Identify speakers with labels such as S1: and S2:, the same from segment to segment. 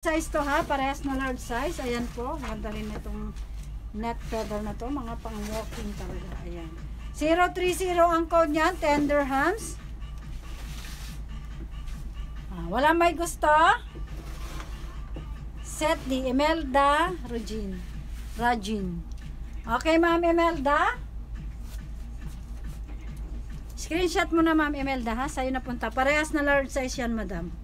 S1: Size to ha, parehas na large size. Ayan po, ganda rin itong net pedal na to, mga pang walking talaga. Ayan. 030 ang code niyan, tender hams. Ah, wala may gusto? Set di Imelda Regine. Rajin. Okay, Ma'am Imelda? Screenshot mo na, Ma'am Imelda, ha? Sa'yo na punta. Parehas na large size yan, Madam.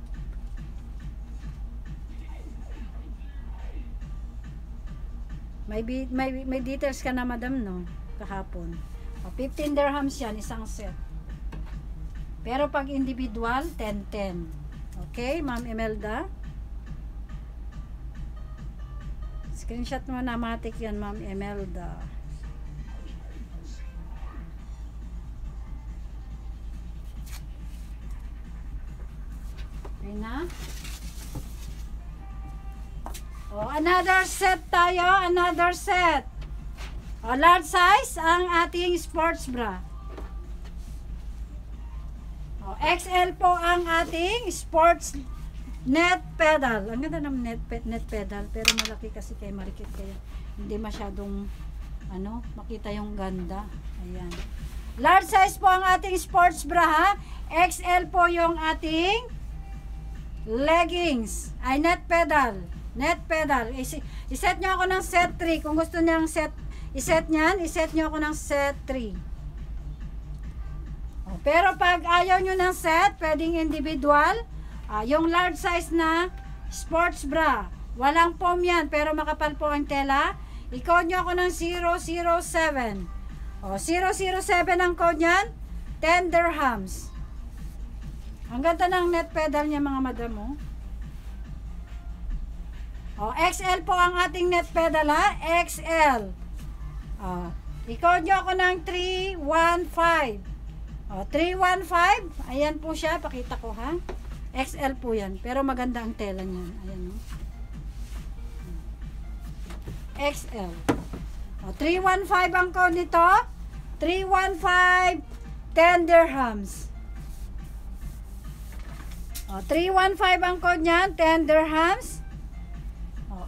S1: May, may, may details ka na, Madam, no? Kahapon. O, 15 dirhams yan, isang set. Pero pag individual, 10-10. Okay, Ma'am Imelda? Screenshot mo na matik yan, Ma'am Imelda. Okay na? Oh, another set tayo, another set. Oh, large size ang ating sports bra. Oh, XL po ang ating sports net pedal. Ang ganda ng net, net pedal pero malaki kasi kay marikit kaya hindi masyadong ano, makita yung ganda. Ayan. Large size po ang ating sports bra ha. XL po yung ating leggings. Ay net pedal. Net pedal. Is iset nyo ako ng set 3. Kung gusto niyo ng set, iset niyan, iset nyo ako ng set 3. Oh, pero pag ayaw nyo ng set, pwedeng individual. Ah, yung large size na sports bra. Walang foam yan, pero makapal po ang tela. I-code nyo ako ng 007. Oh, 007 ang code niyan. 10 dirhams. Ang ganda ng net pedal niya mga madam oh. Oh, XL po ang ating net pedal ha. XL. Oh, i-code nyo ako ng 315. Oh, 315. Ayan po siya. Pakita ko ha. XL po yan. Pero maganda ang tela niyan. Ayan oh. XL. Oh, 315 ang code nito. 315 10 dirhams. Oh, 315 ang code niyan. 10 dirhams.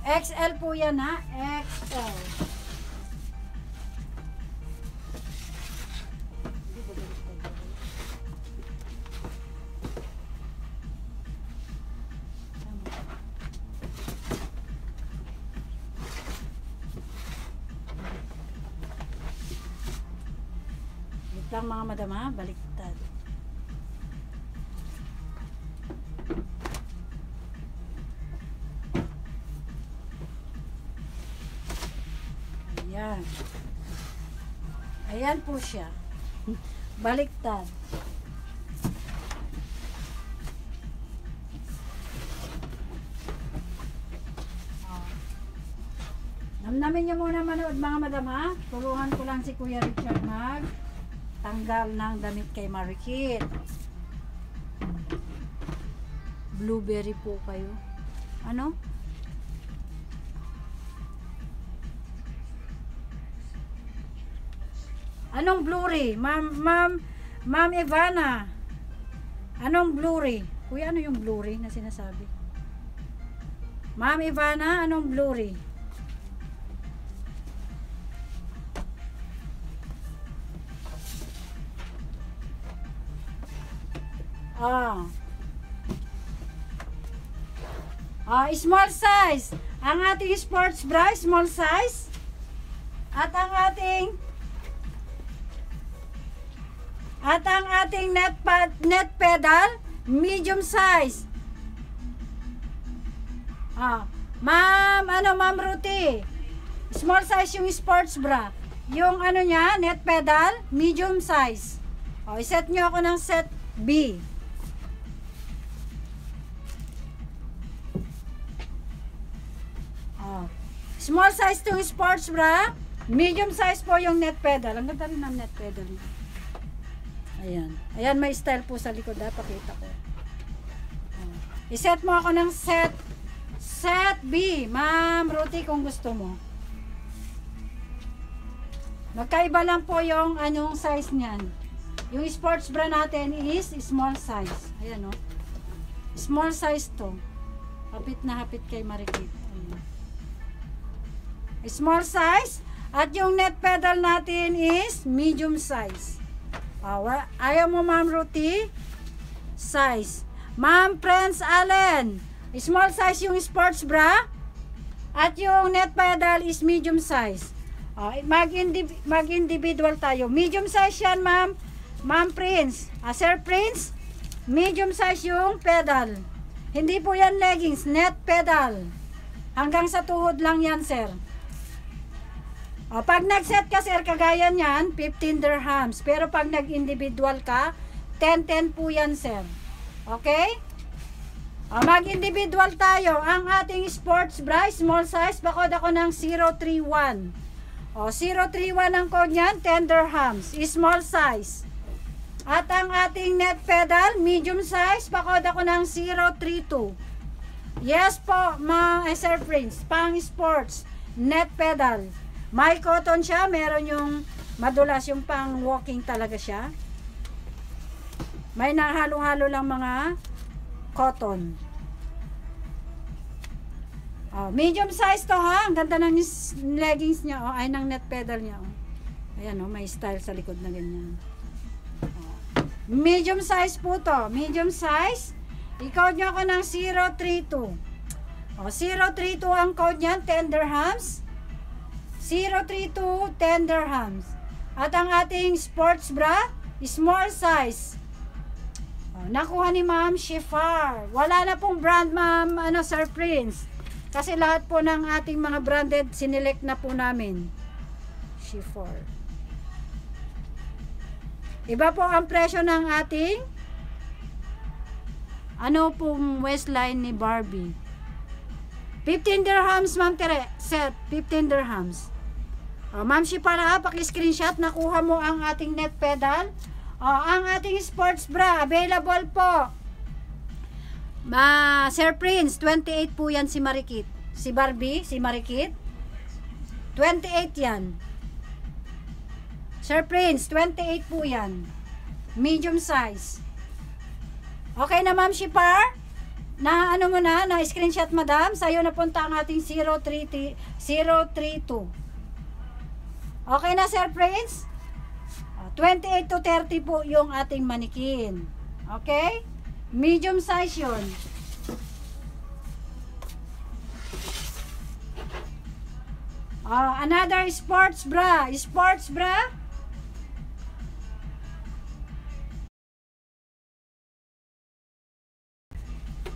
S1: XL po yan ha. XL. Wait lang mga madam ha. Baliktad. Ayan. Ayan po siya. Baliktad. Namnamin niyo muna manood mga madam ha. Tulungan ko lang si Kuya Richard mag tanggal ng damit kay Marikit. Blueberry po kayo. Ano? Anong blurry? Ma'am, ma'am, ma'am Ivana. Anong blurry? Kuya, ano yung blurry na sinasabi? Ma'am Ivana, anong blurry? Ah. Ah, small size. Ang ating sports bra, small size. At ang ating at ang ating net, pad, net pedal, medium size. Ah, ma'am, ano ma'am Ruti? Small size yung sports bra. Yung ano niya, net pedal, medium size. O, iset nyo ako ng set B. Oh. Small size tong sports bra. Medium size po yung net pedal. Ang ganda rin ng net pedal. Ayan. Ayan, may style po sa likod. Ha? Pakita ko. Oh. Iset mo ako ng set set B. Ma'am Ruti kung gusto mo. Magkaiba lang po yung anong size niyan. Yung sports bra natin is small size. Ayan o. Oh. Small size to. Hapit na hapit kay Marikit. Small size. At yung net pedal natin is medium size. Ah, wa- ayaw mo ma'am Ruti? Size. Ma'am Prince Allen. Small size yung sports bra. At yung net pedal is medium size. Ah, mag-indi- mag-individual tayo. Medium size yan ma'am. Ma'am Prince. Ah, Sir Prince. Medium size yung pedal. Hindi po yan leggings. Net pedal. Hanggang sa tuhod lang yan sir. O, pag nag-set ka, sir, kagaya niyan, 15 dirhams. Pero pag nag-individual ka, 10-10 po yan, sir. Okay? O, mag-individual tayo. Ang ating sports bra, small size, bakod ako ng 031. O, 031 ang code niyan, 10 dirhams. Small size. At ang ating net pedal, medium size, bakod ako ng 032. Yes po, mga eh, Sir Prince, pang sports, net pedal. May cotton siya, meron yung madulas yung pang walking talaga siya. May nahalo-halo lang mga cotton. Oh, medium size to ha. Ang ganda ng leggings niya oh, ay ng net pedal niya oh. Ayan oh, may style sa likod na ganyan. Oh. Medium size po to. Medium size. I-code nyo ako ng 032. O, 032 ang code niyan, 10 dirhams. 032, 10 dirhams. At ang ating sports bra, small size. O, nakuha ni Ma'am Shifar. Wala na pong brand, Ma'am, ano, Sir Prince. Kasi lahat po ng ating mga branded, sinelect na po namin. Shifar. Iba po ang presyo ng ating ano pong waistline ni Barbie. 15 dirhams, Ma'am Tere. Set, 15 dirhams. Oh, Ma'am Shipara, paki-screenshot. Nakuha mo ang ating net pedal. Oh, ang ating sports bra, available po. Ma, Sir Prince, 28 po yan si Marikit. Si Barbie, si Marikit. 28 yan. Sir Prince, 28 po yan. Medium size. Okay na Ma'am Shipar? Na ano mo na, na screenshot madam, sa'yo napunta ang ating 030 032. Okay na Sir Prince? Ah, 28 to 30 po yung ating manikin. Okay? Medium size yun. Ah, another sports bra. Sports bra.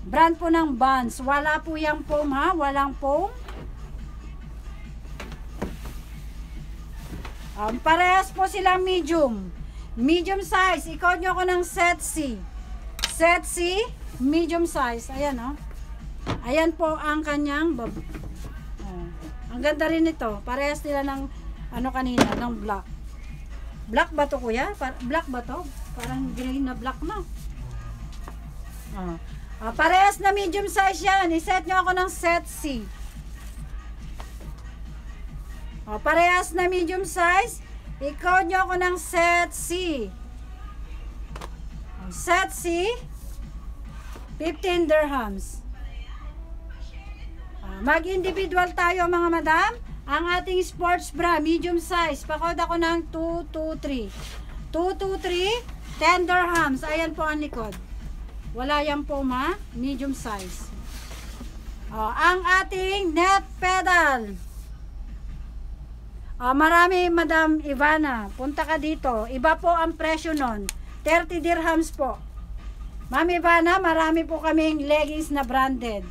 S1: Brand po ng Vans. Wala po yung foam ha. Walang foam. Um, parehas po silang medium. Medium size. Ikaw nyo ko ng set C. Set C, medium size. Ayan o. Oh. Ayan po ang kanyang bab oh. Ang ganda rin ito. Parehas nila ng ano kanina, ng black. Black ba to kuya? Pa black ba to? Parang green na black na. Oh. Ah, parehas na medium size yan. I-set nyo ako ng set C. O, parehas na medium size. I-code nyo ako ng set C. O, set C. 15 dirhams. Mag-individual tayo mga madam. Ang ating sports bra, medium size. Pakod ako ng 223. 223, 10 dirhams. Ayan po ang likod. Wala yan po ma, medium size. Oh, ang ating net pedal. Oh, marami Madam Ivana, punta ka dito. Iba po ang presyo nun. 30 dirhams po. Ma'am Ivana, marami po kaming leggings na branded.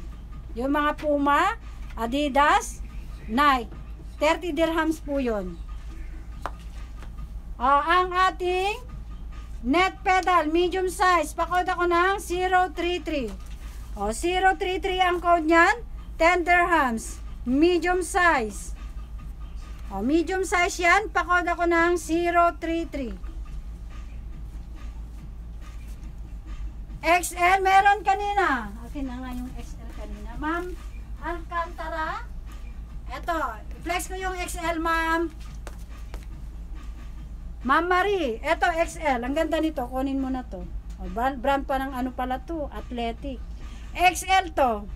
S1: Yung mga Puma, Adidas, Nike. 30 dirhams po yun. Oh, ang ating Net pedal, medium size. Pakod ako ng 033. O, 033 ang code niyan. 10 dirhams. Medium size. O, medium size yan. Pakod ako ng 033. XL, meron kanina. Akin na nga yung XL kanina. Ma'am, Alcantara. Eto, flex ko yung XL, ma'am. Ma'am Marie, eto XL. Ang ganda nito. Kunin mo na to. O, brand, pa ng ano pala to. Athletic. XL to.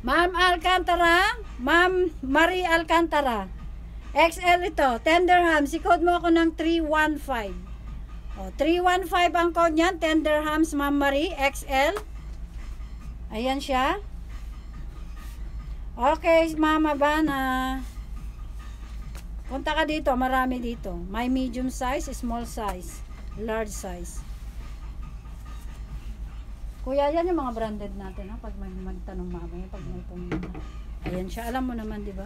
S1: Ma'am Alcantara, Ma'am Marie Alcantara. XL ito, tender hams. I-code mo ako ng 315. O, 315 ang code niyan, tender hams, Ma'am Marie, XL. Ayan siya. Okay, Mama Bana. Punta ka dito, marami dito. May medium size, small size, large size. Kuya, yan yung mga branded natin, ha? Pag may magtanong mamaya, pag may pumunta. Ayan siya, alam mo naman, di ba?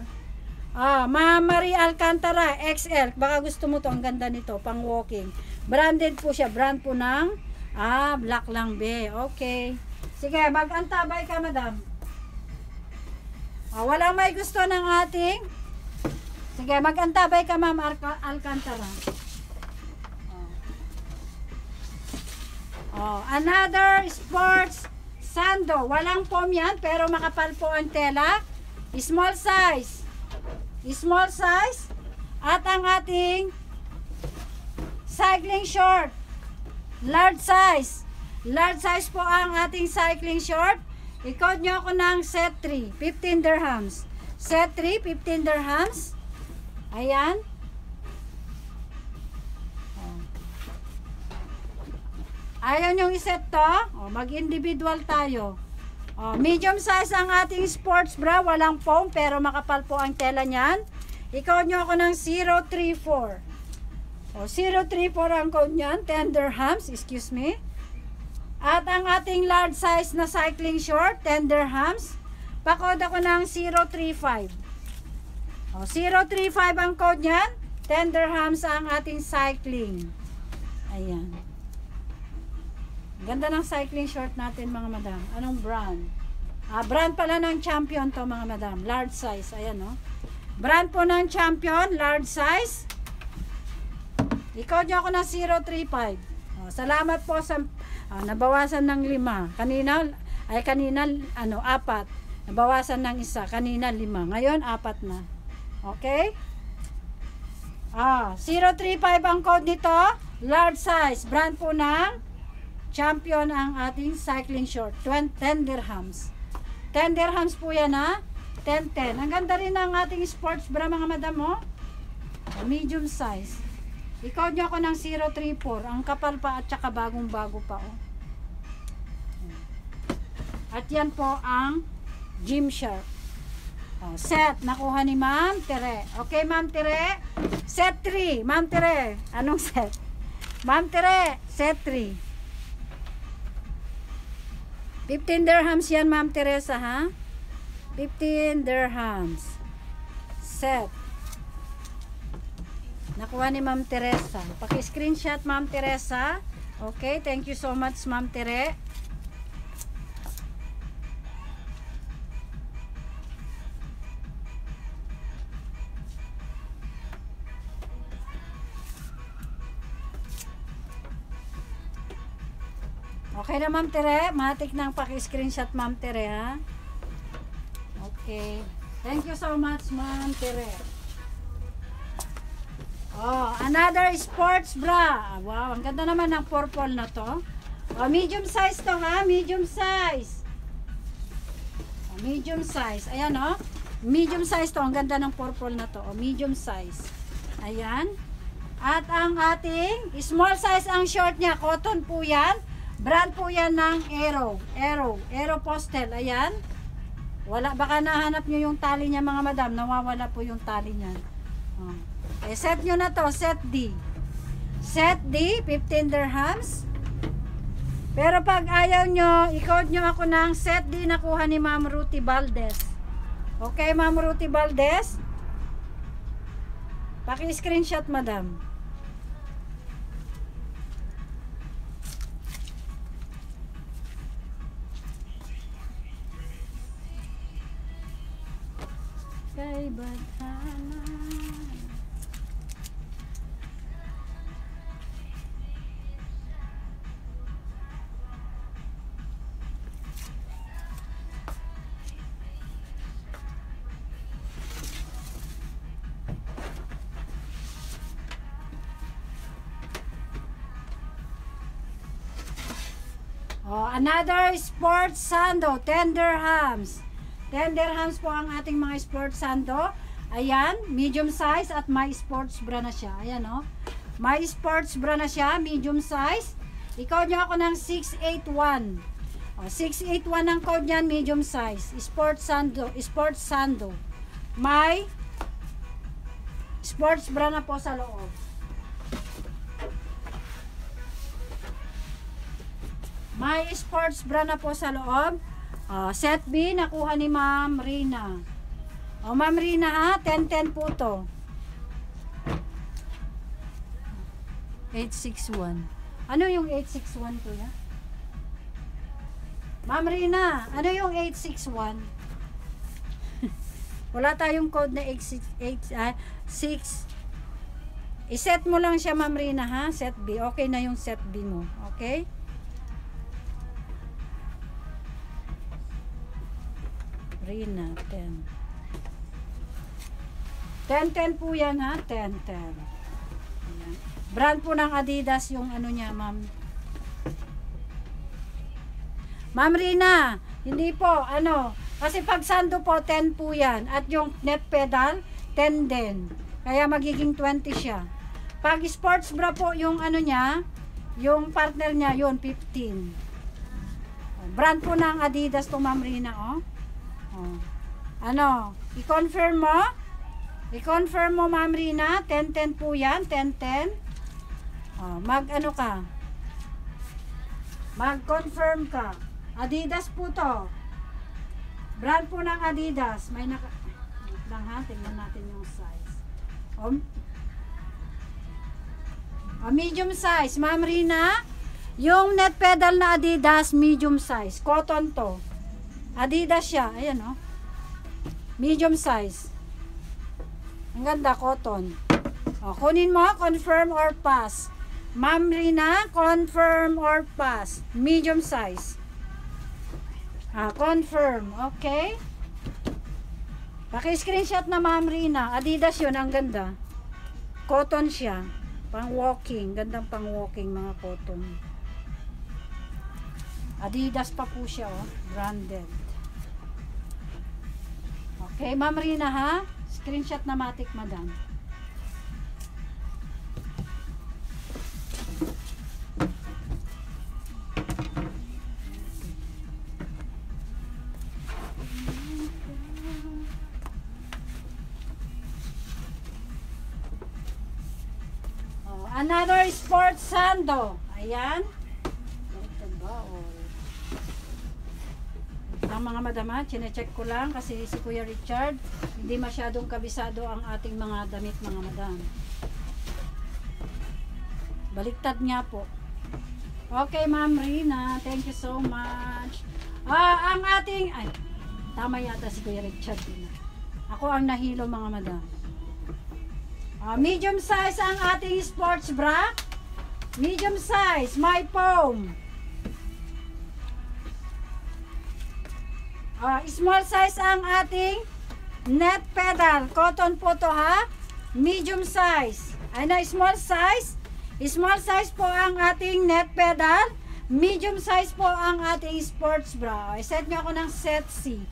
S1: Ah, Ma'am Marie Alcantara, XL. Baka gusto mo to, ang ganda nito, pang walking. Branded po siya, brand po ng, ah, black lang be. Okay. Sige, mag-antabay ka, madam. Ah, wala may gusto ng ating Sige, mag-antabay ka, Ma'am Alca- Alcantara. Oh. another sports sando. Walang foam yan, pero makapal po ang tela. Small size. Small size. At ang ating cycling short. Large size. Large size po ang ating cycling short. I-code nyo ako ng set 3. 15 dirhams. Set 3, 15 dirhams. Ayan. Ayaw nyong iset to? O, mag-individual tayo. O, medium size ang ating sports bra. Walang foam pero makapal po ang tela niyan. Ikaw nyo ako ng 034. O, 034 ang code niyan. 10 dirhams. Excuse me. At ang ating large size na cycling short, 10 dirhams. Pakode ako ng 035. O, 035 ang code niyan. 10 dirhams ang ating cycling. Ayan. Ganda ng cycling short natin mga madam. Anong brand? Ah, brand pala ng champion to mga madam. Large size. Ayan o. Brand po ng champion. Large size. Ikaw niyo ako ng 035. O, salamat po sa ah, nabawasan ng lima. Kanina, ay kanina, ano, apat. Nabawasan ng isa. Kanina lima. Ngayon, apat na. Okay? Ah, 035 ang code nito. Large size. Brand po ng Champion ang ating cycling short. 20, 10 dirhams. 10 dirhams po yan ha. 10-10. Ang ganda rin ng ating sports bra mga madam mo. Oh. Medium size. Ikaw nyo ako ng 034. Ang kapal pa at saka bagong bago pa oh. At yan po ang Gymshark. Oh, set. Nakuha ni Ma'am Tere. Okay, Ma'am Tere. Set 3. Ma'am Tere. Anong set? Ma'am Tere. Set 3. 15 dirhams yan, Ma'am Teresa, ha? 15 dirhams. Set. Nakuha ni Ma'am Teresa. Paki-screenshot, Ma'am Teresa. Okay, thank you so much, Ma'am Tere. Okay na Ma'am Tere, matik nang paki-screenshot Ma'am Tere ha. Okay. Thank you so much Ma'am Tere. Oh, another sports bra. Wow, ang ganda naman ng purple na to. Oh, medium size to ha, medium size. Oh, medium size. Ayan oh. Medium size to, ang ganda ng purple na to. Oh, medium size. Ayan. At ang ating small size ang short niya, cotton po 'yan. Brand po yan ng Aero. Aero. Aero Postel. Ayan. Wala. Baka nahanap nyo yung tali niya mga madam. Nawawala po yung tali niya. Oh. Eh, set nyo na to. Set D. Set D. 15 dirhams. Pero pag ayaw nyo, i-code nyo ako ng set D nakuha ni Ma'am Ruti Valdez. Okay, Ma'am Ruti Valdez? Paki-screenshot, madam. Kay Badhana. Oh, another sports sando, tender hams. Tender hams po ang ating mga sports sando. Ayan, medium size at may sports bra na siya. Ayan oh. May sports bra na siya, medium size. Ikaw nyo ako ng 681. O, 681 ang code niyan, medium size. Sports sando, sports sando. May sports bra na po sa loob. May sports bra na po sa loob. Ah, set B, nakuha ni Ma'am Rina. O, Ma'am Rina ha, 10-10 po to. 861. Ano yung 861 ko ya? Ma'am Rina, ano yung 861? Wala tayong code na 868 ah, 6 I-set mo lang siya, Ma'am Rina, ha? Set B. Okay na yung set B mo. Okay? Rina, 10. 10-10 po yan, ha? 10-10. Ayan. Brand po ng Adidas yung ano niya, ma'am. Ma'am Rina, hindi po, ano, kasi pag sando po, 10 po yan. At yung net pedal, 10 din. Kaya magiging 20 siya. Pag sports bra po, yung ano niya, yung partner niya, yun, 15. Brand po ng Adidas to, Ma'am Rina, oh. Oh. Ano, i-confirm mo? I-confirm mo, Ma'am Rina, 10-10 po yan, 10-10. Oh, mag ano ka? Mag-confirm ka. Adidas po to. Brand po ng Adidas. May naka... Lang ha, tingnan natin yung size. Um, oh, medium size. Ma'am Rina, yung net pedal na Adidas, medium size. Cotton to. Adidas siya. Ayan oh. Medium size. Ang ganda, cotton. O, kunin mo, confirm or pass. Ma'am Rina, confirm or pass. Medium size. Ah, confirm. Okay? Paki-screenshot na Ma'am Rina. Adidas yun, ang ganda. Cotton siya. Pang walking. Gandang pang walking mga cotton. Adidas pa po siya, oh. Branded. Okay, Ma'am Rina ha? Screenshot na matik, madam. Oh, another sports sando. Ayan. Ito ba? Oh. Ang mga madama, chinecheck ko lang kasi si Kuya Richard, hindi masyadong kabisado ang ating mga damit mga madam. Baliktad nga po. Okay, Ma'am Rina, thank you so much. Ah, ang ating, ay, tama yata si Kuya Richard. din. Ako ang nahilo mga madam. Ah, medium size ang ating sports bra. Medium size, my foam. Ah, small size ang ating net pedal. Cotton po to ha. Medium size. Ano, small size? Small size po ang ating net pedal. Medium size po ang ating sports bra. I-set nyo ako ng set C.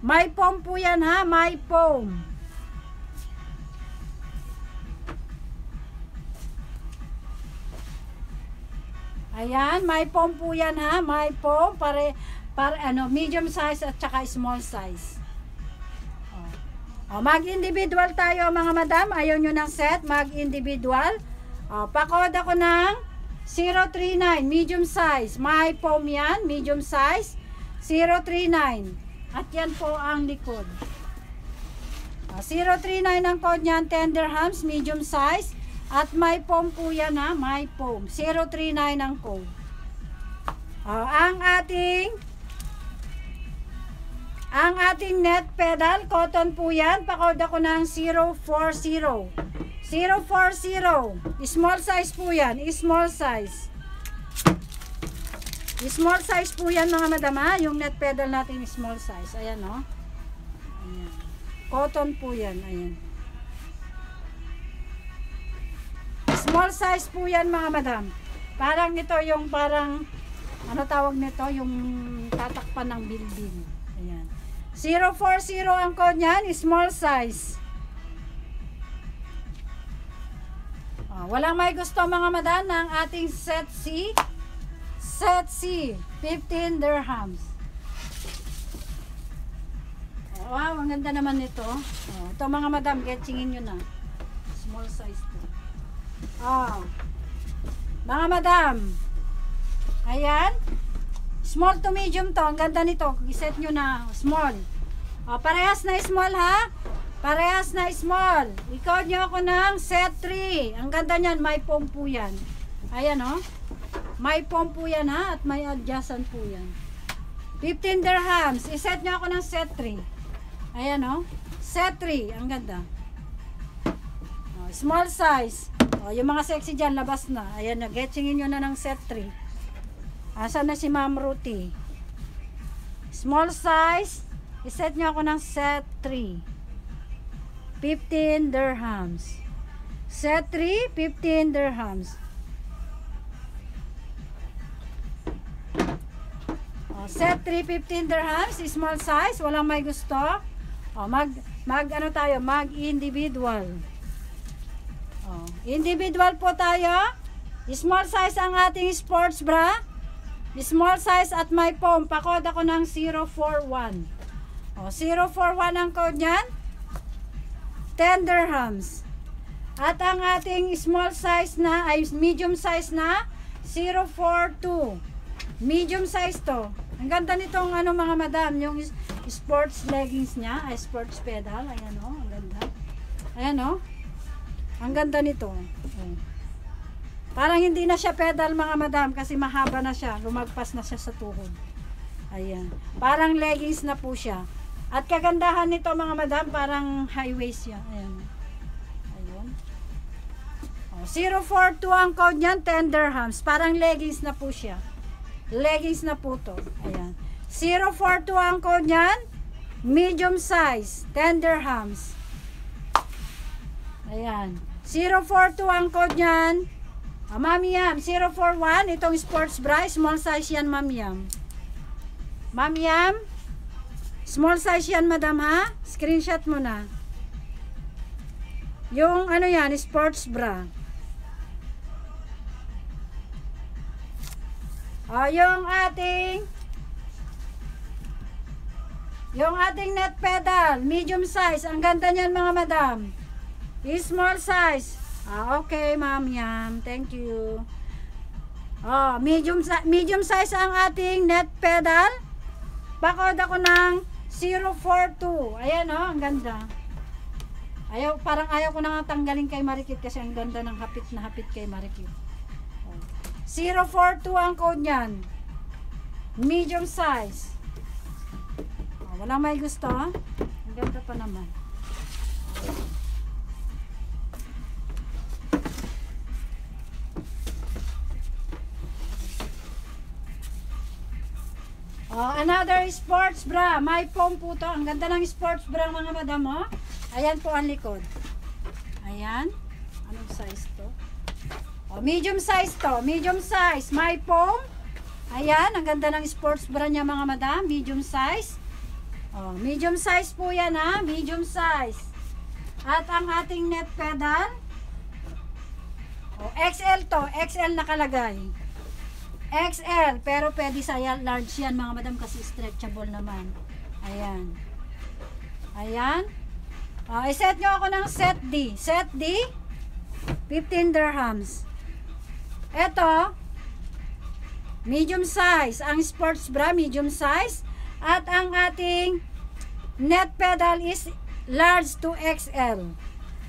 S1: My foam po yan ha. My foam. Ayan, may foam po yan ha. May foam. Pare, para ano, medium size at saka small size. Oh. Oh, mag-individual tayo mga madam. Ayaw nyo ng set, mag-individual. Oh, pakod ako ng 039, medium size. May foam yan, medium size. 039. At yan po ang likod. Oh, 039 ang code niyan, tender hams, medium size. At may foam po yan ha, may foam. 039 ang code. Oh, ang ating ang ating net pedal, cotton po yan. Pakod ako ng 040. 040. Small size po yan. Small size. Small size po yan mga madama. Yung net pedal natin small size. Ayan o. Oh. Ayan. Cotton po yan. Ayan. Small size po yan mga madam. Parang ito yung parang ano tawag nito? Yung tatakpan ng bilbil. Ayan. 040 ang code niyan, small size. Ah, walang may gusto mga madam ng ating set C. Set C, 15 dirhams. Oh, wow, ang ganda naman nito. Oh, ito mga madam, getchingin nyo na. Small size to. Oh. Mga madam, ayan. Small to medium to. Ang ganda nito. Iset nyo na. Small. O, parehas na small ha. Parehas na small. Ikaw nyo ako ng set 3. Ang ganda niyan. May foam po yan. Ayan o. May foam po yan ha. At may adjustan po yan. 15 dirhams. Iset nyo ako ng set 3. Ayan o. Set 3. Ang ganda. O, small size. O, yung mga sexy dyan, labas na. Ayan na. Getchingin nyo na ng set 3. Asan na si Ma'am Ruti? Small size. Iset nyo ako ng set 3. 15 dirhams. Set 3, 15 dirhams. Oh, set 3, 15 dirhams. Small size. Walang may gusto. Oh, mag, mag ano tayo? Mag individual. Oh, individual po tayo. Small size ang ating sports bra. Small size at may foam. Pakod ako ng 041. O, 041 ang code niyan. 10 dirhams. At ang ating small size na, ay medium size na, 042. Medium size to. Ang ganda nitong ano mga madam, yung sports leggings niya, ay sports pedal. Ayan o, ang ganda. Ayan o. Ang ganda nito. Parang hindi na siya pedal mga madam kasi mahaba na siya. Lumagpas na siya sa tuhod. Ayan. Parang leggings na po siya. At kagandahan nito mga madam, parang high waist siya. Ayan. Ayun. Oh, 042 ang code niyan, 10 dirhams. Parang leggings na po siya. Leggings na po to. Ayan. 042 ang code niyan, medium size, 10 dirhams. Ayan. 042 ang code niyan, Ah, Mami Yam, 041, itong sports bra, small size yan, Mami Yam. Mami Yam, small size yan, madam ha? Screenshot mo na. Yung ano yan, sports bra. Ah, yung ating yung ating net pedal, medium size. Ang ganda niyan mga madam. Small size. Ah, okay, ma'am yan. Thank you. Oh, medium, medium size ang ating net pedal. Bakod ako ng 042. Ayan oh, ang ganda. Ayaw, parang ayaw ko na nga tanggalin kay Marikit kasi ang ganda ng hapit na hapit kay Marikit. Oh. 042 ang code niyan. Medium size. Oh, wala may gusto. Ang ganda pa naman. Oh, another sports bra. May foam po to. Ang ganda ng sports bra mga madam, oh. Ayan po ang likod. Ayan. Anong size to? Oh, medium size to. Medium size. May foam. Ayan. Ang ganda ng sports bra niya mga madam. Medium size. Oh, medium size po yan ha. Medium size. At ang ating net pedal. Oh, XL to. XL nakalagay. XL, pero pwede sa large yan mga madam kasi stretchable naman. Ayan. Ayan. Uh, iset nyo ako ng set D. Set D, 15 dirhams. Ito, medium size. Ang sports bra, medium size. At ang ating net pedal is large to XL.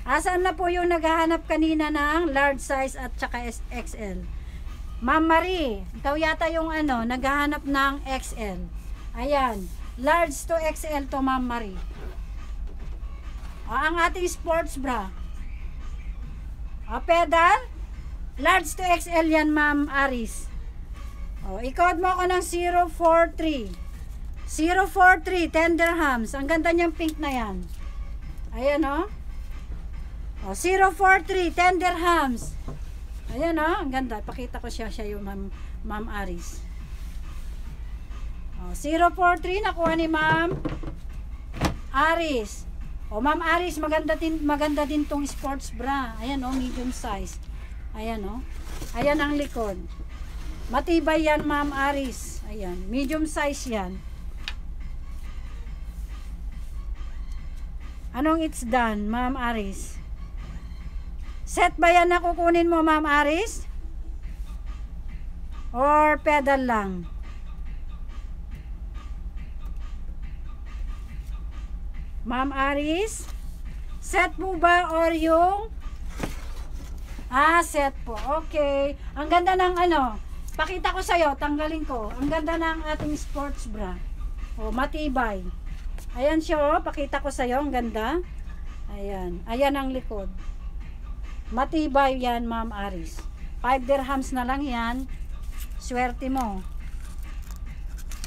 S1: Asan na po yung naghahanap kanina ng large size at saka XL? Ma'am Marie, ikaw yata yung ano, naghahanap ng XL. Ayan, large to XL to Ma'am Marie. Ah, ang ating sports bra. Ah, pedal, large to XL yan Ma'am Aris. Oh, i-code mo ako ng 043. 043, 10 dirhams. Ang ganda niyang pink na yan. Ayan, oh. Oh, 043, 10 dirhams. Ayan oh, ang ganda. Pakita ko siya siya yung Ma'am Ma'am Aris. Oh, 043 nakuha ni Ma'am Aris. O Ma'am Aris, maganda din maganda din tong sports bra. Ayan oh, medium size. Ayan oh. Ayan ang likod. Matibay yan, Ma'am Aris. Ayan, medium size yan. Anong it's done, Ma'am Aris? Set ba yan na kukunin mo, Ma'am Aris? Or pedal lang? Ma'am Aris? Set po ba or yung Ah, set po. Okay. Ang ganda ng ano, pakita ko sa'yo, tanggalin ko. Ang ganda ng ating sports bra. Oh, matibay. Ayan siya, oh. Pakita ko sa'yo, ang ganda. Ayan. Ayan ang likod. Matibay yan, Ma'am Aris. 5 dirhams na lang yan. Swerte mo.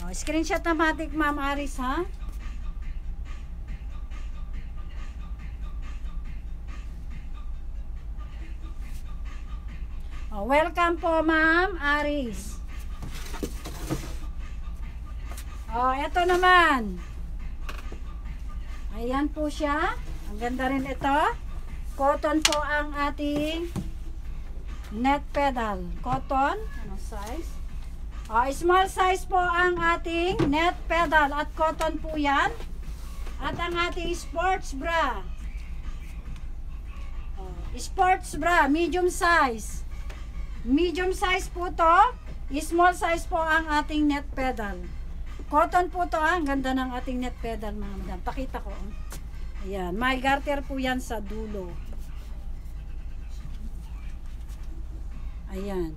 S1: Oh, screenshot na matik, Ma'am Aris, ha? Oh, welcome po, Ma'am Aris. Oh, eto naman. Ayan po siya. Ang ganda rin ito. Cotton po ang ating net pedal. Cotton. Ano size? Oh, small size po ang ating net pedal at cotton po yan. At ang ating sports bra. Oh, sports bra, medium size. Medium size po to. Small size po ang ating net pedal. Cotton po to ah. Ang ganda ng ating net pedal mga madam. Pakita ko. Ayan. May garter po yan sa dulo. Ayan.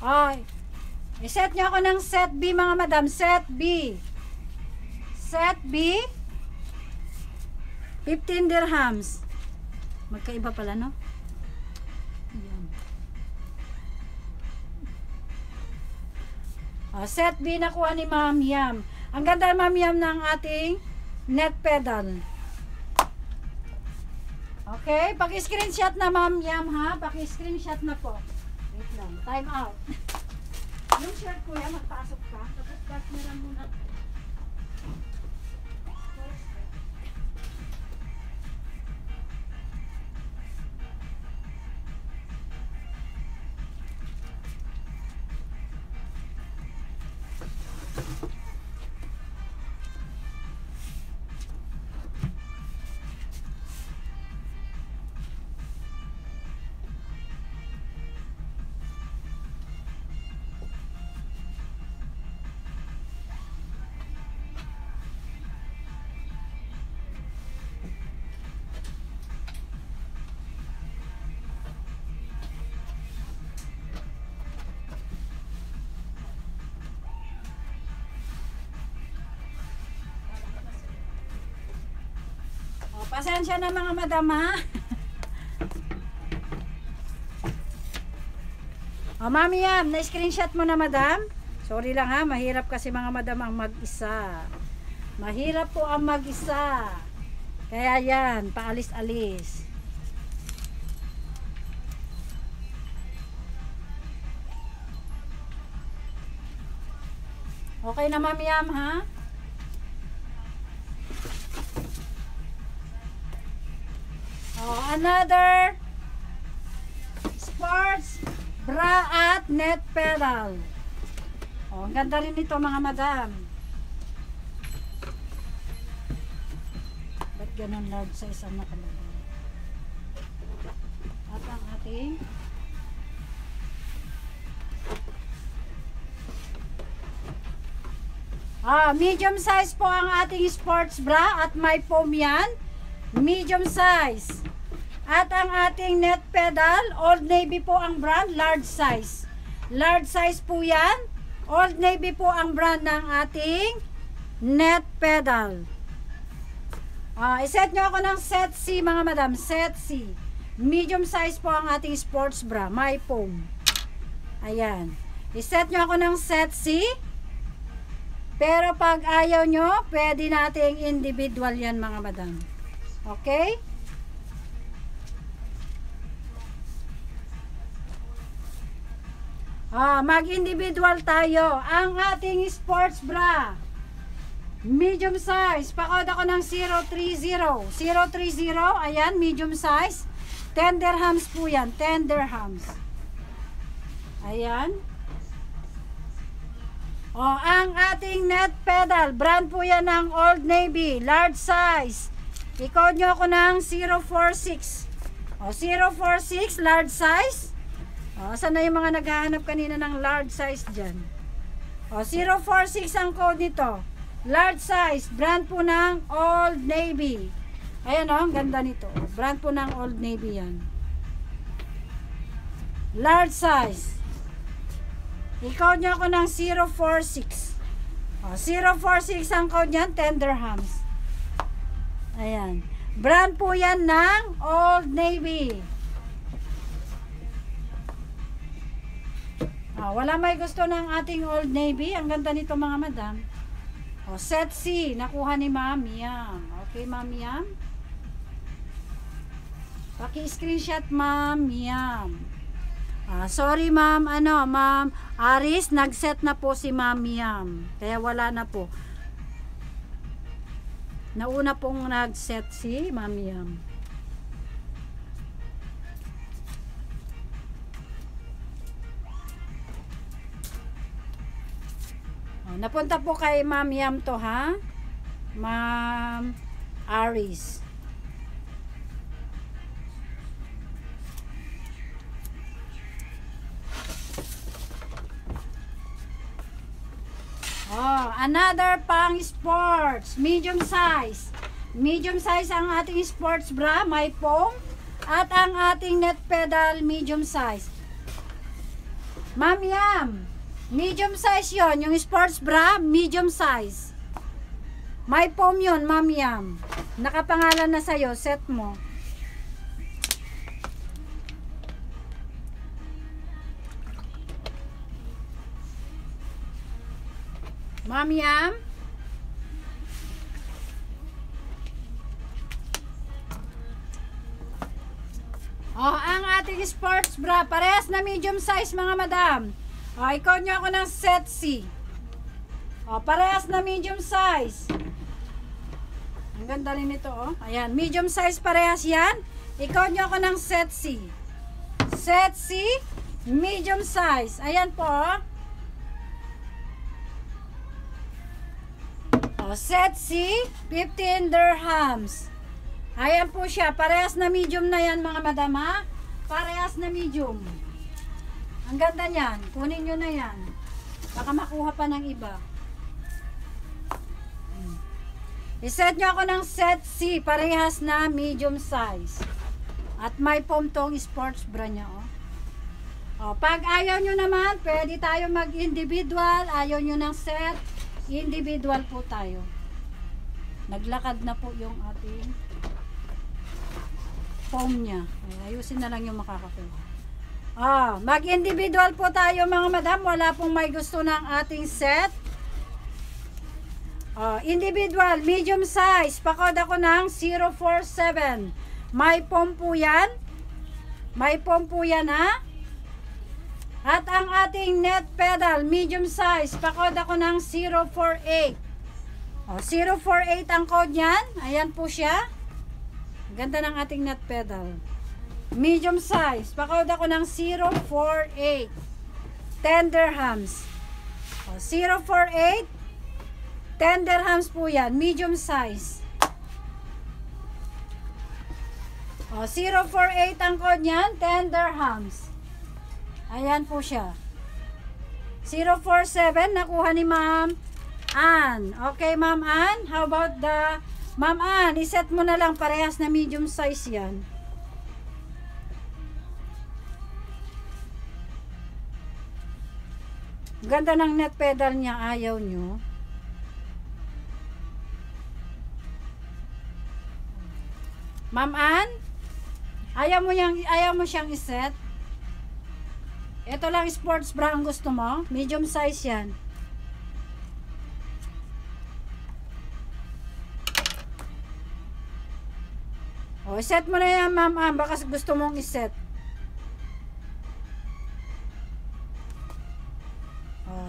S1: Ay. I-set nyo ako ng set B mga madam. Set B. Set B. 15 dirhams. Magkaiba pala, no? Ayan. Oh, set B nakuha ni Ma'am Yam. Ang ganda Ma'am Yam ng ating net pedal. Okay, paki-screenshot na Ma'am Yam ha. Paki-screenshot na po. Wait lang, time out. Yung shirt kuya, magpasok ka. Tapos gas na lang muna. Pasensya na mga madam ha. o, mami yan, na-screenshot mo na madam. Sorry lang ha, mahirap kasi mga madam ang mag-isa. Mahirap po ang mag-isa. Kaya yan, paalis-alis. Okay na mami yam ha? Another sports bra at net pedal. Oh, ang ganda rin nito mga madam. Ba't ganun large size ang nakalagay? At ang ating Ah, medium size po ang ating sports bra at may foam yan. Medium size. At ang ating net pedal, Old Navy po ang brand, large size. Large size po yan. Old Navy po ang brand ng ating net pedal. Ah, iset nyo ako ng set C mga madam, set C. Medium size po ang ating sports bra, may foam. Ayan. Iset nyo ako ng set C. Pero pag ayaw nyo, pwede nating individual yan mga madam. Okay? Ah, mag-individual tayo. Ang ating sports bra. Medium size. Pakod ako ng 030. 030. Ayan, medium size. Tender hams po yan. Tender hams. Ayan. O, ang ating net pedal. Brand po yan ng Old Navy. Large size. I-code nyo ako ng 046. O, 046. Large size. O, saan na yung mga naghahanap kanina ng large size dyan? O, 046 ang code nito. Large size. Brand po ng Old Navy. Ayan o, ang ganda nito. Brand po ng Old Navy yan. Large size. I-code nyo ako ng 046. O, 046 ang code niyan, Tender Hams. Ayan. Brand po yan ng Old Navy. Ah, wala may gusto ng ating Old Navy. Ang ganda nito mga madam. O, set C. Nakuha ni Ma'am Yam. Okay, Ma'am Yam? Paki-screenshot, Ma'am Yam. Ah, sorry, Ma'am. Ano, Ma'am Aris, nag-set na po si Ma'am Yam. Kaya wala na po. Nauna pong nag-set si Ma'am Yam. Oh, napunta po kay Ma'am Yam to ha. Ma'am Aris. Oh, another pang sports, medium size. Medium size ang ating sports bra, may foam. At ang ating net pedal, medium size. Ma'am Yam, medium size yon Yung sports bra, medium size. May foam yun, Ma'am Yam. Nakapangalan na sa'yo, set mo. Ma'am Yam? Oh, ang ating sports bra, parehas na medium size mga madam. Oh, ikaw nyo ako ng set C. Oh, parehas na medium size. Ang ganda rin ito, oh. Ayan, medium size parehas yan. Ikaw nyo ako ng set C. Set C, medium size. Ayan po, oh. Oh, set C, 15 dirhams. Ayan po siya. Parehas na medium na yan mga madam ha. Parehas na medium. Ang ganda niyan. Kunin nyo na yan. Baka makuha pa ng iba. Hmm. I-set nyo ako ng set C. Parehas na medium size. At may foam tong sports bra niya. Oh. Oh, pag ayaw nyo naman, pwede tayo mag-individual. Ayaw nyo ng set. Individual po tayo. Naglakad na po yung ating foam niya. Ay, ayusin na lang yung makakakuha. Ah, mag-individual po tayo mga madam. Wala pong may gusto ng ating set. Ah, individual, medium size. Pakod ako ng 047. May foam po yan. May foam po yan ha. At ang ating net pedal, medium size. Pakod ako ng 048. O, 048 ang code niyan. Ayan po siya. Ganda ng ating net pedal. Medium size. Pakod ako ng 048. Tender hams. O, 048. Tender hams po yan. Medium size. O, 048 ang code niyan. Tender hams. Ayan po siya. 047. Nakuha ni ma'am Ann. Okay, ma'am Ann. How about the Ma'am Ann, iset mo na lang parehas na medium size yan. Ganda ng net pedal niya, ayaw nyo. Ma'am Ann, ayaw mo, yang, ayaw mo siyang iset. Ito lang sports bra ang gusto mo. Medium size yan. O, set mo na yan, ma'am. Ah, baka gusto mong iset.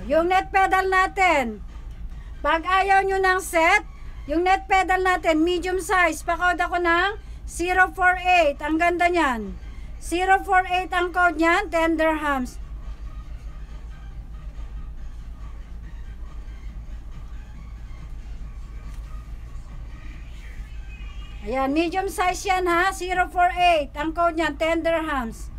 S1: Yung net pedal natin. Pag ayaw nyo ng set, yung net pedal natin, medium size. Pakod ako ng 048. Ang ganda niyan. 048 ang code niyan, 10 dirhams. Ayan, medium size yan ha, 048. Ang code niyan, 10 dirhams.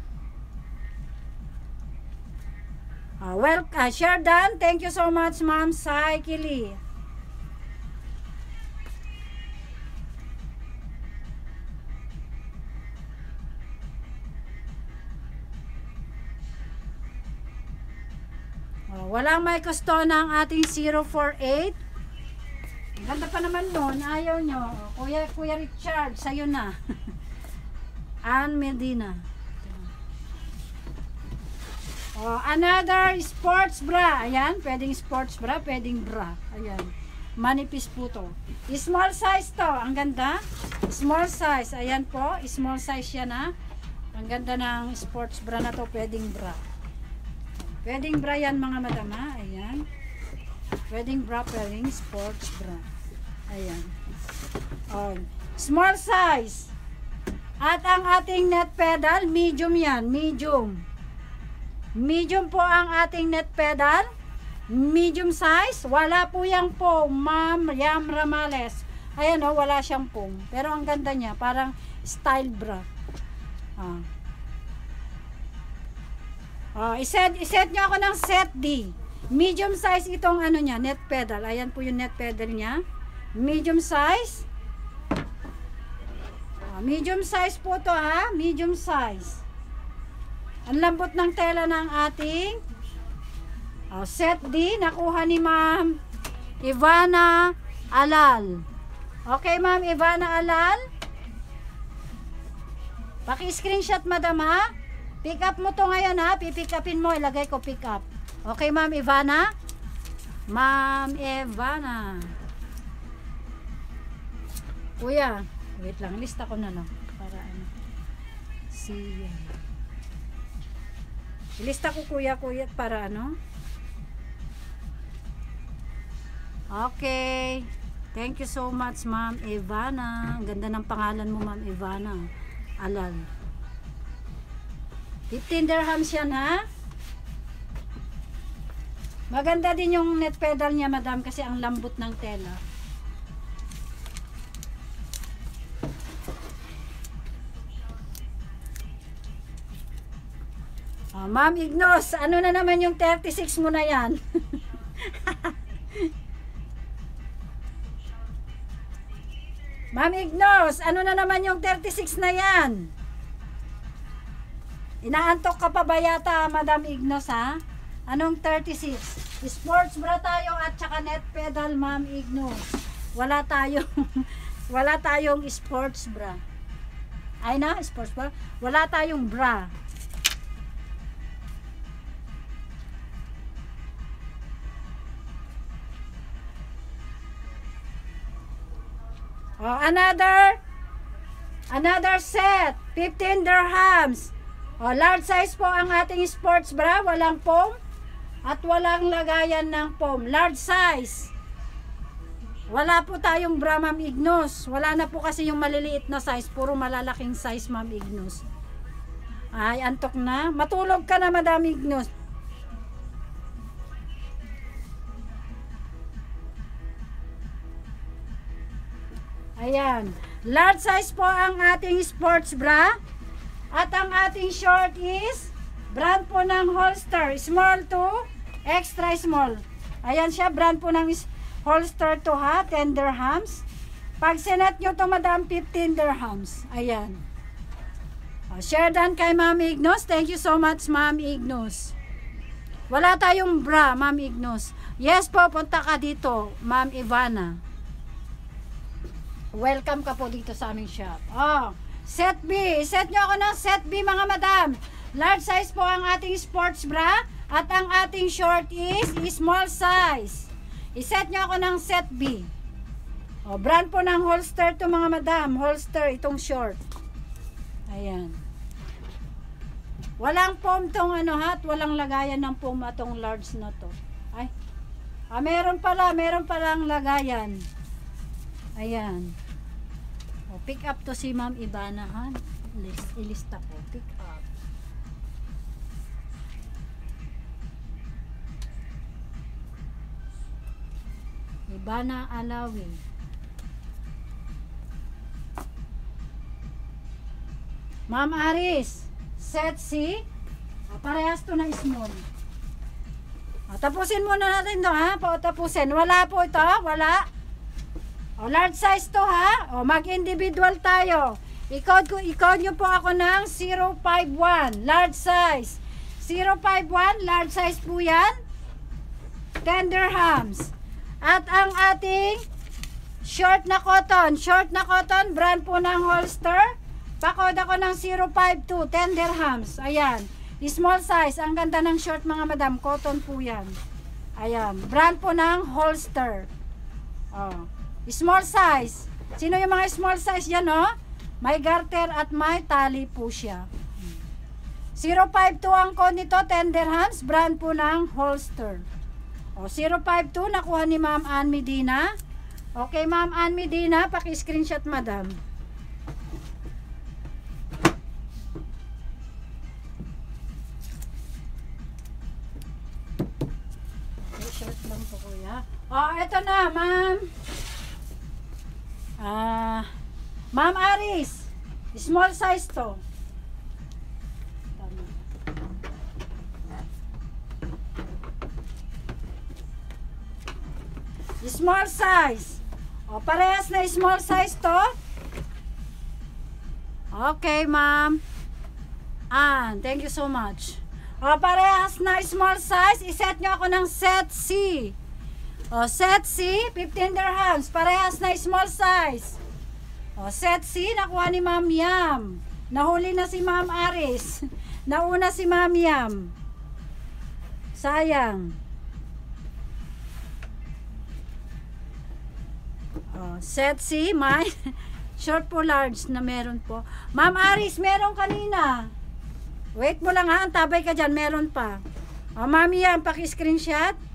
S1: Ah, well, uh, share done. Thank you so much, Ma'am Sai Kili. Oh, walang may gusto ng ating 048. Ang Ganda pa naman nun. Ayaw nyo. Kuya, Kuya Richard, sa'yo na. Ann Medina. Oh, another sports bra. Ayan, pwedeng sports bra, pwedeng bra. Ayan. Manipis po to. Small size to. Ang ganda. Small size. Ayan po. Small size yan ha. Ang ganda ng sports bra na to. Pwedeng bra. Pwedeng bra yan mga madam ha. Ayan. Pwedeng bra, pwedeng sports bra. Ayan. Oh. Small size. At ang ating net pedal, medium yan. Medium. Medium po ang ating net pedal. Medium size. Wala po yung foam. Ma'am Yam Ramales. Ayan o, wala siyang foam. Pero ang ganda niya. Parang style bra. Ah. Oh, iset, iset nyo ako ng set D. Medium size itong ano niya, net pedal. Ayan po yung net pedal niya. Medium size. Ah, medium size po to ha. Medium size. Ang lambot ng tela ng ating oh, set D. Nakuha ni ma'am Ivana Alal. Okay ma'am Ivana Alal. Paki-screenshot madam ha. Pick up mo to ngayon ha. Pipick upin mo. Ilagay ko pick up. Okay ma'am Ivana. Ma'am Ivana. Kuya. Wait lang. Lista ko na no. Para ano. Si... Ilista ko kuya kuya para ano. Okay. Thank you so much ma'am Ivana. Ang ganda ng pangalan mo ma'am Ivana. Alal. 15 dirhams yan ha. Maganda din yung net pedal niya madam kasi ang lambot ng tela. Ah, Ma'am Ignos, ano na naman yung 36 mo na yan? Ma'am Ignos, ano na naman yung 36 na yan? Inaantok ka pa ba yata, Madam Ignos, ha? Anong 36? Sports bra tayo at saka net pedal, Ma'am Ignos. Wala tayong, wala tayong sports bra. Ay na, sports bra? Wala tayong bra. Oh, another another set, 15 dirhams. Oh, large size po ang ating sports bra, walang foam at walang lagayan ng foam. Large size. Wala po tayong bra, Ma'am Ignos. Wala na po kasi yung maliliit na size, puro malalaking size, Ma'am Ignos. Ay, antok na. Matulog ka na, Madam Ignos. Ayan. Large size po ang ating sports bra. At ang ating short is brand po ng holster. Small to extra small. Ayan siya. Brand po ng holster to ha. 10 dirhams. Pag sinet nyo to madam 15 dirhams. Ayan. O, share done kay Ma'am Ignos. Thank you so much Ma'am Ignos. Wala tayong bra Ma'am Ignos. Yes po, punta ka dito Ma'am Ivana. Welcome ka po dito sa aming shop. Oh, set B. Set nyo ako ng set B mga madam. Large size po ang ating sports bra at ang ating short is small size. Iset nyo ako ng set B. Oh, brand po ng holster to mga madam. Holster itong short. Ayan. Walang foam tong ano ha, walang lagayan ng foam atong large na to. Ay, Ah, meron pala, meron palang lagayan. Ayan. O, pick up to si Ma'am Ibana, ha? List, ilista ko. Pick up. Ibana Alawi. Ma'am Aris, set C. Parehas to na small. Ah, tapusin muna natin to ha. Pa tapusin. Wala po ito. Wala. O, large size to ha. O, mag-individual tayo. I-code, ko, i-code nyo po ako ng 051. Large size. 051. Large size po yan. Tender hams. At ang ating short na cotton. Short na cotton. Brand po ng holster. Pakod ako ng 052. Tender hams. Ayan. Small size. Ang ganda ng short mga madam. Cotton po yan. Ayan. Brand po ng holster. Oh. Small size. Sino yung mga small size yan, oh? May garter at may tali po siya. 052 ang code nito, tender hands, brand po ng holster. O, 052, nakuha ni Ma'am Ann Medina. Okay, Ma'am Ann Medina, paki-screenshot, madam. Okay, short lang po, kuya. O, eto na, ma'am. Ah, Ma'am Aris, small size to. Small size. O, parehas na small size to. Okay, ma'am. Ah, thank you so much. O, parehas na small size. Iset nyo ako ng set C. O, set C, 15 dirhams. Parehas na small size. O, set C, nakuha ni Ma'am Yam. Nahuli na si Ma'am Aris. Nauna si Ma'am Yam. Sayang. O, set C, may short po large na meron po. Ma'am Aris, meron kanina. Wait mo lang ha, antabay ka dyan, meron pa. O, Ma'am Yam, paki-screenshot.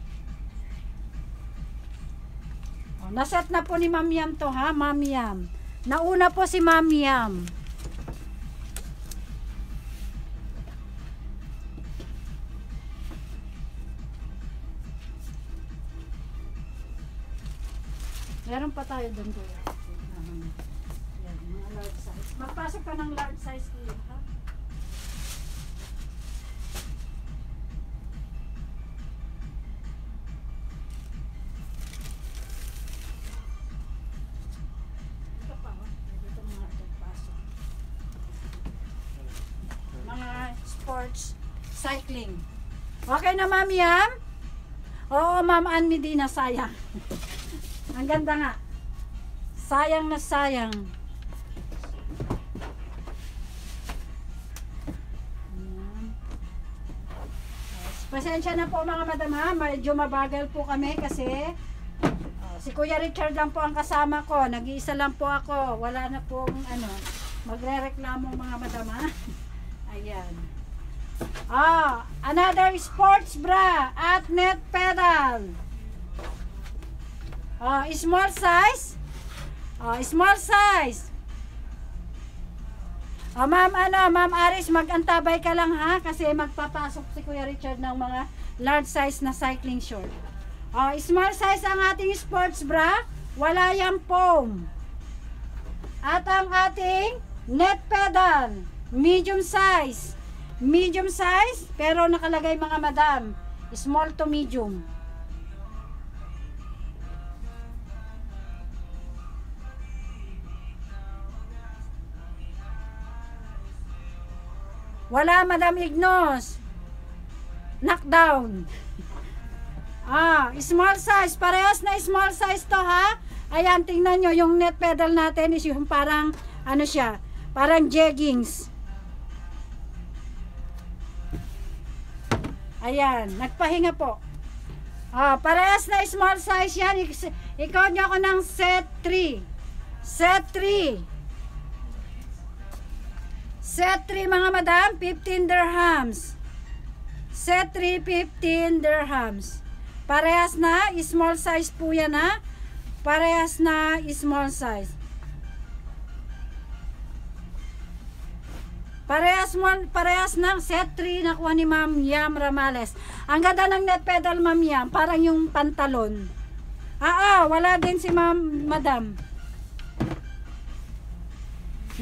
S1: O, naset na po ni Ma'am to ha, Ma'am. Nauna po si Ma'am Yam. Meron pa tayo doon kuya. Yan, mga large size. Magpasok ka ng large size kuya cycling. Okay na ma'am Yam? Oo ma'am Ann Medina sayang. Ang ganda nga. Sayang na sayang. Ayan. Pasensya na po mga madam ha. Medyo mabagal po kami kasi oh, si Kuya Richard lang po ang kasama ko. Nag-iisa lang po ako. Wala na pong ano, magre-reklamo mga madam ha. Ayan. Ah, another sports bra at net pedal. Oh, small size. Oh, small size. Oh, ma'am, ano, ma'am Aris, mag-antabay ka lang ha kasi magpapasok si Kuya Richard ng mga large size na cycling short. Oh, small size ang ating sports bra, wala yang foam. At ang ating net pedal, medium size. Medium size, pero nakalagay mga madam, small to medium. Wala, Madam Ignos. Knockdown. Ah, small size. Parehas na small size to ha. Ayan, tingnan nyo. Yung net pedal natin is yung parang, ano siya, parang jeggings. Ayan, nagpahinga po. Ah, parehas na small size yan. Ik- Ikaw nyo ako ng set 3. Set 3. Set 3 mga madam, 15 dirhams. Set 3, 15 dirhams. Parehas na, small size po yan ha. Parehas na, small size. Parehas, mo, parehas ng set 3 nakuha ni Ma'am Yam Ramales. Ang ganda ng net pedal Ma'am Yam, parang yung pantalon. Ah, ah, wala din si Ma'am Madam.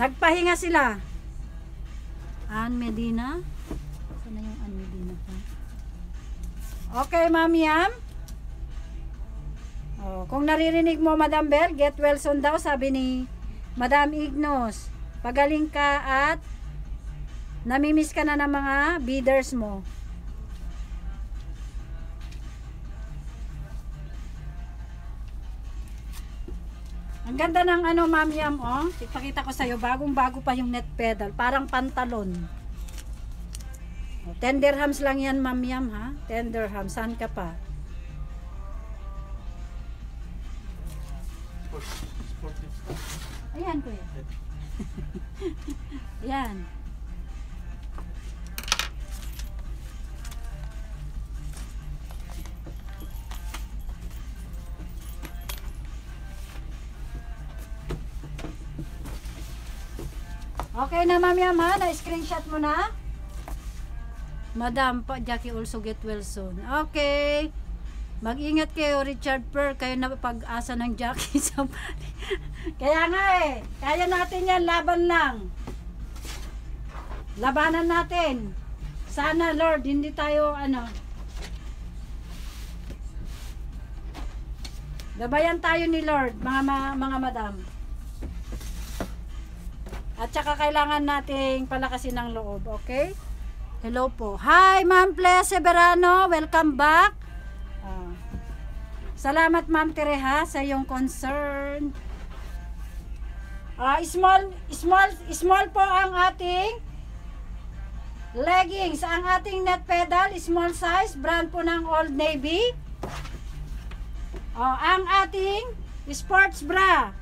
S1: Nagpahinga sila. Ann Medina. Sana yung Ann Medina pa? Okay, Ma'am Yam. Oh, kung naririnig mo, Madam Bel, get well soon daw, sabi ni Madam Ignos. Pagaling ka at namimiss ka na ng mga bidders mo. Ang ganda ng ano, Ma'am Yam, oh. Ipakita ko sa'yo, bagong-bago pa yung net pedal. Parang pantalon. Oh, 10 dirhams lang yan, Ma'am Yam, ha? 10 dirhams. Saan ka pa? Ayan, kuya. Ayan. Okay na, Ma'am Yam, ha? Na-screenshot mo na? Madam, pa, Jackie also get well soon. Okay. Mag-ingat kayo, Richard Per. Kayo na pag-asa ng Jackie Kaya nga eh. Kaya natin yan. Laban lang. Labanan natin. Sana, Lord, hindi tayo, ano, Gabayan tayo ni Lord, mga ma- mga madam. At saka kailangan nating palakasin ng loob, okay? Hello po. Hi, Ma'am Ple Severano. Welcome back. Ah. salamat, Ma'am Tereha, sa iyong concern. Ah, small, small, small po ang ating leggings. Ang ating net pedal, small size, brand po ng Old Navy. Oh, ang ating sports bra.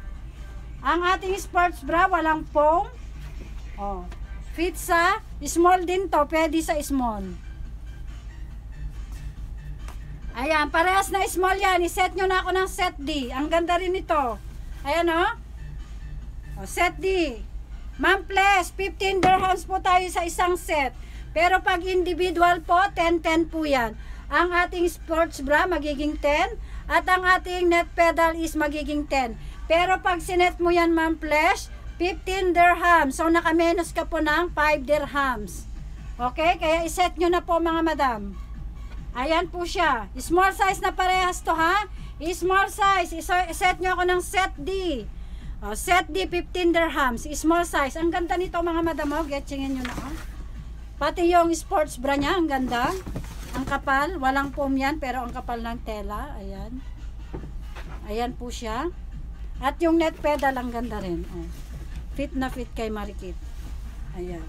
S1: Ang ating sports bra, walang foam. Oh. Fit sa small din to. Pwede sa small. Ayan, parehas na small yan. I-set nyo na ako ng set D. Ang ganda rin ito. Ayan o. Oh. oh, set D. Ma'am, please, 15 dirhams po tayo sa isang set. Pero pag individual po, 10-10 po yan. Ang ating sports bra magiging 10 at ang ating net pedal is magiging 10. Pero pag sinet mo yan, ma'am, flesh, 15 dirhams. So, nakamenos ka po ng 5 dirhams. Okay? Kaya iset nyo na po, mga madam. Ayan po siya. Small size na parehas to, ha? Small size. Iset nyo ako ng set D. O, set D, 15 dirhams. Small size. Ang ganda nito, mga madam. O, getchingin nyo na, oh. Pati yung sports bra niya, ang ganda. Ang kapal, walang foam yan, pero ang kapal ng tela. Ayan. Ayan po siya. At yung net pedal, ang ganda rin. Oh. Fit na fit kay Marikit. Ayan.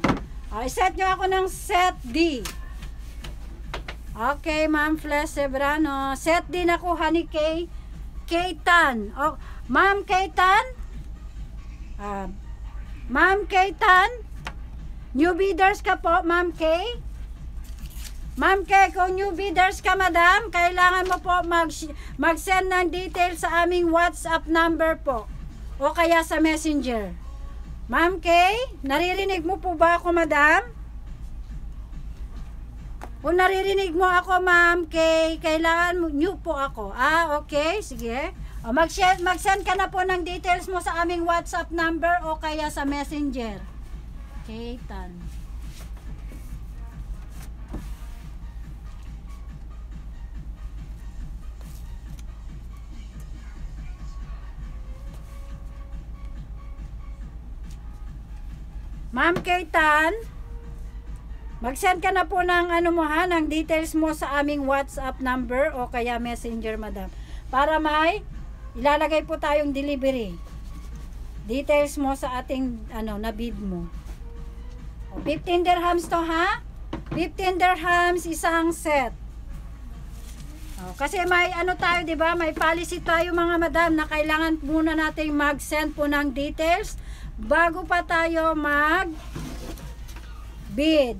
S1: Oh, set nyo ako ng set D. Okay, Ma'am Fles Sebrano. Set D nakuha ni Kay. Kaytan. Oh, Ma'am Kaytan. Uh, Ma'am Kaytan. New bidders ka po, Ma'am Kay. Ma'am Kay, kung new bidders ka madam, kailangan mo po mag, mag-send ng details sa aming WhatsApp number po. O kaya sa messenger. Ma'am Kay, naririnig mo po ba ako madam? Kung naririnig mo ako ma'am Kay, kailangan mo, new po ako. Ah, okay, sige. Mag-send mag ka na po ng details mo sa aming WhatsApp number o kaya sa messenger. Okay, tan. Ma'am Kaitan, mag-send ka na po ng ano mo ha, ng details mo sa aming WhatsApp number o kaya Messenger, madam. Para may ilalagay po tayong delivery. Details mo sa ating ano, na bid mo. O, 15 dirhams to ha? 15 dirhams isang set. O, kasi may ano tayo, 'di ba? May policy tayo mga madam na kailangan muna nating mag-send po ng details bago pa tayo mag bid.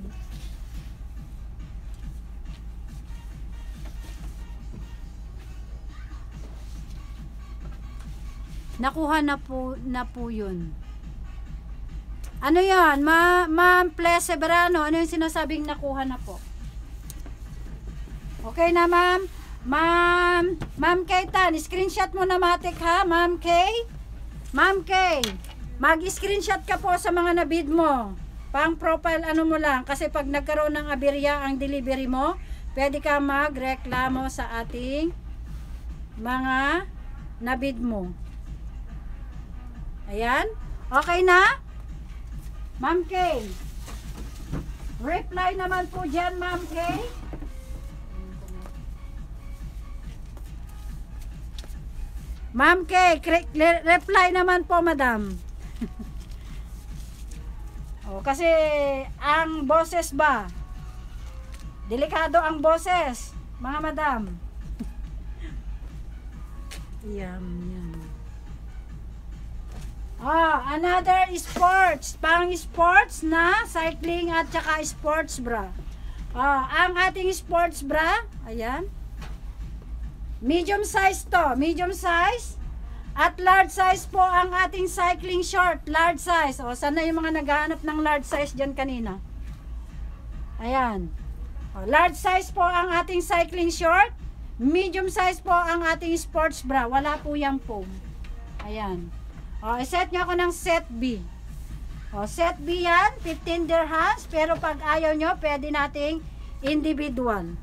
S1: Nakuha na po, na po yun. Ano yan? Ma'am Ma, Ma ano yung sinasabing nakuha na po? Okay na ma'am? Ma'am, Ma'am Kay Tan, screenshot mo na matik ha, Ma'am Kay? Ma'am Kay? Mag-screenshot ka po sa mga nabid mo. Pang profile ano mo lang, kasi pag nagkaroon ng aberya ang delivery mo, pwede ka magreklamo sa ating mga nabid mo. Ayan. Okay na? Ma'am Kay. Reply naman po dyan, Ma'am Kay. Ma'am Kay, reply naman po, madam. Oh, kasi ang boses ba? Delikado ang boses, mga madam. Yum, yum. Ah, another sports. Pang sports na cycling at saka sports bra. Ah, ang ating sports bra, ayan. Medium size to, medium size. At large size po ang ating cycling short, large size. O, sana yung mga naghahanap ng large size dyan kanina. Ayan. O, large size po ang ating cycling short. Medium size po ang ating sports bra. Wala po yung foam. Ayan. O, set nyo ako ng set B. O, set B yan, 15 dirhams. Pero pag ayaw nyo, pwede nating individual.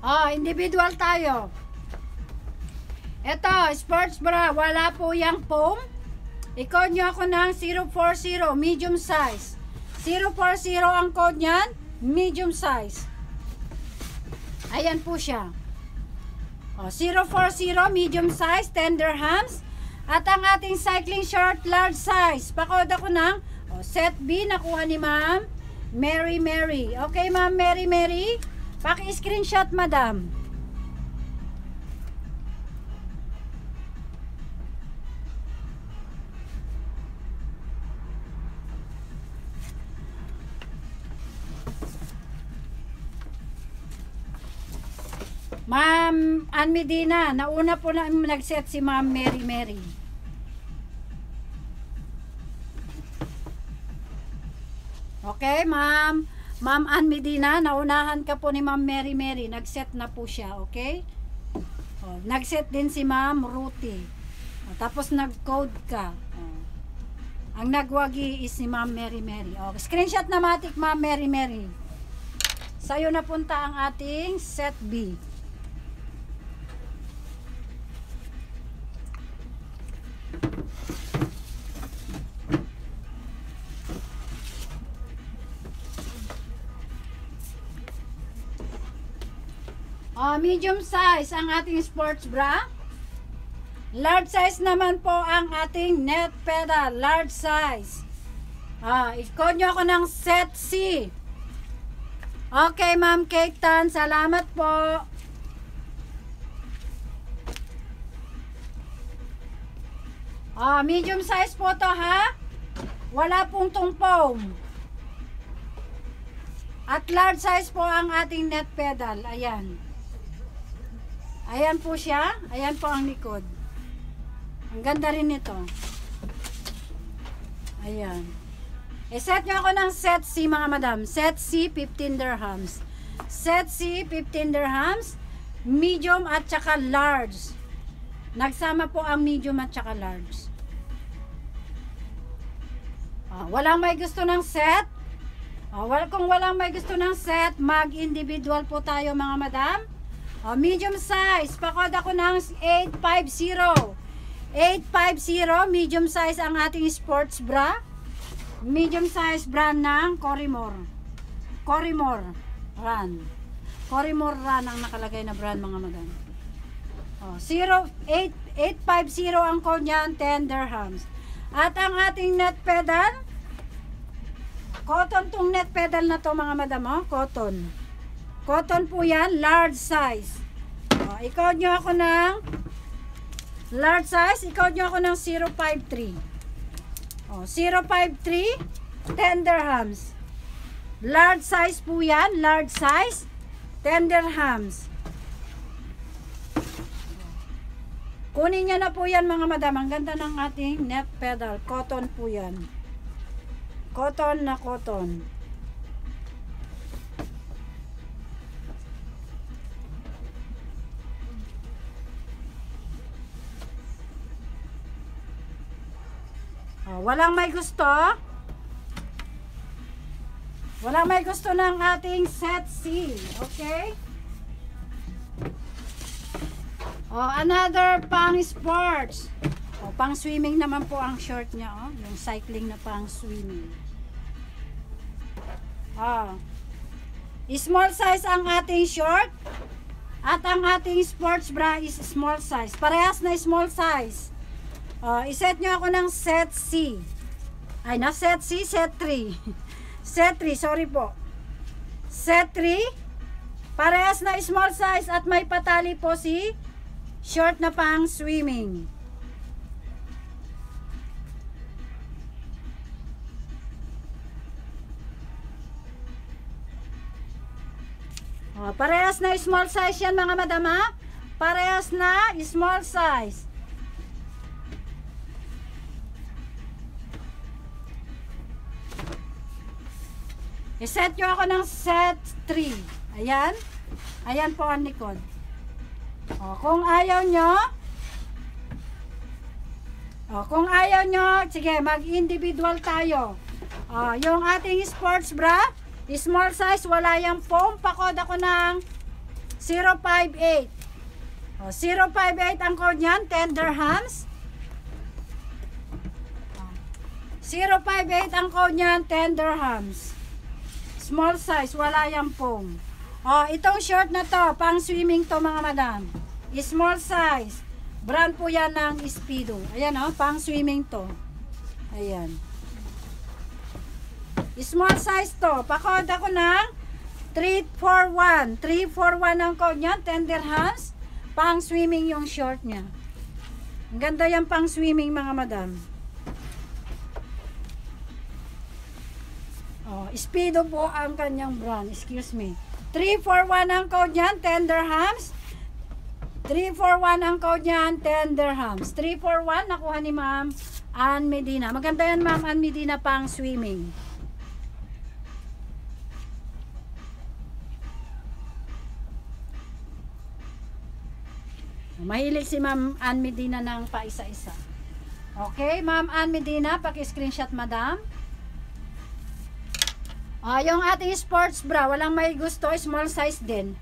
S1: Ah, individual tayo. Ito, sports bra, wala po yung foam. I-code nyo ako ng 040, medium size. 040 ang code niyan, medium size. Ayan po siya. O, 040, medium size, tender hams. At ang ating cycling short, large size. Pakode ako ng o, set B, nakuha ni ma'am. Mary Mary. Okay, ma'am Mary Mary. Paki-screenshot, madam. Ma'am Ann Medina, nauna po na nag-set si Ma'am Mary Mary. Okay, ma'am. Ma'am Ann Medina, naunahan ka po ni Ma'am Mary Mary. Nag-set na po siya, okay? Oh, nag-set din si Ma'am Ruthie. Oh, tapos nag-code ka. Oh. Ang nagwagi is si Ma'am Mary Mary. Oh, screenshot na matik Ma'am Mary Mary. Sa'yo na punta ang ating set B. Ah, medium size ang ating sports bra. Large size naman po ang ating net pedal. Large size. Ah, i-code nyo ako ng set C. Okay, Ma'am Cake Tan. Salamat po. Ah, medium size po to ha. Wala pong tungpong. At large size po ang ating net pedal. Ayan. Ayan po siya. Ayan po ang likod. Ang ganda rin nito. Ayan. I-set nyo ako ng set C mga madam. Set C, 15 dirhams. Set C, 15 dirhams. Medium at saka large. Nagsama po ang medium at saka large. Ah, walang may gusto ng set. Ah, wal kung walang may gusto ng set, mag-individual po tayo mga madam. Ah, medium size. Pakod ako ng 850. 850, medium size ang ating sports bra. Medium size brand ng Corimor. Corimor Run. Corimor Run ang nakalagay na brand mga madam. Oh, 0, 8, 850 ang code niyan, 10 dirhams. At ang ating net pedal, cotton tong net pedal na to mga madam, oh, cotton. Cotton po yan, large size. Oh, i-code nyo ako ng large size, i-code nyo ako ng 053. Oh, 053, 10 dirhams. Large size po yan. Large size. Tender hams. Kunin niya na po yan mga madam. Ang ganda ng ating net pedal. Cotton po yan. Cotton na cotton. Walang may gusto. Walang may gusto ng ating set C. Okay? Oh, another pang sports. Oh, pang swimming naman po ang short niya, oh. Yung cycling na pang swimming. Oh. Small size ang ating short. At ang ating sports bra is small size. Parehas na small size. Oh, iset nyo ako ng set C. Ay, na set C, set 3. set 3, sorry po. Set 3. Parehas na small size at may patali po si short na pang swimming. Oh, parehas na small size yan mga madama. Parehas na small size. I-set nyo ako ng set 3. Ayan. Ayan po ang likod. O, kung ayaw nyo, o, kung ayaw nyo, sige, mag-individual tayo. O, yung ating sports bra, small size, wala yung foam. Pakod ako ng 058. O, 058 ang code niyan, tender hams. 058 ang code niyan, tender hams. Small size, wala yung foam. Oh, itong short na to, pang swimming to mga madam. Small size. Brand po yan ng Speedo. Ayan oh, pang swimming to. Ayan. Small size to. Pakod ako ng 341. 341 ang code niya. Tender hands. Pang swimming yung short niya. Ang ganda yan pang swimming mga madam. Oh, Speedo po ang kanyang brand. Excuse me. 341 ang code niyan, tender hams. 341 ang code niyan, tender hams. 341 nakuha ni Ma'am Ann Medina. Maganda yan Ma'am Ann Medina pang swimming. Mahilig si Ma'am Ann Medina ng paisa-isa. Okay, Ma'am Ann Medina, paki-screenshot madam. Ah, yung ating sports bra, walang may gusto, small size din.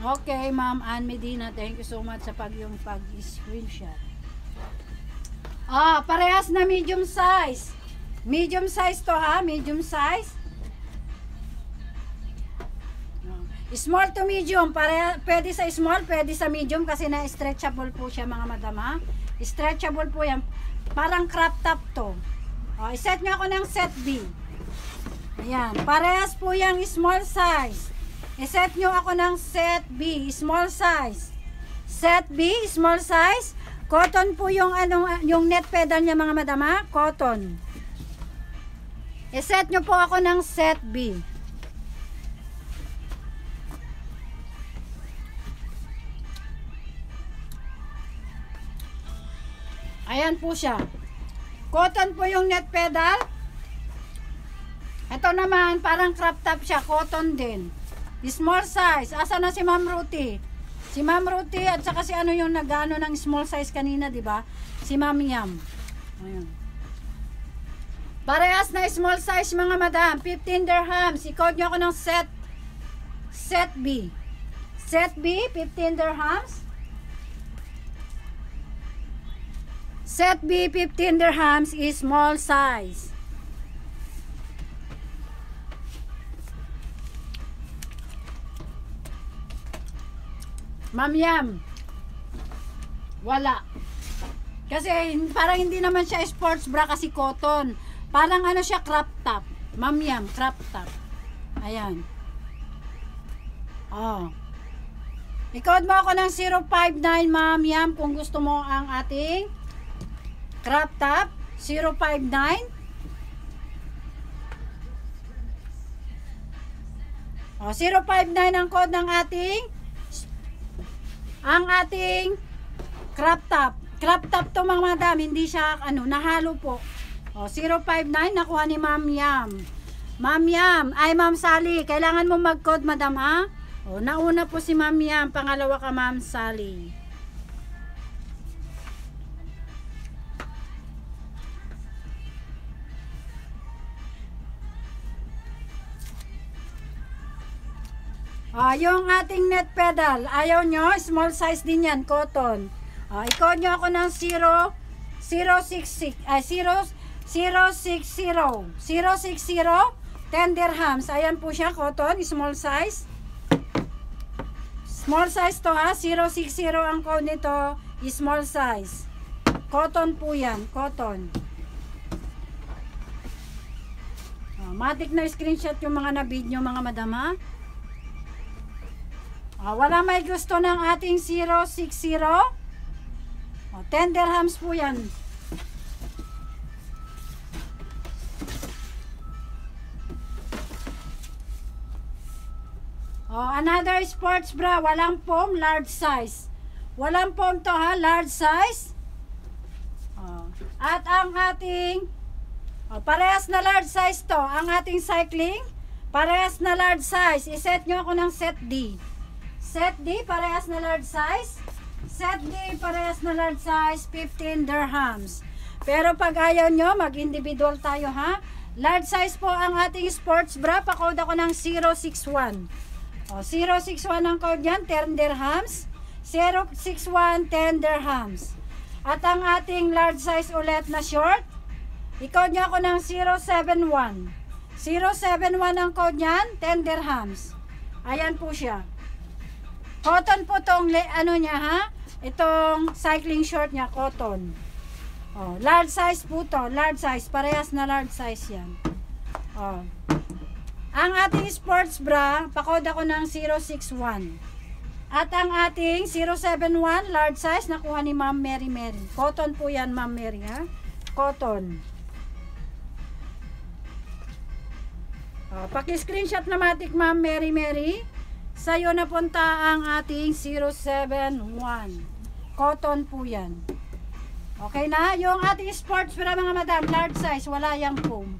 S1: Okay, Ma'am Ann Medina, thank you so much sa pag yung pag-screenshot. Ah, parehas na medium size. Medium size to ha, medium size. Small to medium, pare, pwede sa small, pwede sa medium kasi na-stretchable po siya mga madama. Stretchable po yan. Parang crop top to. O, iset nyo ako ng set B. Ayan, parehas po yung small size. Iset nyo ako ng set B, small size. Set B, small size. Cotton po yung, anong, yung net pedal niya mga madama, cotton. Iset nyo po ako ng set B. Ayan po siya. Cotton po yung net pedal. Ito naman, parang crop top siya. Cotton din. Small size. Asa na si Ma'am Ruti? Si Ma'am Ruti at saka si ano yung nagano ng small size kanina, di ba? Si Ma'am Yam. Ayan. Parehas na small size mga madam. 15 dirhams. I-code nyo ako ng set. Set B. Set B, 15 dirhams. Set B 15 dirhams is small size. Ma'am Yam. Wala. Kasi parang hindi naman siya sports bra kasi cotton. Parang ano siya crop top. Ma'am Yam, crop top. Ayan. Oh. I-code mo ako ng 059 ma'am yam kung gusto mo ang ating crop top 059 Oh, 059 ang code ng ating ang ating crop top. Crop top to mga madam, hindi siya ano, nahalo po. Oh, 059 nakuha ni Ma'am Yam. Ma'am Yam, ay Ma'am Sally, kailangan mo mag-code madam ha? Oh, nauna po si Ma'am Yam, pangalawa ka Ma'am Sally. Ah, yung ating net pedal, ayaw nyo, small size din yan, cotton. Ah, ikaw nyo ako ng 0, 066, ay 0, 060, 060, 10 dirhams. Ayan po siya, cotton, small size. Small size to ha, 060 ang code nito, small size. Cotton po yan, cotton. Ah, matik na screenshot yung mga na-video mga madam ha. Ah, wala may gusto ng ating 060. Oh, 10 dirhams po yan. Oh, another sports bra. Walang foam, large size. Walang foam to ha, large size. Oh. At ang ating oh, parehas na large size to. Ang ating cycling, parehas na large size. Iset nyo ako ng set D. Set D, parehas na large size. Set D, parehas na large size, 15 dirhams. Pero pag ayaw nyo, mag-individual tayo ha. Large size po ang ating sports bra. Pakode ako ng 061. O, 061 ang code yan, 10 dirhams. 061, 10 dirhams. At ang ating large size ulit na short, i-code nyo ako ng 071. 071 ang code niyan, 10 dirhams. Ayan po siya. Cotton po tong ano niya ha? Itong cycling short niya, cotton. Oh, large size po to, large size. Parehas na large size yan. Oh. Ang ating sports bra, pakod ako ng 061. At ang ating 071, large size, nakuha ni Ma'am Mary Mary. Cotton po yan, Ma'am Mary, ha? Cotton. Oh, paki-screenshot na matik, Ma'am Mary Mary. Sa'yo napunta ang ating 071. Cotton po yan. Okay na? Yung ating sports bra, mga madam, large size, wala yang foam.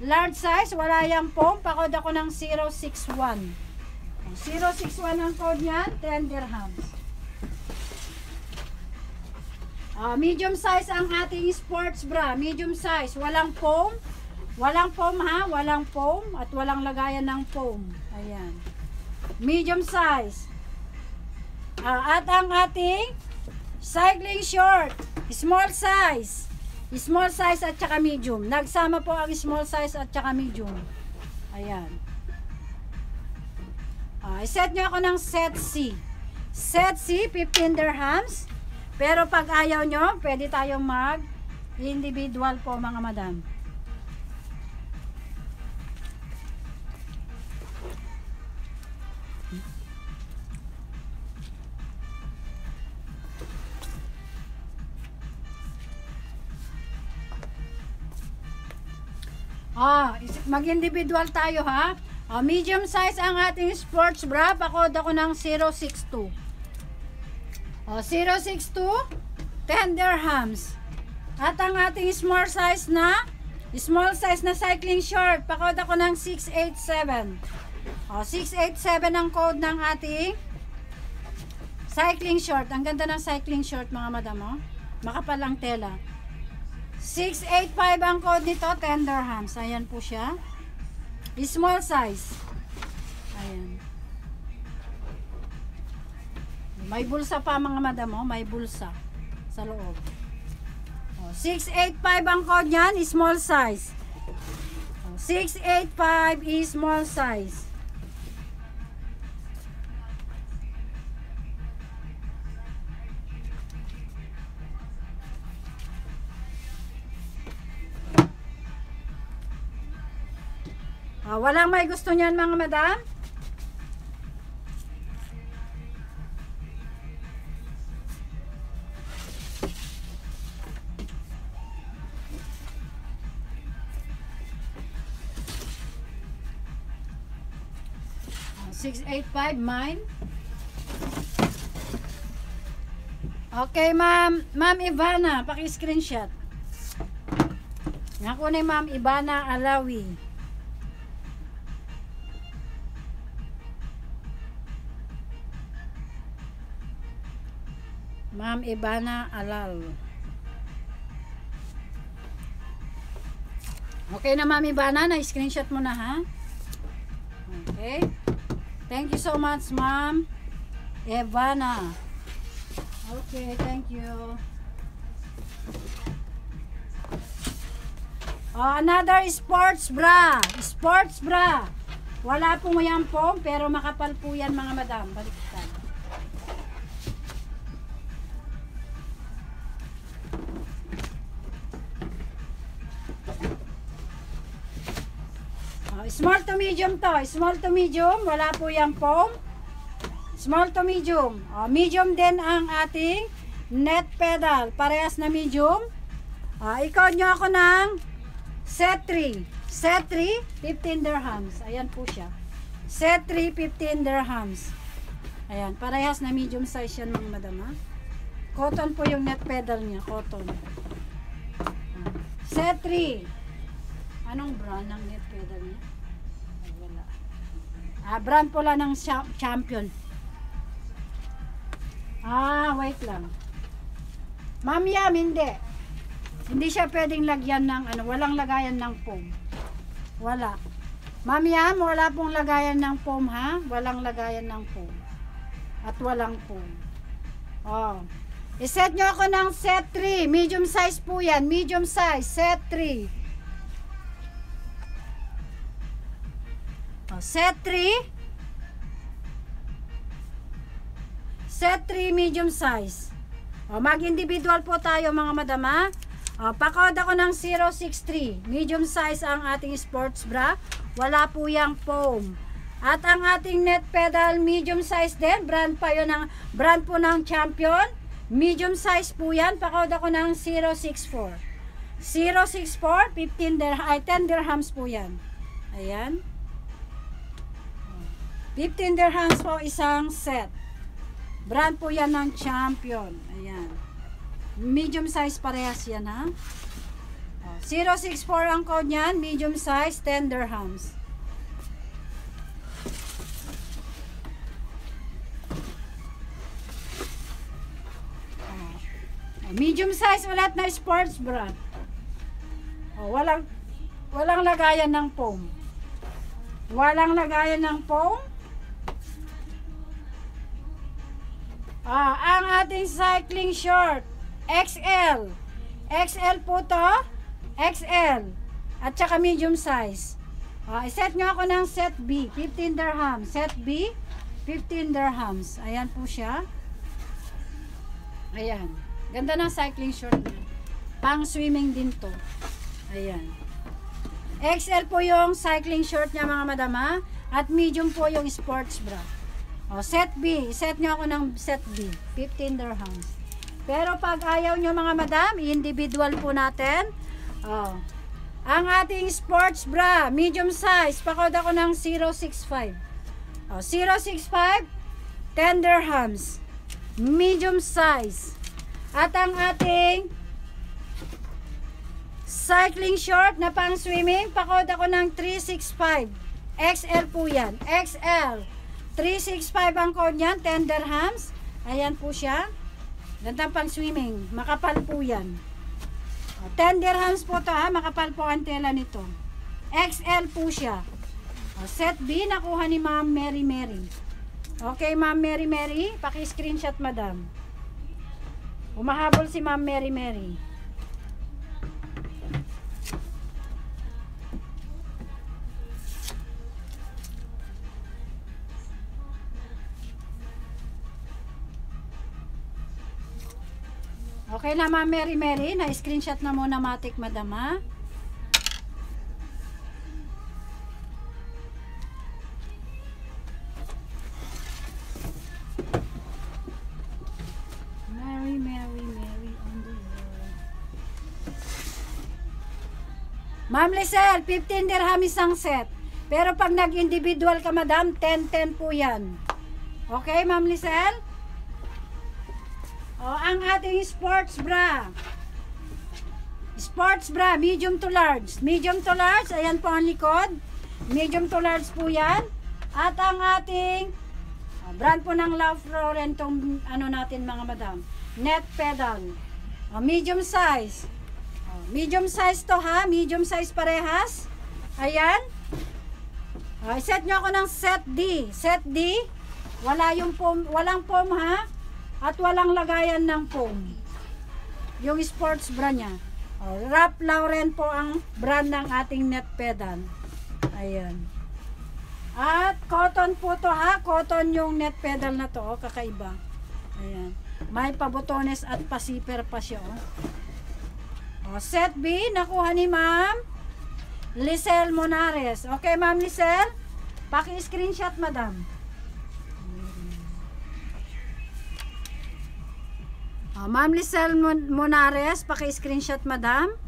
S1: Large size, wala yang foam. Pakod ako ng 061. 061 ang code niyan, 10 dirhams. Ah, medium size ang ating sports bra. Medium size, walang foam. Walang foam ha, walang foam at walang lagayan ng foam. Ayan. Medium size. Ah, at ang ating cycling short, small size. Small size at saka medium. Nagsama po ang small size at saka medium. Ayan. Ah, set nyo ako ng set C. Set C, 15 dirhams. Pero pag ayaw nyo, pwede tayong mag individual po mga madam. Ah, mag-individual tayo ha. Ah, medium size ang ating sports bra. Pakod ako ng 062. Oh, 062, 10 dirhams. At ang ating small size na, small size na cycling short, pakod ako ng 687. Oh, 687 ang code ng ating cycling short. Ang ganda ng cycling short mga madam, oh. Makapal ang tela. 685 ang code nito, 10 dirhams. Ayan po siya. Small size. Ayan. May bulsa pa mga madam, oh. may bulsa sa loob. Oh, 685 ang code niyan, small size. Oh, 685 is small size. Walang may gusto niyan mga madam? Ah, 685 mine. Okay, ma'am. Ma'am Ivana, paki-screenshot. Ako ni Ma'am Ivana Alawi. Ma'am Ivana Alal. Okay na Ma'am Ivana, na-screenshot mo na ha? Okay. Thank you so much, Ma'am Ivana. Okay, thank you. Oh, another sports bra. Sports bra. Wala po yan po, pero makapal po yan mga madam. Baliktad. Small to medium to. Small to medium. Wala po yan foam. Small to medium. Oh, medium din ang ating net pedal. Parehas na medium. Ah, ikaw nyo ako ng set 3. Set 3, 15 dirhams. Ayan po siya. Set 3, 15 dirhams. Ayan, parehas na medium size yan mga madam. Cotton po yung net pedal niya, cotton. Ah, Set 3. Anong brand ng net pedal niya? Ah, brand pula ng cha- champion. Ah, wait lang. Ma'am Yam, hindi. Hindi siya pwedeng lagyan ng ano, walang lagayan ng foam. Wala. Ma'am wala pong lagayan ng foam ha? Walang lagayan ng foam. At walang foam. Oh. I-set nyo ako ng set 3. Medium size po yan. Medium size. Set 3. Oh, set 3. Set 3 medium size. O, mag-individual po tayo mga madam ha. O, pakod ako ng 063. Medium size ang ating sports bra. Wala po yung foam. At ang ating net pedal medium size din. Brand pa yun ng, brand po ng champion. Medium size po yan. Pakod ako ng 064. 064, 15 dirham, ay 10 dirhams po yan. Ayan. 15 dirhams po isang set. Brand po yan ng Champion. Ayan. Medium size parehas yan ha. Oh, 064 ang code niyan. Medium size, 10 dirhams. Medium size ulit na sports bra. Oh, walang walang lagayan ng foam. Walang lagayan ng foam. Ah, ang ating cycling short, XL. XL po to, XL. At saka medium size. Ah, iset nyo ako ng set B, 15 dirhams. Set B, 15 dirhams. Ayan po siya. Ayan. Ganda ng cycling short niya. Pang swimming din to. Ayan. XL po yung cycling short niya mga madama. At medium po yung sports bra. O, set B. Set nyo ako ng set B. 15 dirhams. Pero pag ayaw nyo mga madam, individual po natin. O, ang ating sports bra, medium size. Pakod ako ng 065. O, 065, 10 dirhams. Medium size. At ang ating cycling short na pang swimming, pakod ako ng 365. XL po yan. XL. 365 ang code niyan, 10 dirhams. Ayan po siya. Ganda pang swimming. Makapal po yan. O, 10 dirhams po to ha. Makapal po ang tela nito. XL po siya. Set B, nakuha ni Ma'am Mary Mary. Okay, Ma'am Mary Mary. Paki-screenshot, madam. Umahabol si Ma'am Mary Mary. Okay na, Ma'am Mary Mary. Na-screenshot na muna matik, madam, ha? Mary, Mary, Mary on the road. Ma'am Lizelle, 15 dirham isang set. Pero pag nag-individual ka, madam, 10-10 po yan. Okay, Ma'am Lizelle? O, ang ating sports bra. Sports bra, medium to large. Medium to large, ayan po ang likod. Medium to large po yan. At ang ating ah, brand po ng Love Lauren tong ano natin mga madam. Net pedal. O, medium size. O, medium size to ha. Medium size parehas. Ayan. O, set nyo ako ng set D. Set D. Wala yung foam, walang foam ha. At walang lagayan ng foam. Yung sports bra niya. Oh, Ralph Lauren po ang brand ng ating net pedal. Ayan. At cotton po to ha. Cotton yung net pedal na to. Oh, kakaiba. Ayan. May pabotones at pasiper pa siya. Oh. Oh, set B. Nakuha ni ma'am. Lisel Monares. Okay, ma'am Lisel. Paki-screenshot, madam. Oh, Ma'am Lisel Mon- Monares, paki-screenshot madam.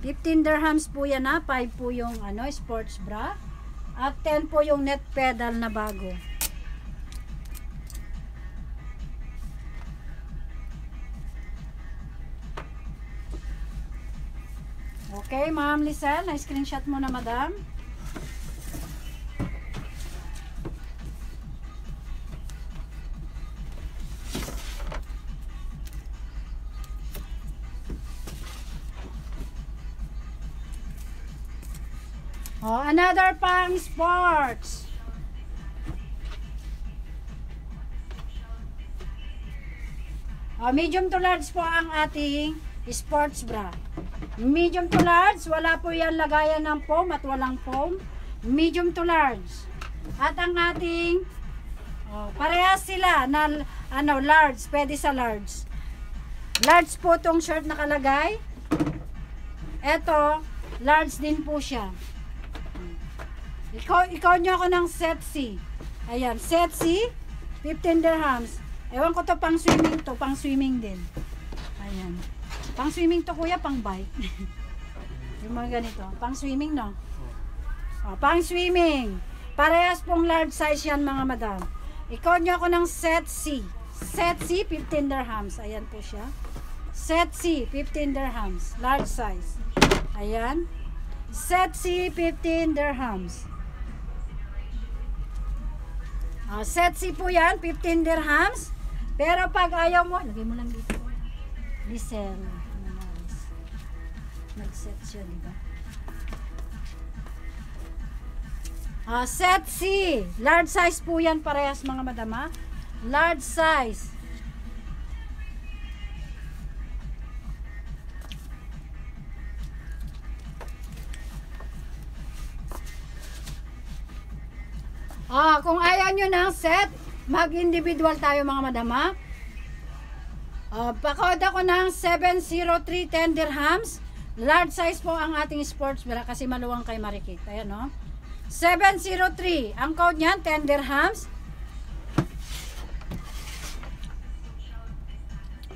S1: 15 dirhams po yan ha, 5 po yung ano, sports bra. At 10 po yung net pedal na bago. Okay, Ma'am Lisel, na-screenshot mo na madam. Oh, another pang sports. Oh, medium to large po ang ating sports bra. Medium to large, wala po yan lagayan ng foam at walang foam. Medium to large. At ang ating oh, parehas sila na ano large, pwede sa large. Large po tong shirt nakalagay. Ito, large din po siya. Ikaw, ikaw nyo ako ng set C. Ayan, set C, 15 dirhams. Ewan ko to pang swimming to, pang swimming din. Ayan. Pang swimming to kuya, pang bike. Yung mga ganito. Pang swimming no? O, pang swimming. Parehas pong large size yan mga madam. Ikaw nyo ako ng set C. Set C, 15 dirhams. Ayan po siya. Set C, 15 dirhams. Large size. Ayan. Set C, 15 dirhams. Ah, set C po yan, 15 dirhams. Pero pag ayaw mo, lagay mo lang dito. Manalis. Nag-set siya, di ba? Ah, set C. Large size po yan parehas mga madama. Large size. Ah, kung ayaw nyo ng set, mag-individual tayo mga madama. Ah, pakod ako ng 70310 dirhams. Large size po ang ating sports bra kasi maluwang kay Marikit. Ayan no. 703. Ang code niyan 10 dirhams.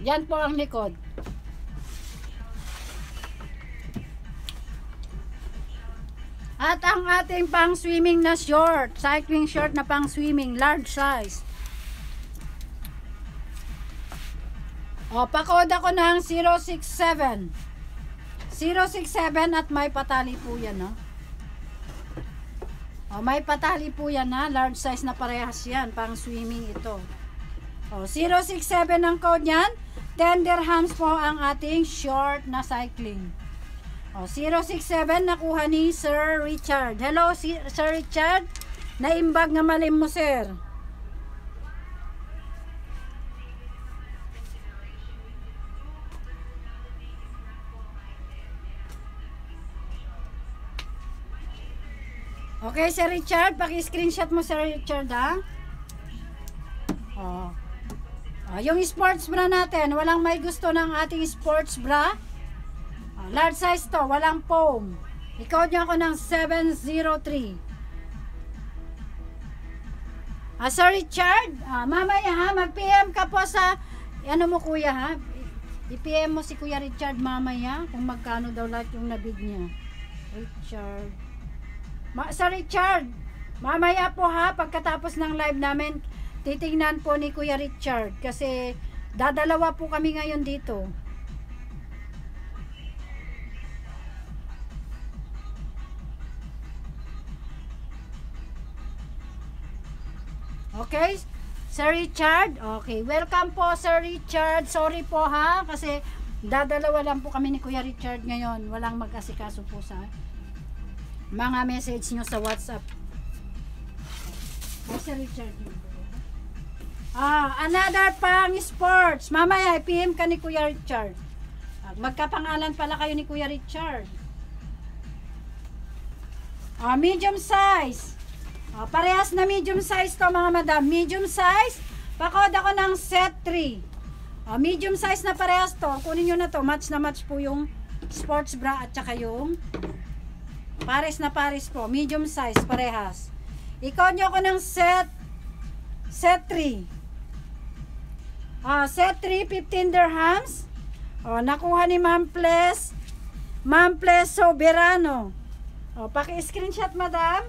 S1: Yan po ang likod. At ang ating pang swimming na short, cycling short na pang swimming, large size. O, pakod ako ng 067. 067 at may patali po yan, no? O, may patali po yan, ha? Large size na parehas yan, pang swimming ito. O, 067 ang code niyan. 10 dirhams po ang ating short na cycling. O, 067 nakuha ni Sir Richard. Hello, si Sir Richard. Naimbag nga malim mo, sir. Okay, Sir Richard. Paki-screenshot mo, Sir Richard, ha? Oh. Oh, yung sports bra natin, walang may gusto ng ating sports bra. Ah, large size to, walang foam. Niyo ako ng 703. Ah, Sir Richard, ah, mamaya ha, mag-PM ka po sa, ano mo kuya ha, I-PM mo si Kuya Richard mamaya kung magkano daw lahat yung nabid niya. Richard. Ma sa Richard, mamaya po ha, pagkatapos ng live namin, titingnan po ni Kuya Richard kasi dadalawa po kami ngayon dito. Okay? Sir Richard? Okay. Welcome po, Sir Richard. Sorry po ha, kasi dadalawa lang po kami ni Kuya Richard ngayon. Walang mag-asikaso po sa mga message nyo sa WhatsApp. Oh, Sir Richard. Ah, another pang sports. Mamaya, PM ka ni Kuya Richard. Ah, Magkapangalan pala kayo ni Kuya Richard. Ah, medium size. Ah, parehas na medium size to mga madam. Medium size. Pakod ako ng set 3. Ah, medium size na parehas to. Kunin nyo na to. Match na match po yung sports bra at saka yung pares na pares po. Medium size parehas. Ikaw nyo ako ng set set 3. Ah, set 3, 15 dirhams. Oh, nakuha ni Ma'am Ples. Ma'am Ples Soberano. Oh, paki-screenshot, madam.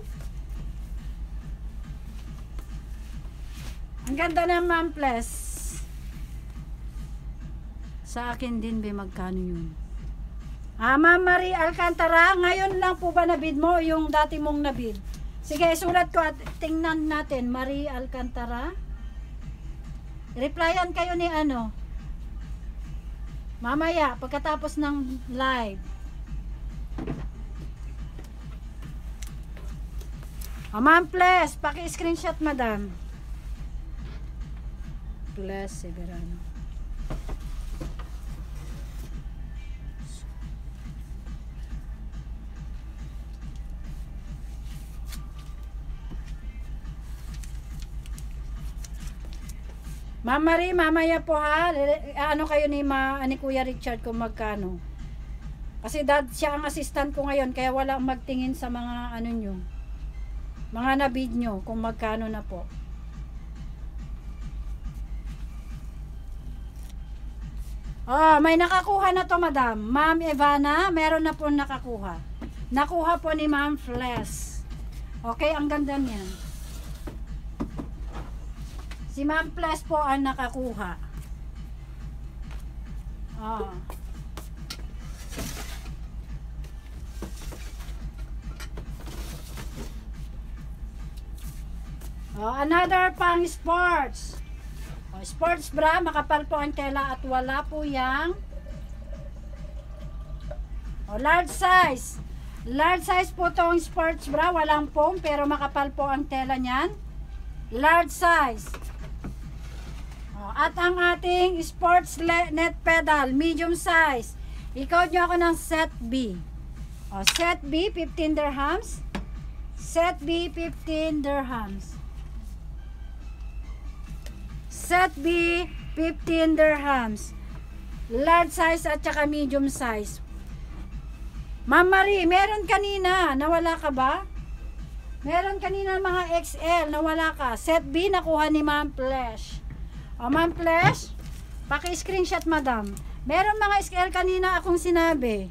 S1: Ang ganda ng Ma'am Ples. Sa akin din, be, magkano yun? Ah, Ma'am Marie Alcantara, ngayon lang po ba nabid mo yung dati mong nabid? Sige, sulat ko at tingnan natin. Marie Alcantara. Replyan kayo ni ano. Mamaya, pagkatapos ng live. Ah, ma'am, please, paki-screenshot, madam. Plus, Severano. Ma'am Marie, mamaya po ha. Ano kayo ni, ma, ni Kuya Richard kung magkano? Kasi dad, siya ang assistant ko ngayon kaya wala magtingin sa mga ano nyo. Mga nabid nyo kung magkano na po. Oh, may nakakuha na to, madam. Ma'am Ivana, meron na po nakakuha. Nakuha po ni Ma'am Fles. Okay, ang ganda niyan. Si Ma'am Fles po ang nakakuha. Oh. Oh, another pang sports. Sports bra, makapal po ang tela at wala po yang oh, large size. Large size po tong sports bra, walang foam pero makapal po ang tela niyan. Large size. Oh, at ang ating sports net pedal, medium size. Nyo ako ng set B. Oh, set B, 15 dirhams. Set B, 15 dirhams. Set B, 15 dirhams. Large size at saka medium size. Ma'am Marie, meron kanina, nawala ka ba? Meron kanina mga XL, nawala ka. Set B, nakuha ni Ma'am Flesh. O, Ma'am Flesh, paki-screenshot, madam. Meron mga XL kanina akong sinabi.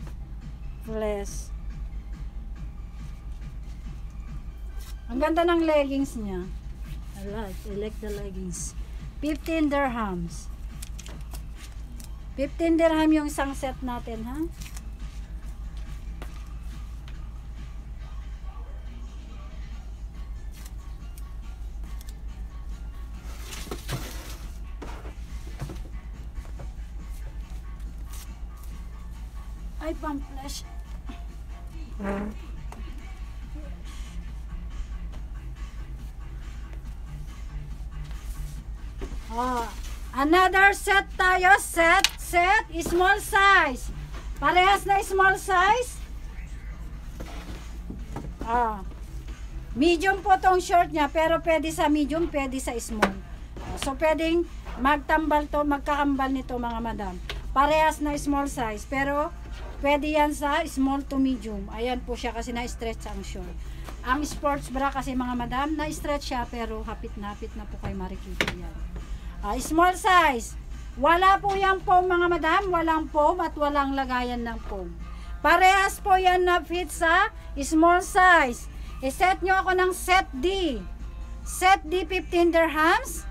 S1: Flesh. Ang ganda ng leggings niya. I like, I like the leggings. 15 dirhams. 15 dirham yung isang set natin, ha? Ay, pang-flash. Oh, another set tayo. Set, set, small size. Parehas na small size. Ah. Medium po tong short niya, pero pwede sa medium, pwede sa small. Ah, So, pwedeng magtambal to, magkakambal nito mga madam. Parehas na small size, pero pwede yan sa small to medium. Ayan po siya kasi na-stretch ang short. Ang sports bra kasi mga madam, na-stretch siya, pero hapit na po kay makikita yan. Ah, small size. Wala po yung foam mga madam, walang foam at walang lagayan ng foam. Parehas po yan na fit sa small size. I-set nyo ako ng set D. Set D 15 dirhams.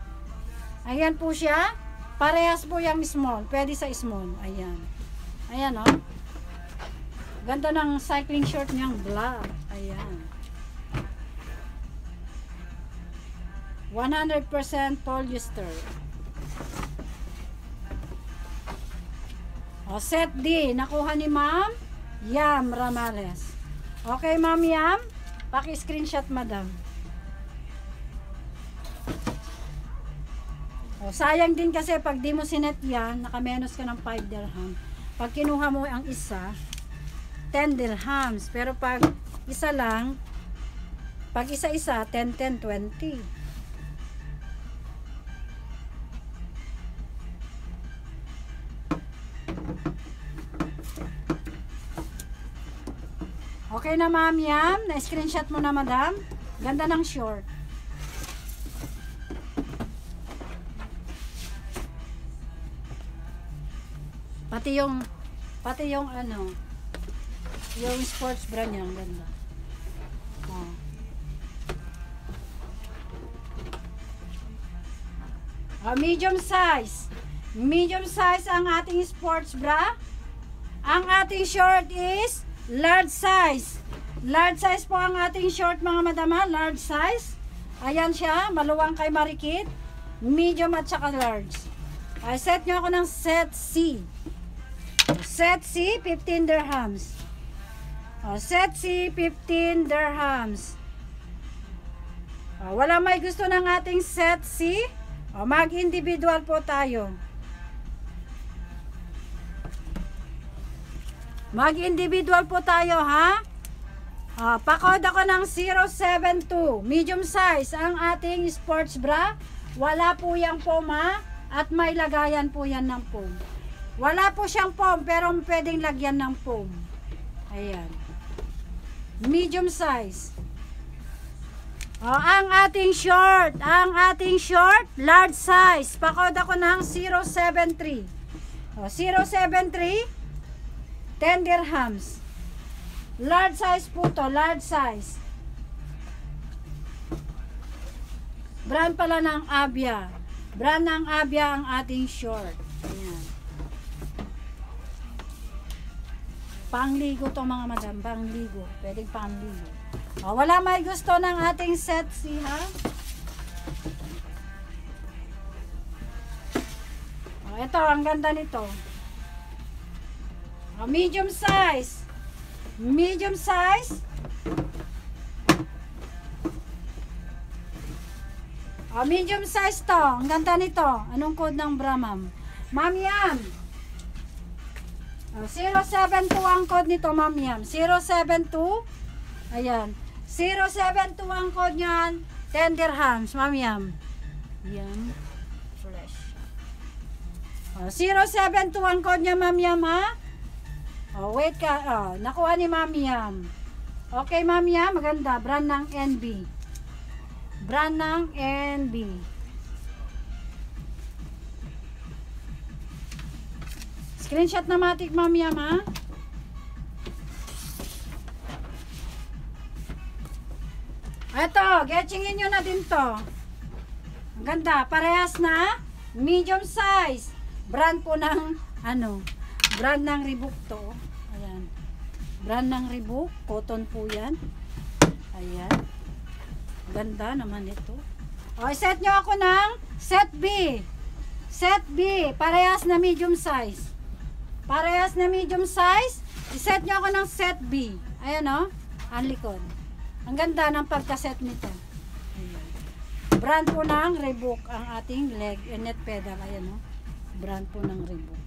S1: Ayan po siya. Parehas po yung small. Pwede sa small. Ayan. Ayan o. Oh. Ganda ng cycling short niyang black. Ayan. 100% polyester. O, set D. Nakuha ni ma'am. Yam Ramales. Okay, ma'am Yam. Paki-screenshot, madam. O, sayang din kasi pag di mo sinet yan, nakamenos ka ng 5 dirham. Pag kinuha mo ang isa, 10 dirhams. Pero pag isa lang, pag isa-isa, 10, 10, 20. Okay na ma'am yan. Na-screenshot mo na madam. Ganda ng short. Pati yung pati yung ano yung sports bra niya ang ganda. Oh. Oh, medium size. Medium size ang ating sports bra. Ang ating short is large size. Large size po ang ating short mga madama. Large size. Ayan siya. Maluwang kay marikit. Medium at saka large. Ay, set nyo ako ng set C. Set C, 15 dirhams. O, set C, 15 dirhams. O, wala may gusto ng ating set C. O, mag-individual po tayo. Mag-individual po tayo, ha? Uh, pakod ako ng 072. Medium size ang ating sports bra. Wala po yung foam, ha? At may lagayan po yan ng foam. Wala po siyang foam, pero pwedeng lagyan ng foam. Ayan. Medium size. Oh, ang ating short, ang ating short, large size. Pakod ako ng 073. Oh, 073. 10 dirhams. Large size po to, large size. Brand pala ng Abia. Brand ng Abia ang ating short. Ayan. Pangligo to mga madam, pangligo. Pwedeng pangligo. O, wala may gusto ng ating set si ha? O, ito, ang ganda nito. Oh, medium size. Medium size. Oh, medium size to. Ang ganda nito. Anong code ng bra, ma'am? Ma'am yan. Oh, 072 ang code nito, ma'am yan. 072. Ayan. 072 ang code niyan. 10 dirhams, ma'am yan. Yan. Fresh. Oh, 072 ang code niya, ma'am yan, ha? Oh, wait ka. Oh, nakuha ni Mami Yam. Okay, Mami Yam. Maganda. Brand ng NB. Brand ng NB. Screenshot na matik, Mami Yam, ha? Ito, getchingin nyo na din to. Ang ganda. Parehas na medium size. Brand po ng ano, Brand ng Reebok to. Ayan. Brand ng Reebok. Cotton po yan. Ayan. Ganda naman ito. O, set nyo ako ng set B. Set B. Parehas na medium size. Parehas na medium size. I-set nyo ako ng set B. Ayan o. Ang likod. Ang ganda ng pagkaset nito. Brand po ng Reebok ang ating leg and net pedal. Ayan o. Brand po ng Reebok.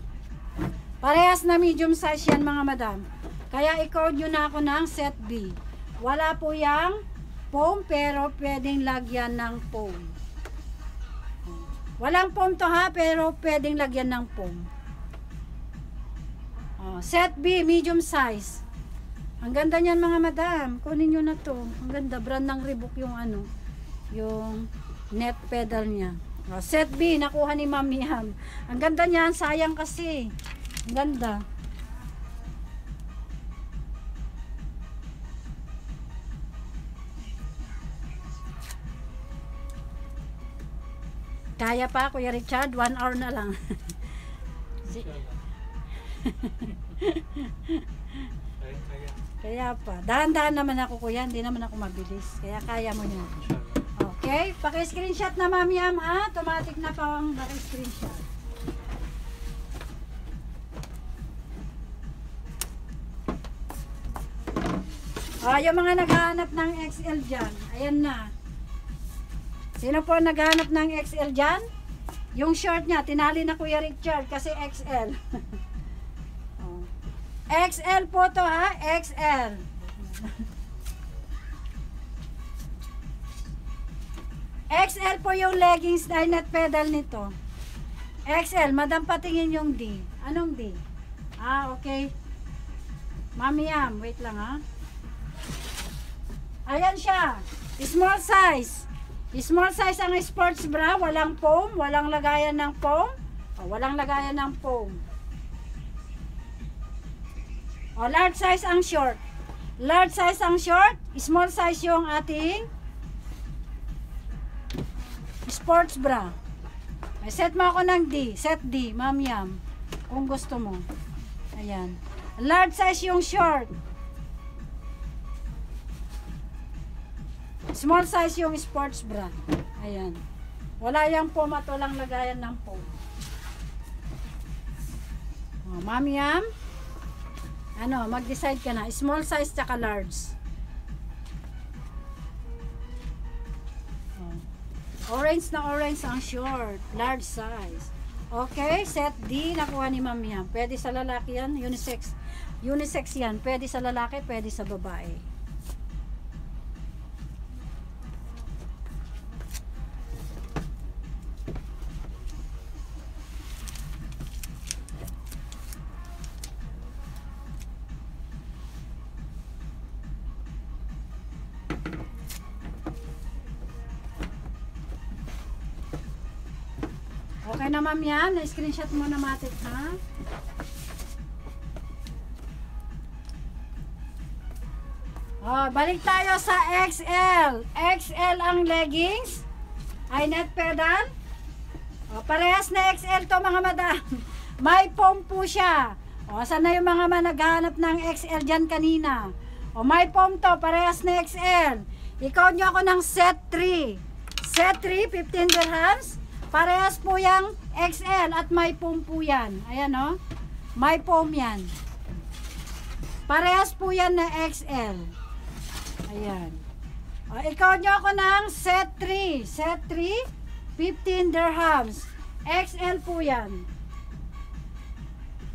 S1: Parehas na medium size yan mga madam. Kaya i-code nyo na ako ng set B. Wala po yung foam pero pwedeng lagyan ng foam. Walang foam to ha pero pwedeng lagyan ng foam. Oh, set B, medium size. Ang ganda niyan mga madam. Kunin nyo na to. Ang ganda. Brand ng Reebok yung ano. Yung net pedal niya. Oh, set B, nakuha ni Ma'am Yam. Ang ganda niyan, sayang kasi. Ganda. Kaya pa, Kuya Richard, one hour na lang.
S2: Kaya,
S1: pa. Dahan-dahan naman ako, Kuya. Hindi naman ako mabilis. Kaya kaya mo.
S2: Inshallah.
S1: Okay, paki-screenshot na Ma'am Yam, ah. Automatic na pa ang paki-screenshot. Ah, yung mga naghahanap ng XL dyan, ayan na. Sino po naghahanap ng XL dyan? Yung short niya, tinali na Kuya Richard kasi XL. oh. XL po to ha, XL. XL po yung leggings na net pedal nito. XL, madam patingin yung D. Anong D? Ah, okay. Mami Yam, wait lang ha. Ayan siya. Small size. Small size ang sports bra. Walang foam. Walang lagayan ng foam. O, walang lagayan ng foam. O, large size ang short. Large size ang short. Small size yung ating sports bra. Ay, set mo ako ng D. Set D, ma'am yam. Kung gusto mo. Ayan. Large size yung short. Small size yung sports bra. Ayan. Wala yung foam at walang lagayan ng foam. Oh, ma'am yam. Ano, mag-decide ka na. Small size tsaka large. Oh. Orange na orange ang short. Large size. Okay, set D. Nakuha ni ma'am yan. Pwede sa lalaki yan. Unisex. Unisex yan. Pwede sa lalaki, pwede sa babae. Okay na ma'am yan. Na-screenshot mo na matik ha. Oh, balik tayo sa XL. XL ang leggings. Ay net pedal. Oh, parehas na XL to mga madam. May foam po siya. O, saan na yung mga man naghahanap ng XL dyan kanina? O, may foam to. Parehas na XL. Ikaw nyo ako ng set 3. Set 3, 15 dirhams. Parehas po yung XL at may foam po yan. Ayan o. May foam yan. Parehas po yan na XL. Ayan. O, ikaw nyo ako ng set 3. Set 3, 15 dirhams. XL po yan.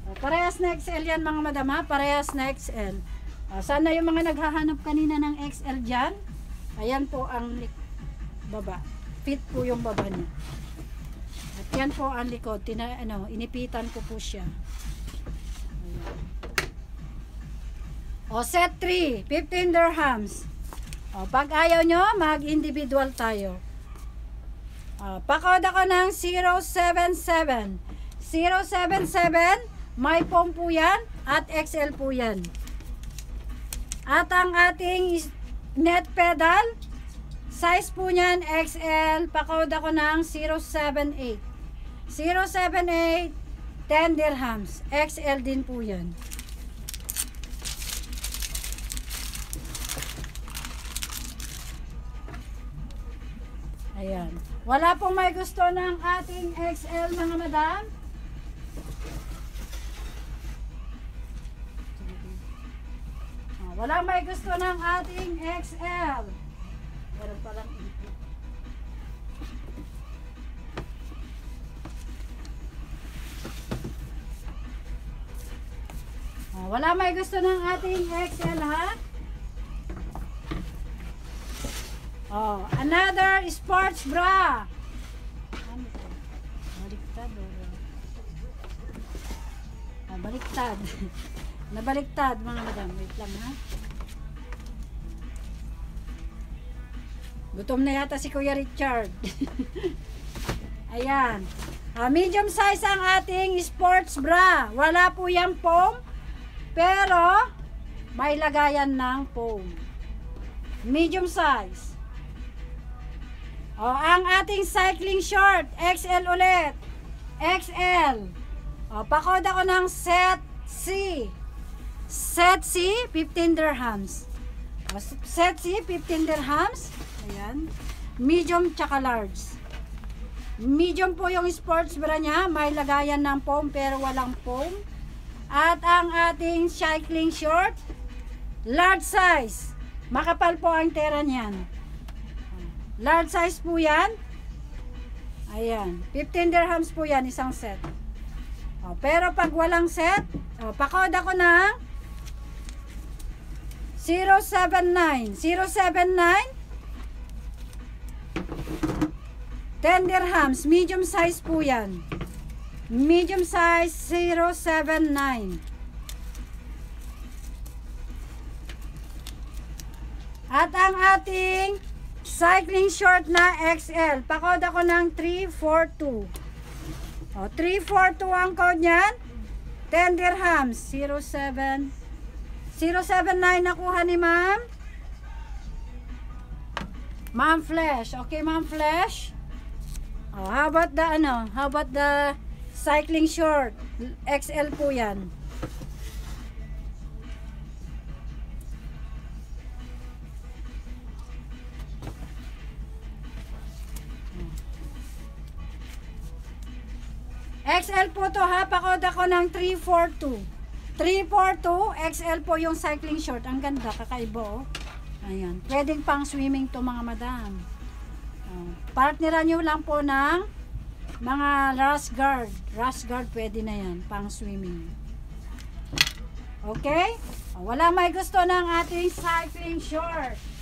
S1: O, parehas na XL yan mga madam ha. Parehas na XL. O, sana yung mga naghahanap kanina ng XL dyan. Ayan po ang baba. Fit po yung baba niya. At yan po ang likod. Tina, ano, inipitan ko po siya. Ayan. O, set 3. 15 dirhams. O, pag ayaw nyo, mag-individual tayo. O, pakod ako ng 077. 077, may foam po yan at XL po yan. At ang ating net pedal, size po niyan XL, pakod ako ng 078. 078, 10 dirhams. XL din po yan. Ayan. Wala pong may gusto ng ating XL mga madam. Ah, Wala may gusto ng ating XL. Meron palang. Ah, Wala may gusto ng ating XL ha? Oh, another sports bra. Ano to? Baliktad o? Ah, baliktad. Nabaliktad mga madam. Wait lang ha. Gutom na yata si Kuya Richard. Ayan. Ah, medium size ang ating sports bra. Wala po yung foam, pero may lagayan ng foam. Medium size. O, ang ating cycling short, XL ulit. XL. O, pakod ako ng set C. Set C, 15 dirhams. Set C, 15 dirhams. Ayan. Medium tsaka large. Medium po yung sports bra niya. May lagayan ng foam pero walang foam. At ang ating cycling short, large size. Makapal po ang tera niyan. Large size po yan. Ayan. 15 dirhams po yan, isang set. O, pero pag walang set, o, pakod ako ng 079. 079 10 dirhams, medium size po yan. Medium size 079. At ang ating cycling short na XL, pakod ako ng 342. O, 342 ang code niyan. 10 dirhams, 07 079 nakuha ni ma'am. Ma'am Flesh. Okay, Ma'am Flesh. Oh, how about the ano? How about the cycling short? XL po 'yan. XL po to ha. Pakod ako ng 342. 342 XL po yung cycling short. Ang ganda, kakaiba oh. Ayan. Pwedeng pang swimming to mga madam. Oh. Partneran nyo lang po ng mga rash guard. Rash guard pwede na yan. Pang swimming. Okay? Oh, wala may gusto ng ating cycling short.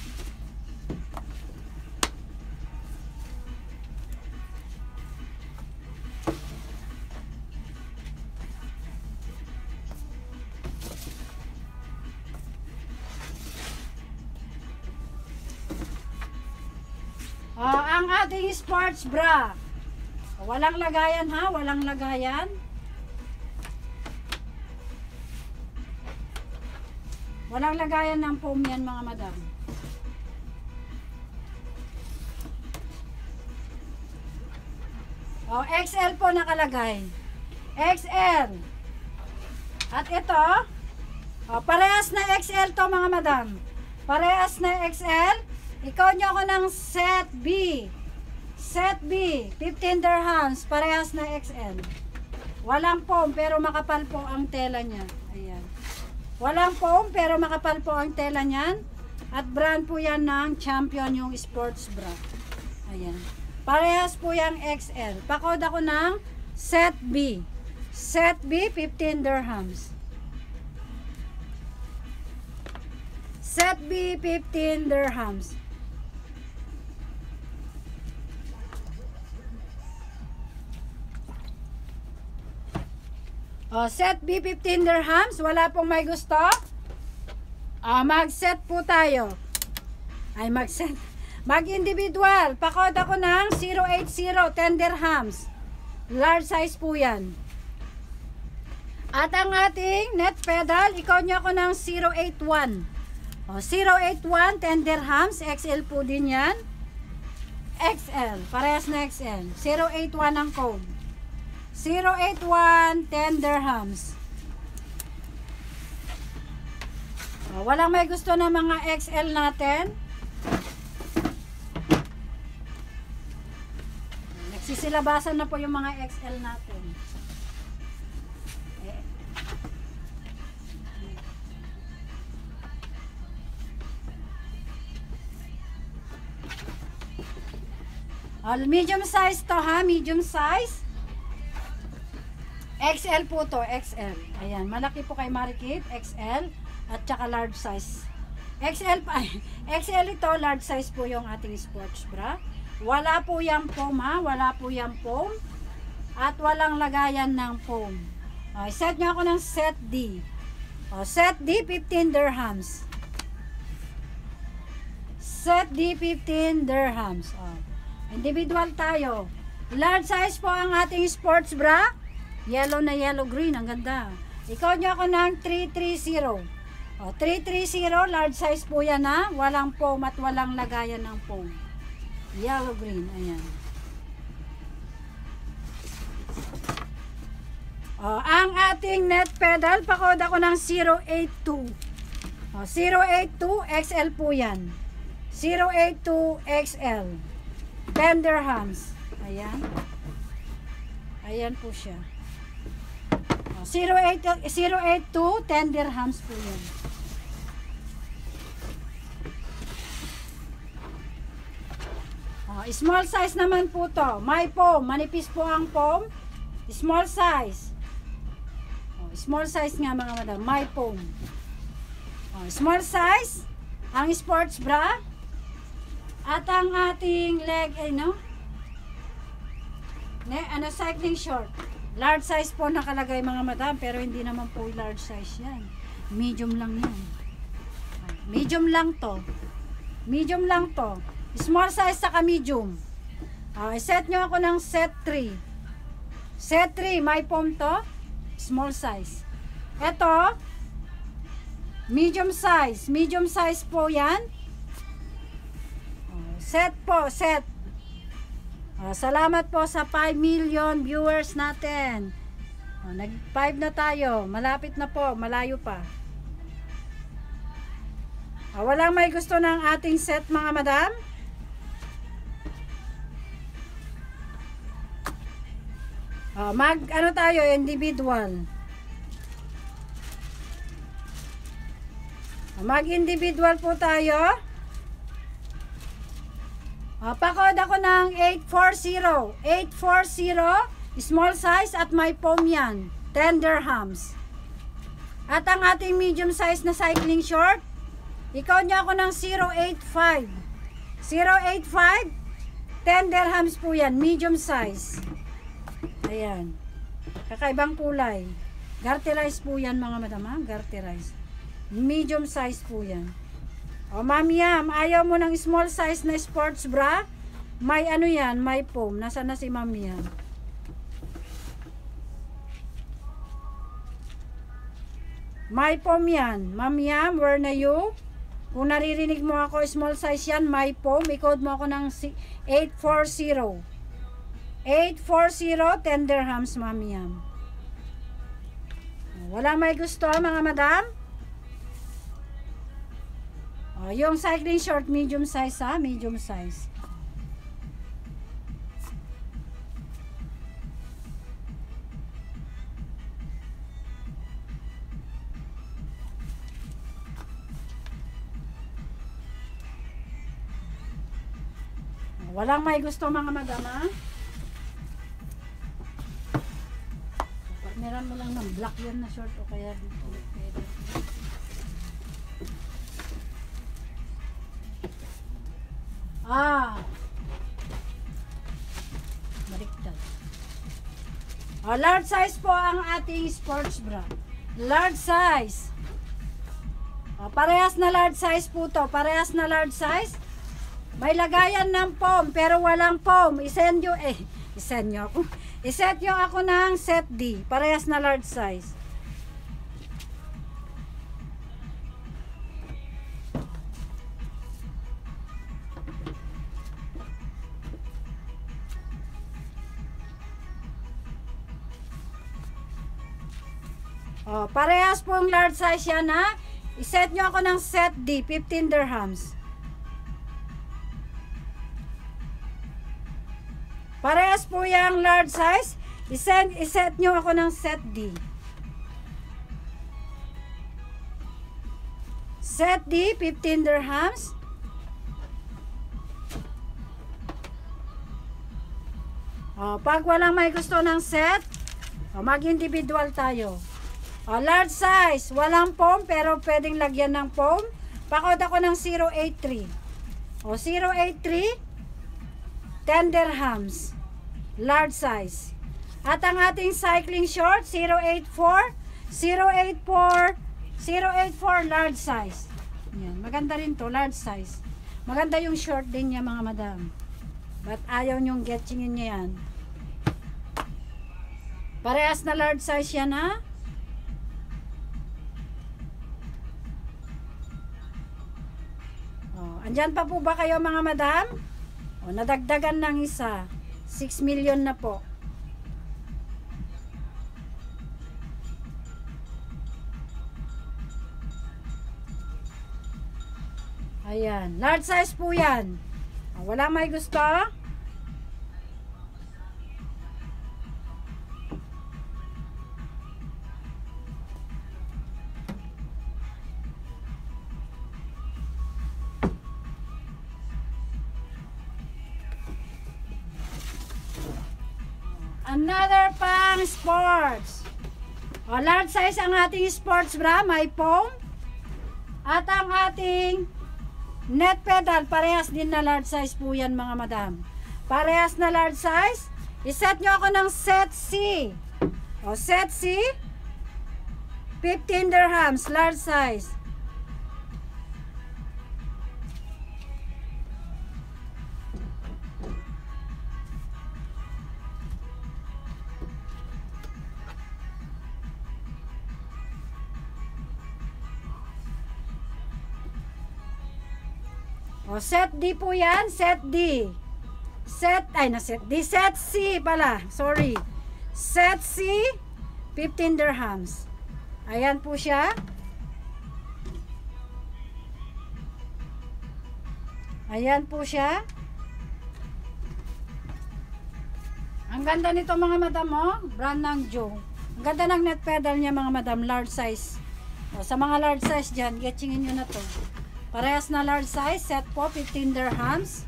S1: Sports bra. Walang lagayan ha, walang lagayan. Walang lagayan ng foam yan mga madam. Oh, XL po nakalagay. XL. At ito, oh, parehas na XL to mga madam. Parehas na XL. Ikaw nyo ako ng set B. Set B, 15 dirhams, parehas na XL. Walang foam pero makapal po ang tela niya. Ayan. Walang foam pero makapal po ang tela niyan. At brand po yan ng Champion yung sports bra. Ayan. Parehas po yung XL. Pakod ako ng set B. Set B, 15 dirhams. Set B, 15 dirhams. O, set B, 15 dirhams. Wala pong may gusto. Ah, mag-set po tayo. Ay, mag-set. Mag-individual. Pakod ako ng 080, 10 dirhams. Large size po yan. At ang ating net pedal, ikaw nyo ako ng 081. O, 081, 10 dirhams. XL po din yan. XL. Parehas na XL. 081 ang code. 081, 10 dirhams. O, walang may gusto ng mga XL natin. Nagsisilabasan na po yung mga XL natin. All medium size to ha, medium size. XL po to, XL. Ayan, malaki po kay Marikit, XL at saka large size. XL pa, XL ito, large size po yung ating sports bra. Wala po yung foam ha, wala po yung foam. At walang lagayan ng foam. Okay, set nyo ako ng set D. O, set D, 15 dirhams. Set D, 15 dirhams. O, individual tayo. Large size po ang ating sports bra. Yellow na yellow green. Ang ganda. Ikaw nyo ako ng 330. O, 330. Large size po yan ha. Walang foam at walang lagayan ng foam. Yellow green. Ayan. O, ang ating net pedal, pakod ako ng 082. O, 082 XL po yan. 082 XL. Tender hams. Ayan. Ayan po siya. O, 08, 082 tender hams po yan. O, small size naman po to. May foam. Manipis po ang foam. Small size. O, small size nga mga madam. May foam. O, small size. Ang sports bra. At ang ating leg, eh, no? Ne, ano, cycling short. Large size po nakalagay mga madam, pero hindi naman po large size yan. Medium lang yan. Medium lang to. Medium lang to. Small size saka medium. Ah, set nyo ako ng set 3. Set 3, may foam to. Small size. Ito, medium size. Medium size po yan. Set po, set. Oh, salamat po sa 5 million viewers natin. Oh, nag 5 na tayo. Malapit na po, malayo pa. Oh, walang may gusto ng ating set mga madam? Oh, mag ano tayo, individual. Mag individual po tayo. Uh, pakod ako ng 840. 840, small size at may foam yan. Tender hams. At ang ating medium size na cycling short, ikaw niya ako ng 085. 085, tender hams po yan, medium size. Ayan. Kakaibang kulay. Garterize po yan mga madam ha, garterize. Medium size po yan. O ma'am Yam, ayaw mo ng small size na sports bra? May ano yan, may foam. Nasaan na si ma'am Yam? May foam yan. Ma'am Yam, where na you? Kung naririnig mo ako, small size yan, may foam. I-code mo ako ng si- 840. 840 tender hams, ma'am Yam. Wala may gusto, mga madam? Oh, yung cycling short, medium size ha, medium size. Walang may gusto mga madam ha? Meron mo lang ng black yan na short o kaya dito. Pwede. Ah. Baliktad. Oh, large size po ang ating sports bra. Large size. Oh, parehas na large size po to. Parehas na large size. May lagayan ng foam pero walang foam. Isend nyo eh. Isend nyo ako. Iset nyo ako ng set D. Parehas na large size. Oh, parehas pong large size yan ha. Iset nyo ako ng set D, 15 dirhams. Parehas po yung large size. Iset, iset nyo ako ng set D. Set D, 15 dirhams. Oh, pag walang may gusto ng set, oh, mag-individual tayo. Oh, large size, walang foam pero pwedeng lagyan ng foam. Pakod ako ng 083. O, 083, tender hams, large size. At ang ating cycling short, 084, 084, 084, large size. Yan, maganda rin to, large size. Maganda yung short din niya mga madam. But ayaw niyong getchingin niya yan. Parehas na large size yan ha. Oh, andyan pa po ba kayo mga madam? O, nadagdagan ng isa. 6 million na po. Ayan. Large size po yan. O, wala may gusto? Another pang sports. O, large size ang ating sports bra, may foam. At ang ating net pedal, parehas din na large size po yan mga madam. Parehas na large size. Iset nyo ako ng set C. O, set C. 15 dirhams, large size. O, set D po yan. Set D. Set, ay na set D. Set C pala. Sorry. Set C, 15 dirhams. Ayan po siya. Ayan po siya. Ang ganda nito mga madam oh. Brand ng Joe. Ang ganda ng net pedal niya mga madam. Large size. O, sa mga large size dyan, getchingin nyo na to. Parehas na large size. Set po, 15 dirhams.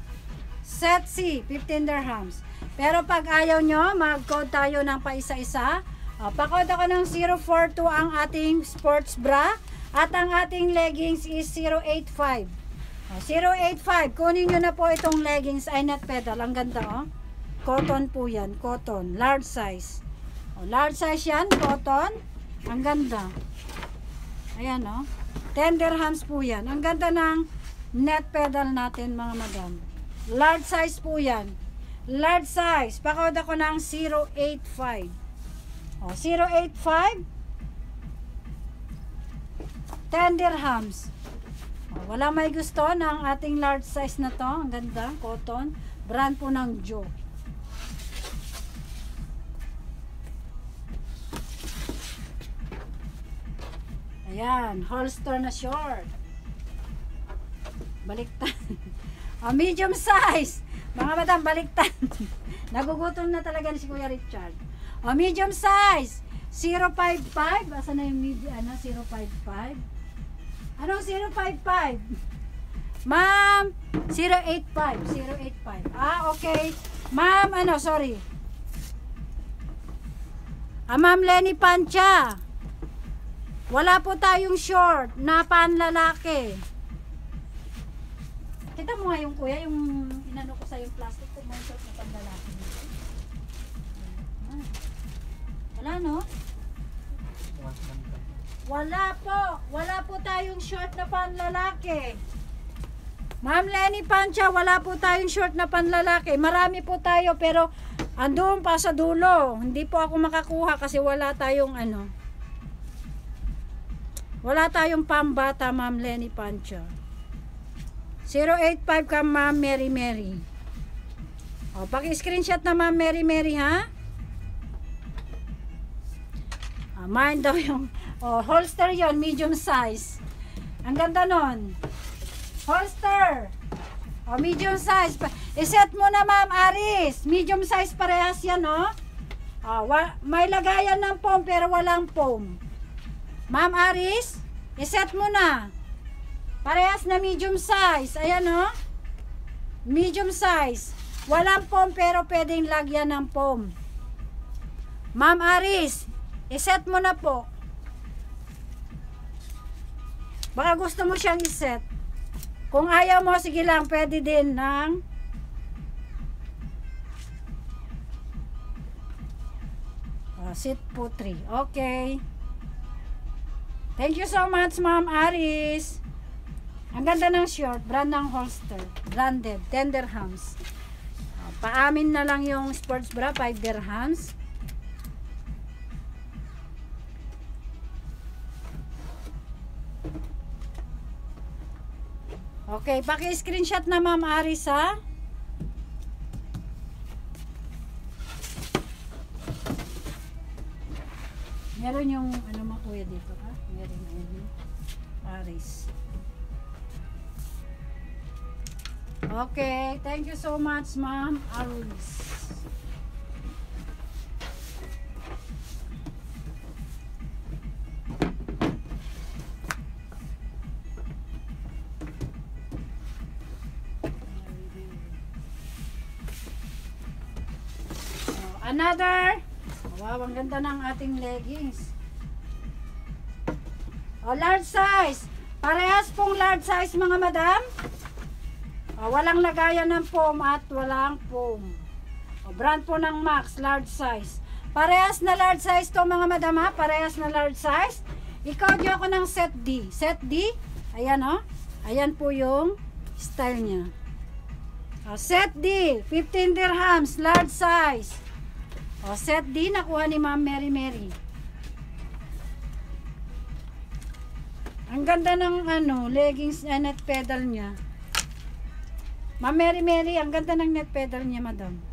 S1: Set C, 15 dirhams. Pero pag ayaw nyo, mag-code tayo ng paisa-isa. Uh, pa-code ako ng 042 ang ating sports bra. At ang ating leggings is 085. Oh, 085. Kunin nyo na po itong leggings ay net pedal. Ang ganda oh. Cotton po yan. Cotton. Large size. Oh, large size yan. Cotton. Ang ganda. Ayan oh. 10 dirhams po yan. Ang ganda ng net pedal natin mga madam. Large size po yan. Large size. Pakawad ako ng 085. O, 085. 10 dirhams. O, wala may gusto ng ating large size na to. Ang ganda. Cotton. Brand po ng Joe. Ayan. Holster na short. Baliktad. Ah, medium size. Mga madam, baliktad. Nagugutom na talaga ni si Kuya Richard. Oh, medium size. 055. Asa na yung medium, ano, 055? Anong 055? Ma'am, 085. 085. Ah, okay. Ma'am, ano, sorry. Ah, Ma'am Lenny Pancha. Wala po tayong short na panlalaki. Kita mo nga yung kuya, yung inano ko sa yung plastic ko, may short na panlalaki. Wala no? Wala po. Wala po tayong short na panlalaki. Ma'am Lenny Pancha, wala po tayong short na panlalaki. Marami po tayo pero andun pa sa dulo. Hindi po ako makakuha kasi wala tayong ano. Wala tayong pambata, Ma'am Lenny Pancha. 085 ka Ma'am Mary Mary. O, paki-screenshot na Ma'am Mary Mary ha. Ah, mine daw yung oh, holster yon medium size. Ang ganda nun. Holster. O, medium size. Iset mo na Ma'am Aris. Medium size parehas yan, no? Ah, wa- may lagayan ng foam pero walang foam. Ma'am Aris, iset mo na. Parehas na medium size. Ayan, no? Medium size. Walang foam pero pwedeng lagyan ng foam. Ma'am Aris, iset mo na po. Baka gusto mo siyang iset. Kung ayaw mo, sige lang, pwede din ng oh, sit 3. Okay. Thank you so much, Ma'am Aris. Ang ganda ng short, brand ng holster, branded, 10 dirhams. Ah, paamin na lang yung sports bra, 5 dirhams. Okay, paki-screenshot na Ma'am Aris ha. Meron yung ano makuya dito. Aris. Okay, thank you so much Ma'am Aris. Oh, Another. Wow, ang ganda ng ating leggings. Oh, large size. Parehas pong large size mga madam. Oh, walang lagayan ng foam at walang foam. Oh, brand po ng Max, large size. Parehas na large size to mga madam ha. Parehas na large size. Ikaw niyo ako ng set D. Set D. Ayan oh. Ayan po yung style niya. Oh, set D. 15 dirhams. Large size. O, set D, nakuha ni Ma'am Mary Mary. Ang ganda ng ano, leggings, uh, net pedal niya. Ma'am Mary Mary, ang ganda ng net pedal niya, madam.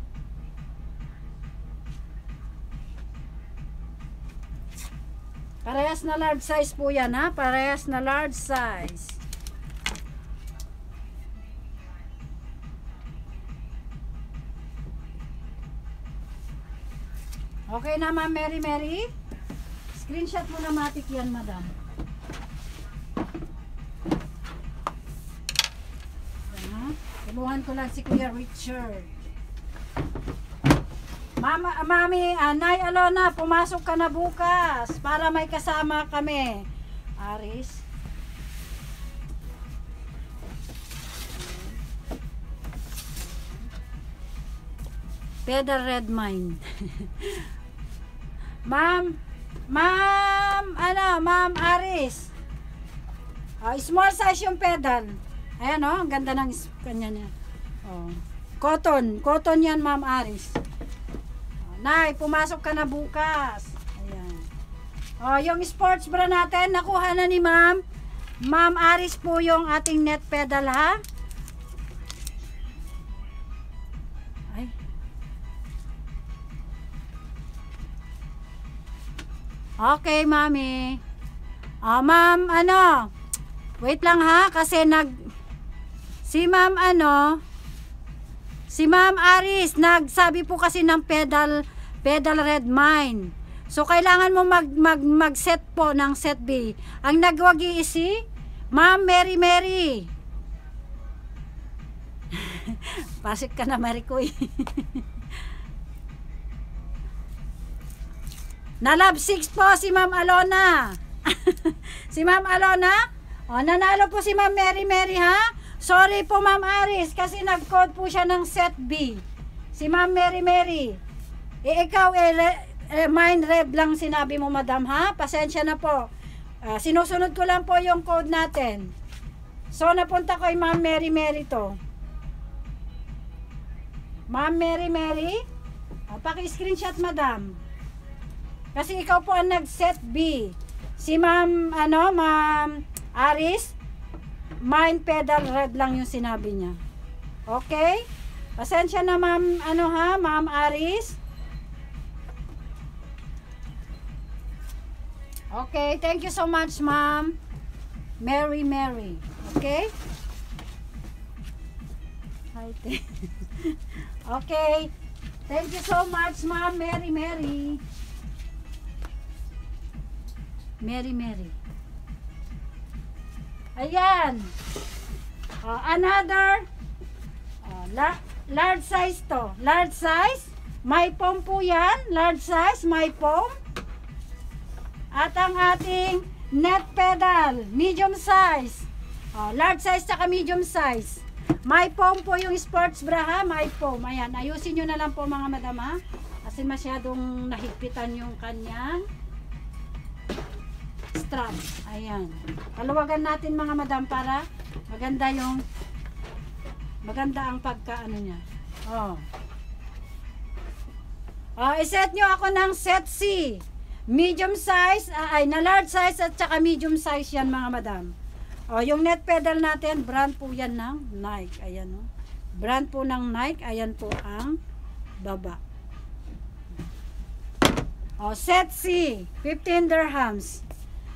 S1: Parehas na large size po yan, ha? Parehas na large size. Okay na, Ma'am Mary Mary? Screenshot mo na matik yan, madam. Tuluhan ko lang si Kuya Richard. Mama, mami, anay Alona, pumasok ka na bukas para may kasama kami. Aris. Pedal Red Mine. Ma'am, Ma'am, ano, Ma'am Aris. Ah, small size yung pedal. Ayan oh, ang ganda ng kanya niya. Oh. Cotton, cotton yan Ma'am Aris. Oh, Nay, pumasok ka na bukas. Ayan. Oh, yung sports bra natin, nakuha na ni Ma'am. Ma'am Aris po yung ating net pedal ha. Ay, Okay, mami. Ah, ma'am, ano? Wait lang ha, kasi nag... Si ma'am, ano? Si ma'am Aris, nagsabi po kasi ng pedal, pedal red mine. So, kailangan mo mag, mag, mag-set po ng set B. Ang nagwagi isi, Ma'am Mary Mary. Pasik ka na, Maricoy. Na love 6 po si Ma'am Alona. si Ma'am Alona? O, nanalo po si Ma'am Mary Mary ha? Sorry po Ma'am Aris kasi nag-code po siya ng set B. Si Ma'am Mary Mary. Eh ikaw eh, re- eh, mind rev lang sinabi mo madam ha? Pasensya na po. Ah, sinusunod ko lang po yung code natin. So napunta ko kay Ma'am Mary Mary to. Ma'am Mary Mary? O, paki-screenshot madam. Kasi ikaw po ang nag-set B. Si ma'am, ano, ma'am Aris, mind pedal red lang yung sinabi niya. Okay? Pasensya na ma'am, ano ha, ma'am Aris. Okay, thank you so much ma'am. Mary Mary. Okay? Hi, okay. Thank you so much ma'am Mary Mary. Mary Mary. Ayan. Oh, another. Oh, la- large size to. Large size. May pom po yan. Large size. May pom. At ang ating net pedal. Medium size. Oh, large size tsaka medium size. May foam po yung sports bra ha. May foam. Ayan. Ayusin nyo na lang po mga madam ha. Kasi masyadong nahigpitan yung kanyang strap. Ayan. Kaluwagan natin mga madam para maganda yung maganda ang pagkaano niya. Oh. Oh, iset nyo ako ng set C. Medium size, ah, ay na large size at saka medium size yan mga madam. O, yung net pedal natin, brand po yan ng Nike. Ayan o. Brand po ng Nike. Ayan po ang baba. O, set C, 15 dirhams.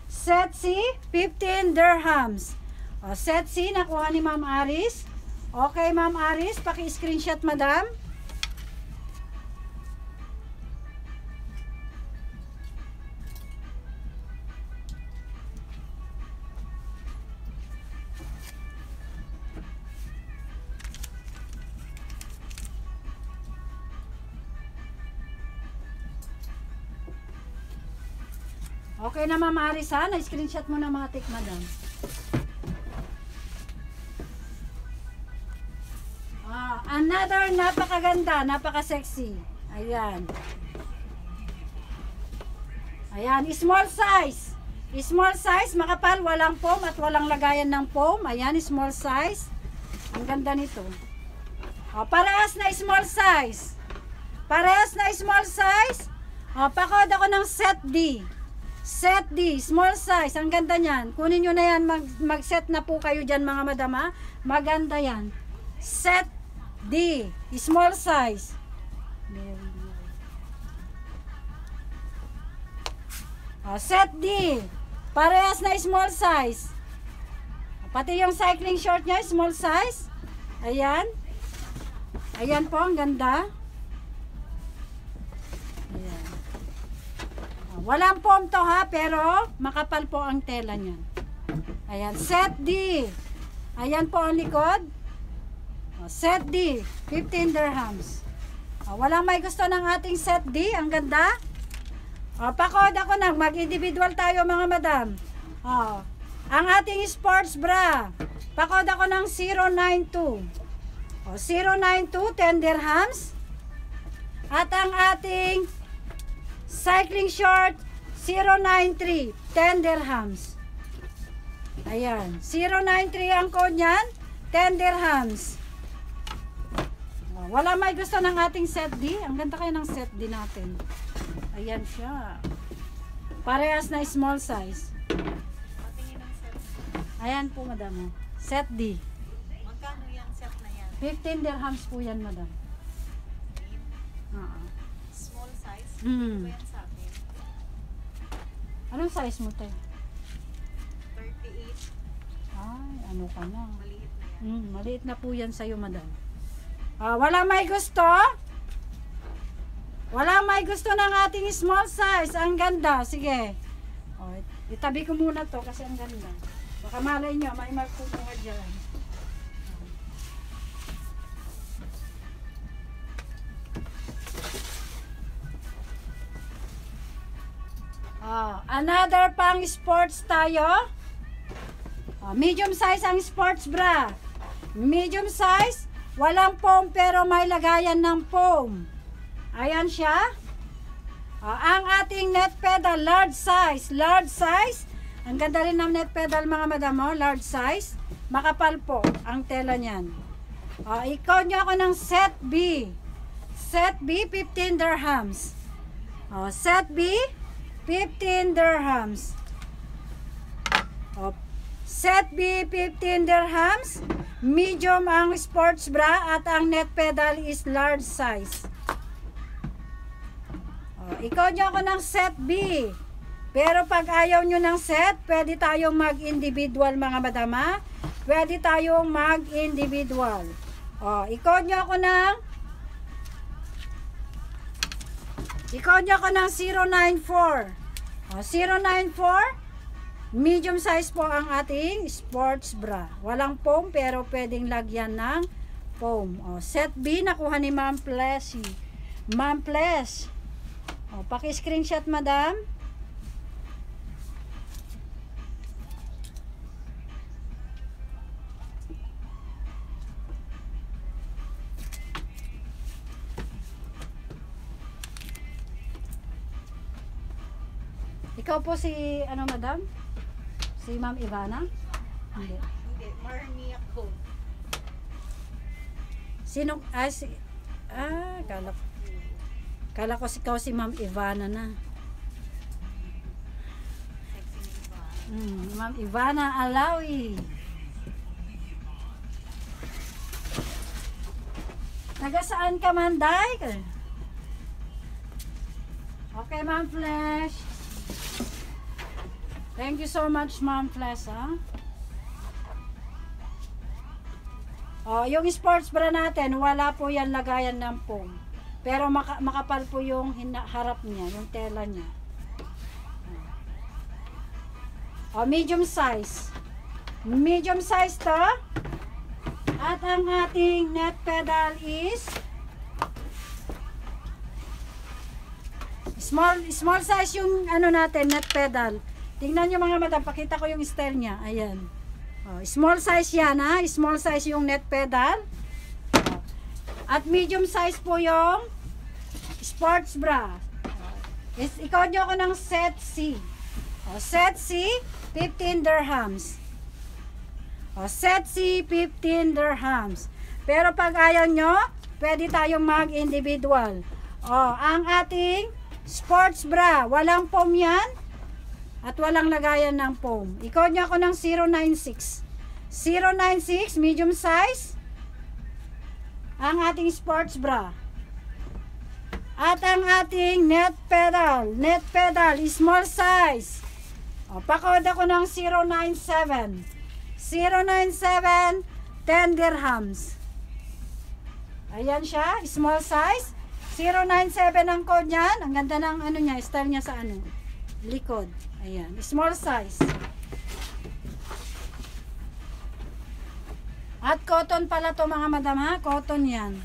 S1: Set C, 15 dirhams. O, set C, nakuha ni Ma'am Aris. Okay, Ma'am Aris, paki-screenshot, madam. Na, Ma'am Aris, ha? Na-screenshot mo na matik, madam. Ah, another napakaganda, napaka-sexy. Ayan. Ayan, small size. Small size, makapal, walang foam at walang lagayan ng foam. Ayan, small size. Ang ganda nito. O, parehas na small size. Parehas na small size. O, pakod ako ng set D. Set D, small size. Ang ganda niyan. Kunin nyo na yan. Mag, mag-set na po kayo dyan mga madama. Maganda yan. Set D, small size. O, set D. Parehas na small size. Pati yung cycling short niya, small size. Ayan. Ayan po, ang ganda. Walang foam to ha, pero makapal po ang tela niyan. Ayan, set D. Ayan po ang likod. Oh, set D, 15 dirhams. Oh, walang may gusto ng ating set D, ang ganda. Oh, pakod ako na, mag-individual tayo mga madam. Oh, ang ating sports bra, pakod ako ng 092. Oh, 092, 10 dirhams. At ang ating cycling short, 093, 10 dirhams. Ayan, 093 ang code niyan, 10 dirhams. Wala may gusto ng ating set D. Ang ganda kayo ng set D natin. Ayan siya. Parehas na small size. Ayan po, madam. Set D.
S3: Magkano yung set na yan?
S1: 15 dirhams po yan, madam. Oo. Hmm.
S3: Ano sa akin?
S1: Anong size mo, te?
S3: 38.
S1: Ay, ano ka na.
S3: Maliit na yan.
S1: Mm, maliit na po yan sa'yo, madam. Ah, wala may gusto? Wala may gusto ng ating small size. Ang ganda. Sige. Oh, itabi ko muna to kasi ang ganda. Baka malay nyo, may magkukuha dyan. Ah, another pang sports tayo. Ah, medium size ang sports bra. Medium size, walang foam pero may lagayan ng foam. Ayan siya. Ah, ang ating net pedal, large size. Large size. Ang ganda rin ng net pedal mga madam, oh, large size. Makapal po ang tela niyan. Ah, ikaw nyo ako ng set B. Set B, 15 dirhams. Oh, set B, 15 dirhams. Oh, Set B, 15 dirhams. Medium ang sports bra at ang net pedal is large size. Oh, ikaw nyo ako ng set B. Pero pag ayaw nyo ng set, pwede tayong mag-individual mga madama. Pwede tayong mag-individual. Oh, ikaw nyo ako ng ikaw nyo ako ng 094. Oh, 094. Medium size po ang ating sports bra. Walang foam pero pwedeng lagyan ng foam. O, set B nakuha ni Ma'am Plessy. Ma'am Pless. O, paki-screenshot madam. Ikaw po si, ano madam? Si Ma'am Ivana? Hindi.
S3: Hindi, Marnie ako.
S1: Sino, ah, si, ah, kala, kala ko si, ikaw si Ma'am Ivana na. Mm, Ma'am Ivana Alawi. Taga saan ka man, Day? Okay, Ma'am Flesh. Thank you so much, Ma'am Flesh, ha? Oh, yung sports bra natin, wala po yan lagayan ng foam. Pero maka- makapal po yung harap niya, yung tela niya. Oh, medium size. Medium size to. At ang ating net pedal is small small size yung ano natin net pedal. Tingnan niyo mga madam, pakita ko yung style niya. Ayan. Oh, small size yan ha. Small size yung net pedal. Oh. At medium size po yung sports bra. Oh. Is, ikaw nyo ako ng set C. O, set C, 15 dirhams. O, set C, 15 dirhams. Pero pag ayaw nyo, pwede tayong mag-individual. O, ang ating sports bra, walang foam yan. At walang lagayan ng foam. Ikaw nyo ako ng 096. 096, medium size. Ang ating sports bra. At ang ating net pedal. Net pedal, small size. O, pakod ako ng 097. 097, 10 dirhams. Ayan siya, small size. 097 ang code niyan. Ang ganda ng ano niya, style niya sa ano, likod. Ayan, small size. At cotton pala to mga madam ha, cotton yan.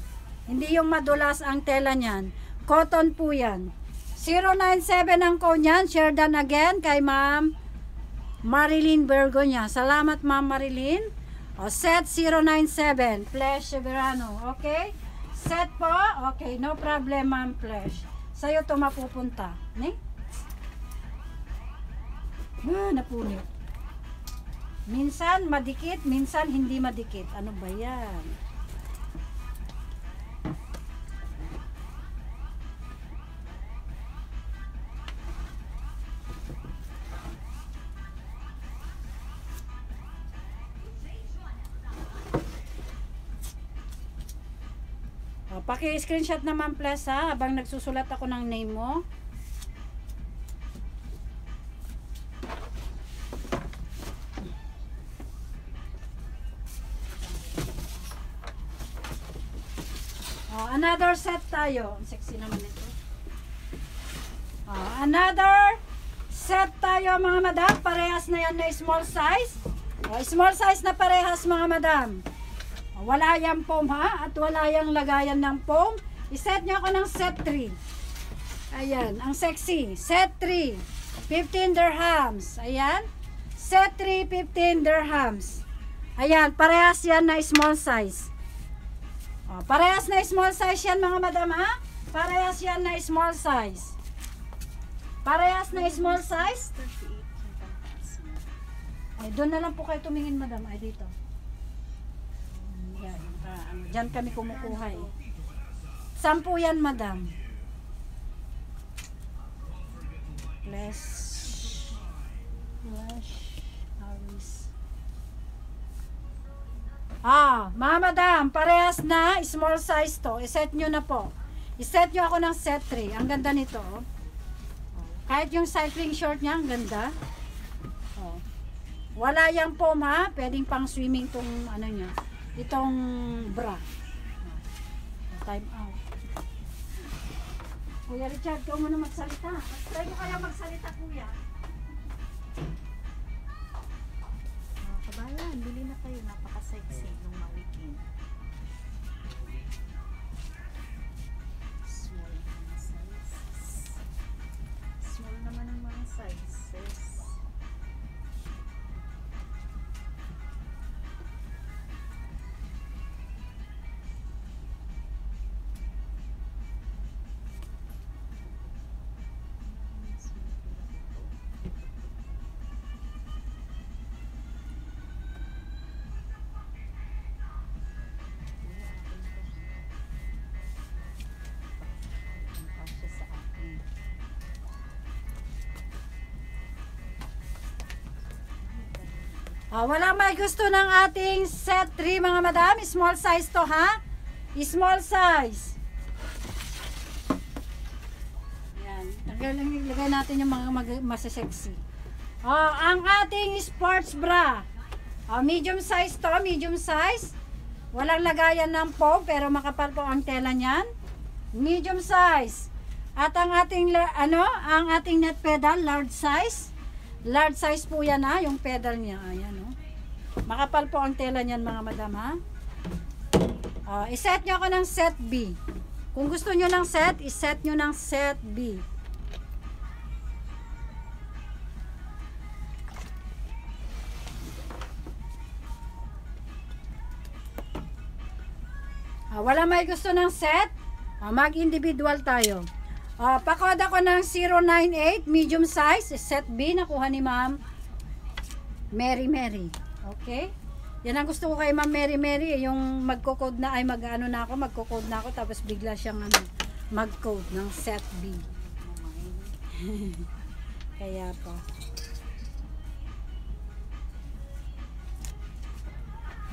S1: Hindi yung madulas ang tela niyan. Cotton po yan. 097 ang code niyan. Share done again kay ma'am Marilyn Bergonya. Salamat ma'am Marilyn. O, set 097. Flesh Severano. Okay? Set po. Okay, no problem ma'am Flesh. Sa'yo to mapupunta. Ne? Ah, napunit. Minsan madikit, minsan hindi madikit. Ano ba yan? Paki-screenshot naman plus ha, habang nagsusulat ako ng name mo. Oh, another set tayo. Sexy naman ito. Oh, another set tayo mga madam. Parehas na yan na small size. Oh, small size na parehas mga madam. Oh, wala yang foam ha. At wala yang lagayan ng foam. I-set nyo ako ng set 3. Ayan. Ang sexy. Set 3. 15 dirhams. Ayan. Set 3, 15 dirhams. Ayan. Parehas yan na small size. Oh, parehas na small size yan mga madam ha? Parehas yan na small size. Parehas na small size.
S3: 38 yung pangtaas mo.
S1: Ay, doon na lang po kayo tumingin madam. Ay, dito. Yan. ano, kami kumukuha eh. Sampu yan madam. Flesh. Flesh. Ah, mga madam, parehas na, small size to. I-set nyo na po. I-set nyo ako ng set 3. Ang ganda nito. Oh. Kahit yung cycling short niya, ang ganda. Oh. Wala yang foam ha. Pwedeng pang swimming tong ano niya. Itong bra. Oh, Time out. Kuya Richard, ikaw muna magsalita. Try mo kaya magsalita, kuya.
S3: Kabayan, bili na kayo. Napaka-sexy sightseeing.
S1: Ah, wala may gusto ng ating set 3 mga madam. Small size to ha. Small size. Yan. Ilagay natin yung mga mag- masasexy. Ah, ang ating sports bra. Ah, medium size to, medium size. Walang lagayan ng foam pero makapal po ang tela niyan. Medium size. At ang ating ano, ang ating net pedal large size. Large size po yan ha, yung pedal niya. Ayan oh. Makapal po ang tela niyan mga madam ha. Ah, iset nyo ako ng set B. Kung gusto nyo ng set, iset nyo ng set B. Ah, wala may gusto ng set? Ah, mag-individual tayo. Ah, pakod ako ng 098 medium size, set B nakuha ni Ma'am Mary Mary. Okay? Yan ang gusto ko kay Ma'am Mary Mary, eh, yung magko-code na ay mag-ano na ako, magko-code na ako tapos bigla siyang ano, mag-code ng set B. Kaya po.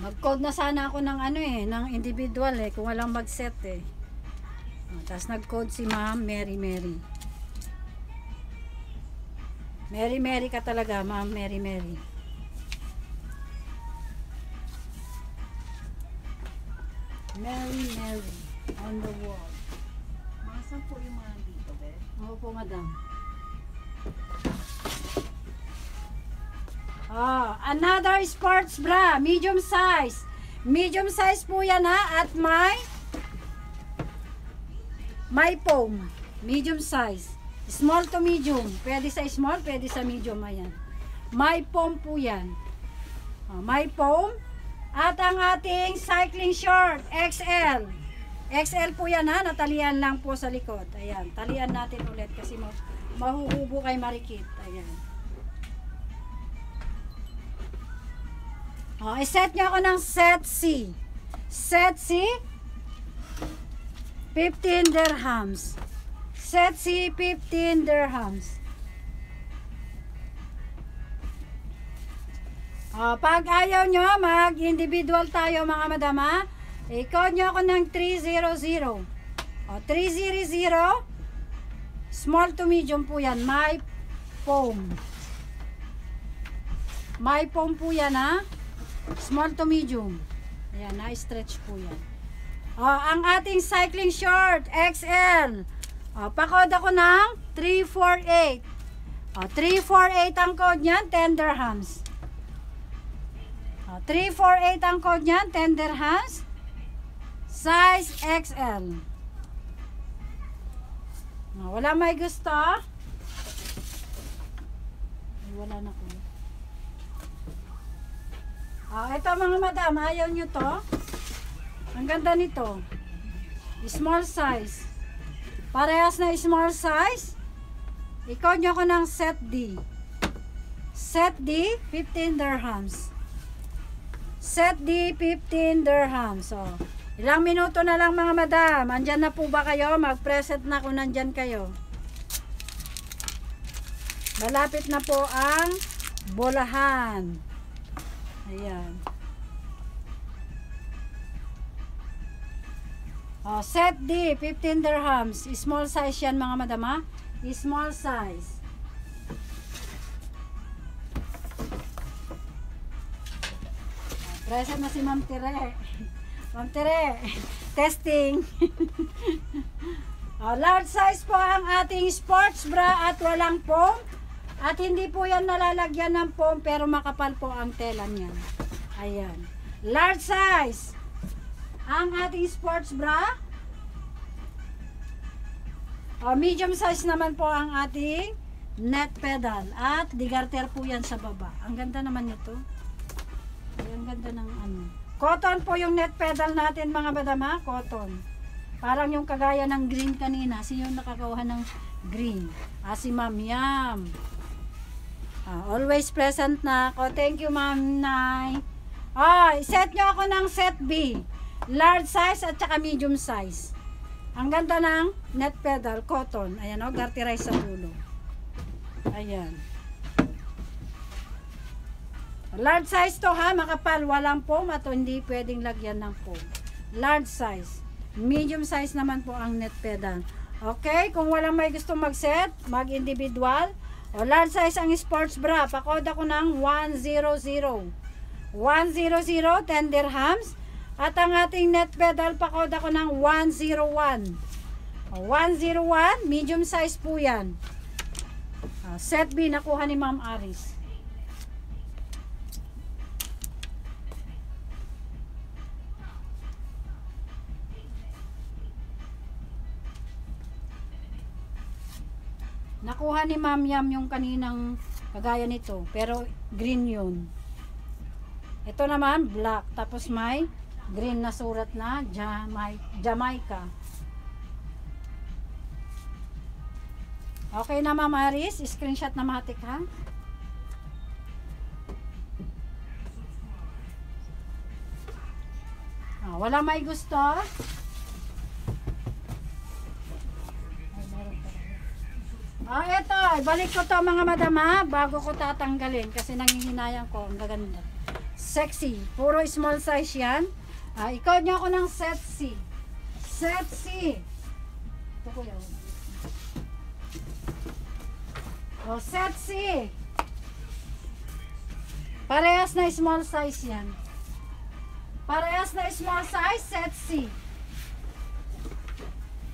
S1: Mag-code na sana ako ng ano eh, ng individual eh, kung walang mag-set eh. Oh, tapos nag-code si Ma'am Mary Mary. Mary Mary ka talaga, Ma'am Mary Mary. Mary Mary on the wall.
S3: Masan po yung mga dito, be?
S1: Oo po, madam. Ah, another sports bra, medium size. Medium size po yan ha, at may may foam. Medium size. Small to medium. Pwede sa small, pwede sa medium. Ayan. May foam po yan. Ah, may foam. At ang ating cycling short, XL. XL po yan ha, natalian lang po sa likod. Ayan, talian natin ulit kasi ma mahuhubo kay Marikit. Ayan. Oh, iset niyo ako ng set C. Set C, 15 dirhams. Set C, 15 dirhams. Oh, pag ayaw nyo, mag-individual tayo mga madama. I-code nyo ako ng 300. O, 300. Small to medium po yan. My foam. My foam po yan ha. Small to medium. Ayan, na-stretch po yan. O, ang ating cycling short, XL. O, pakode ako ng 348. O, 348 ang code niyan, 10 dirhams. O, 348 ang code niyan, 10 dirhams. Size XL. O, wala may gusto? Ay, wala na ko. Ah, ito mga madam, ayaw nyo to? Ang ganda nito. Small size. Parehas na small size. Ikaw nyo ko ng set D. Set D, 15 dirhams. Set D, 15 dirhams. So, ilang minuto na lang mga madam. Andyan na po ba kayo? Mag-present na kung nandyan kayo. Malapit na po ang bolahan. Ayan. Oh, set D, 15 dirhams. Small size yan mga madama. Small size. Oh, present na si Ma'am Tire. Ma'am Tire, testing. oh, large size po ang ating sports bra at walang foam. At hindi po yan nalalagyan ng foam pero makapal po ang tela niyan. Ayan. Large size. Ang ating sports bra. O, medium size naman po ang ating net pedal. At digarter po yan sa baba. Ang ganda naman nito. Ang ganda ng ano. Cotton po yung net pedal natin mga badama. Cotton. Parang yung kagaya ng green kanina. Sino yung nakakawa ng green? Ah, si Ma'am Yam. Ah, always present na ako. Thank you, Ma'am Nay. Ah, set nyo ako ng set B. Large size at saka medium size. Ang ganda ng net pedal, cotton. Ayan o, oh, garterize sa dulo. Ayan. Large size to ha, makapal, walang foam at hindi pwedeng lagyan ng foam. Large size. Medium size naman po ang net pedal. Okay, kung walang may gusto mag-set, mag-individual, o large size ang sports bra, pakoda ko ng 100. 100, 10 dirhams. At ang ating net pedal, pakoda ko ng 101. O, 101, medium size po yan. Ah, set B, nakuha ni Ma'am Aris. Nakuha ni Ma'am Yam yung kaninang kagaya nito. Pero green yun. Ito naman, black. Tapos may green na surat na Jamai- Jamaica. Okay na Ma'am Aris. Screenshot na matik ha. Ah, wala may gusto. Ah, eto. Balik ko to mga madam ha, bago ko tatanggalin kasi nangihinayang ko. Ang gaganda. Sexy. Puro small size yan. Ah, ikaw niyo ako ng set C. Set C. Ito ko yun. Oh, set. Parehas na small size yan. Parehas na small size, set C.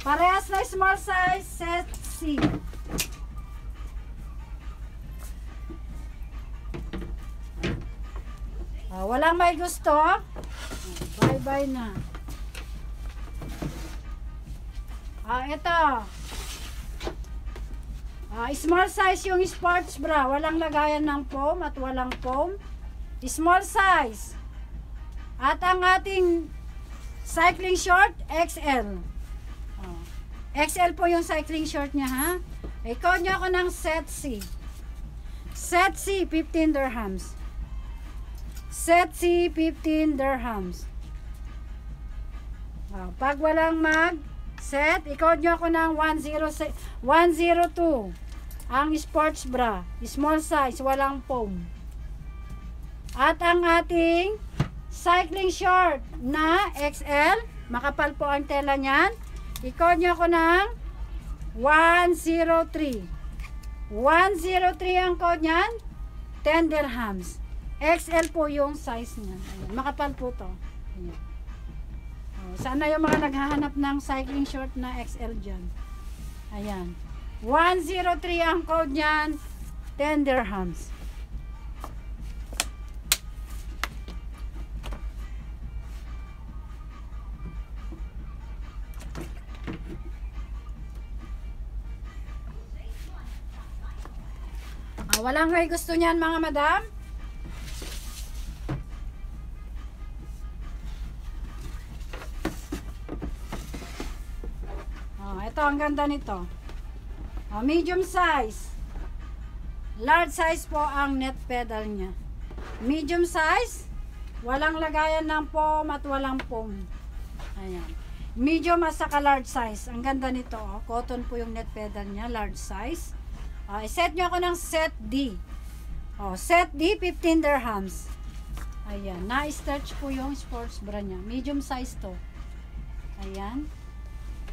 S1: Parehas na small size, set C. Ah, walang may gusto? Bye-bye na. Ah, ito. Ah, small size yung sports bra. Walang lagayan ng foam at walang foam. Small size. At ang ating cycling short, XL. XL po yung cycling short niya ha. Ikaw niya ako ng set C. Set C, 15 dirhams. Set C, 15 dirhams. Oh, pag walang mag set, ikaw niyo ako ng 106 102. Ang sports bra, small size, walang foam. At ang ating cycling short na XL, makapal po ang tela niyan. Ikaw niyo ako ng 103. 103 ang code niyan, 10 dirhams. XL po yung size niyan. Ayan, makapal po to. Ayan. Oh, sana yung mga naghahanap ng cycling short na XL dyan. Ayan. 103 ang code niyan, 10 dirhams. Ah, walang may gusto niyan mga madam? Ah, ito ang ganda nito. Ah, medium size. Large size po ang net pedal niya. Medium size, walang lagayan ng foam at walang foam. Ayan. Medium at large size. Ang ganda nito. Oh. Cotton po yung net pedal niya, large size. Ah, set nyo ako ng set D. Oh, set D, 15 dirhams. Ayan. Na-stretch po yung sports bra niya. Medium size to. Ayan.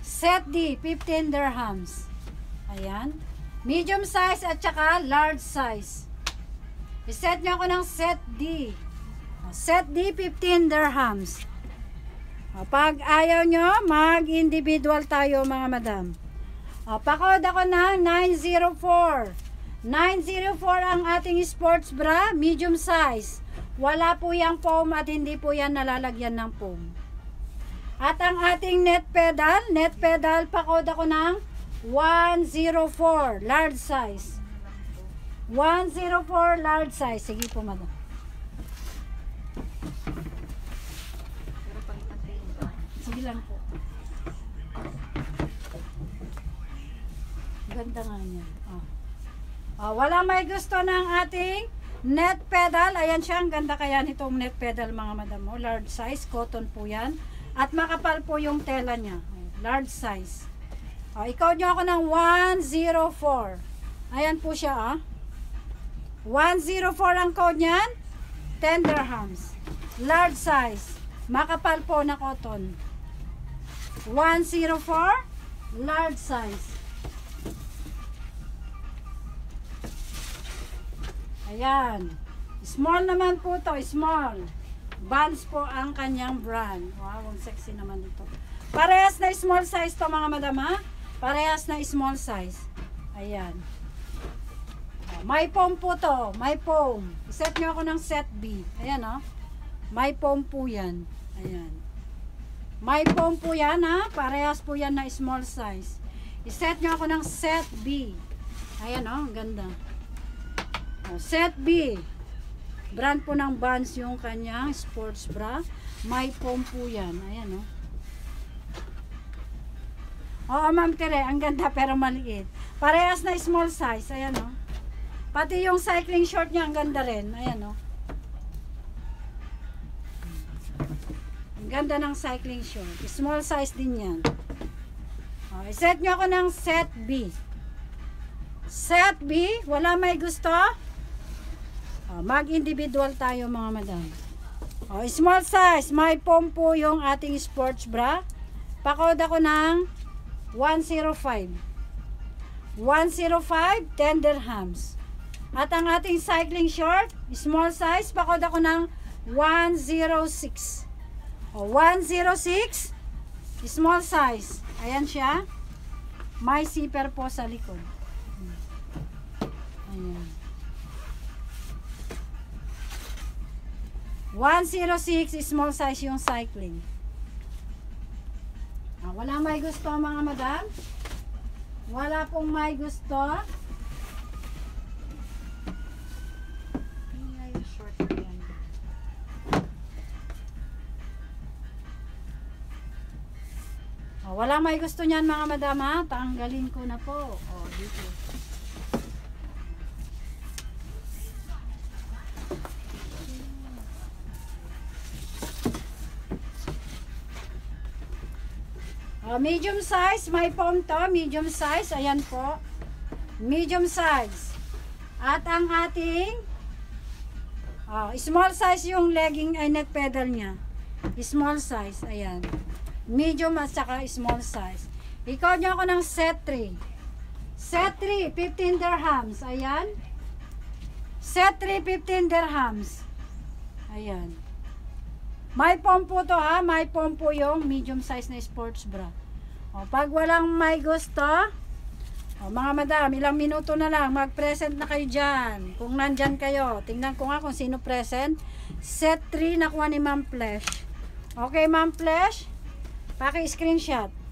S1: Set D, 15 dirhams. Ayan. Medium size at saka large size. I-set nyo ako ng set D. Oh, Set D, 15 dirhams. O, pag ayaw nyo, mag-individual tayo mga madam. O, pakod ako ng 904. 904 ang ating sports bra, medium size. Wala po yung foam at hindi po yan nalalagyan ng foam. At ang ating net pedal, net pedal, pakod ako ng 104, large size. 104 large size. Sige po madam. Sige lang po. Ganda nga niya. Oh. Oh, wala may gusto ng ating net pedal. Ayan siya. Ang ganda kaya nitong net pedal mga madam. Oh, large size. Cotton po yan. At makapal po yung tela niya. Large size. Oh, ikaw nyo ako ng 104. Ayan po siya ah. 104 ang code niyan. tender hams. Large size. Makapal po na cotton. 104, large size. Ayan. Small naman po to, small. Vans po ang kanyang brand. Wow, ang sexy naman ito. Parehas na small size to mga madam ha? Parehas na small size. Ayan. May foam po to. May foam. Set nyo ako ng set B. Ayan o. Oh. May foam po yan. Ayan. May foam po yan ha. Parehas po yan na small size. I-set nyo ako ng set B. Ayan o. Oh, ang ganda. Oh, set B. Brand po ng Vans yung kanyang sports bra. May foam po yan. Ayan o. Oo, Ma'am Tere, ang ganda pero maliit. Parehas na small size. Ayan o. Pati yung cycling short niya, ang ganda rin. Ayan o. Ang ganda ng cycling short. Small size din yan. O, set nyo ako ng set B. Set B, wala may gusto? O, mag-individual tayo mga madam. O, small size, may foam po yung ating sports bra. Pakod ako ng 105. 105 tender hams. At ang ating cycling short, small size, pakod ako ng 106. O, 106, small size. Ayan siya. May zipper po sa likod. Ayan. 106 small size yung cycling. Ah, wala may gusto mga madam? Wala pong may gusto? Oh, wala may gusto niyan mga madam ha? Tanggalin ko na po. Oh, dito. Oh, medium size, may foam to, medium size, ayan po. Medium size. At ang ating oh, small size yung legging ay net pedal niya. Small size, ayan. Medium at saka small size. Ikaw niyo ako ng set 3. Set 3, 15 dirhams. Ayan. Set 3, 15 dirhams. Ayan. May foam po to ha. May foam po yung medium size na sports bra. O, pag walang may gusto, o, mga madam, ilang minuto na lang, mag-present na kayo dyan. Kung nandyan kayo, tingnan ko nga kung sino present. Set 3, nakuha ni Ma'am Flesh. Okay, Ma'am Flesh? Paki-screenshot.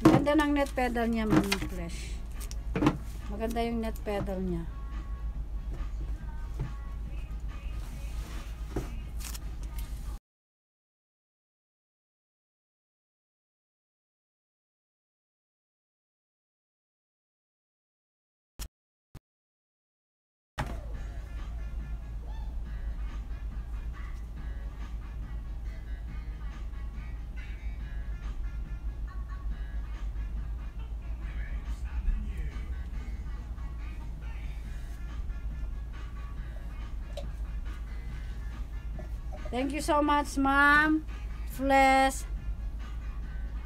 S1: Ganda ng net pedal niya, Ma'am Flesh. Maganda yung net pedal niya. Thank you so much, Ma'am. Flesh.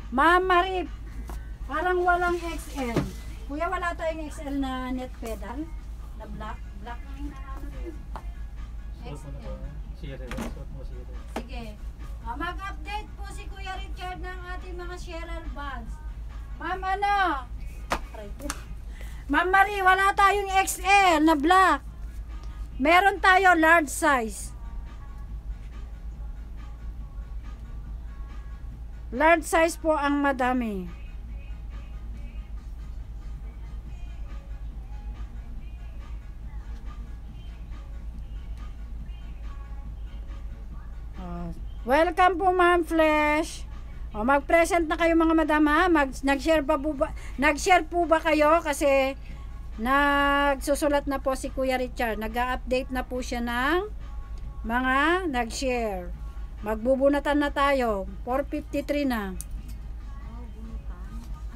S1: Ma'am Marip, parang walang XL. Kuya, wala tayong XL na net pedal? Na black? Black na yung. XL.
S2: Sige.
S1: Ah, mag-update po si Kuya Richard ng ating mga sharer bands. Ma'am, ano? Ma'am Marie, wala tayong XL na black. Meron tayo large size. Large size po ang madami. Oh, welcome po Ma'am Flesh. O, mag-present na kayo mga madam ha. Nag-share pa ba, nag-share po ba kayo kasi nagsusulat na po si Kuya Richard. Nag-update na po siya ng mga nag-share. Magbubunatan na tayo. 453 na.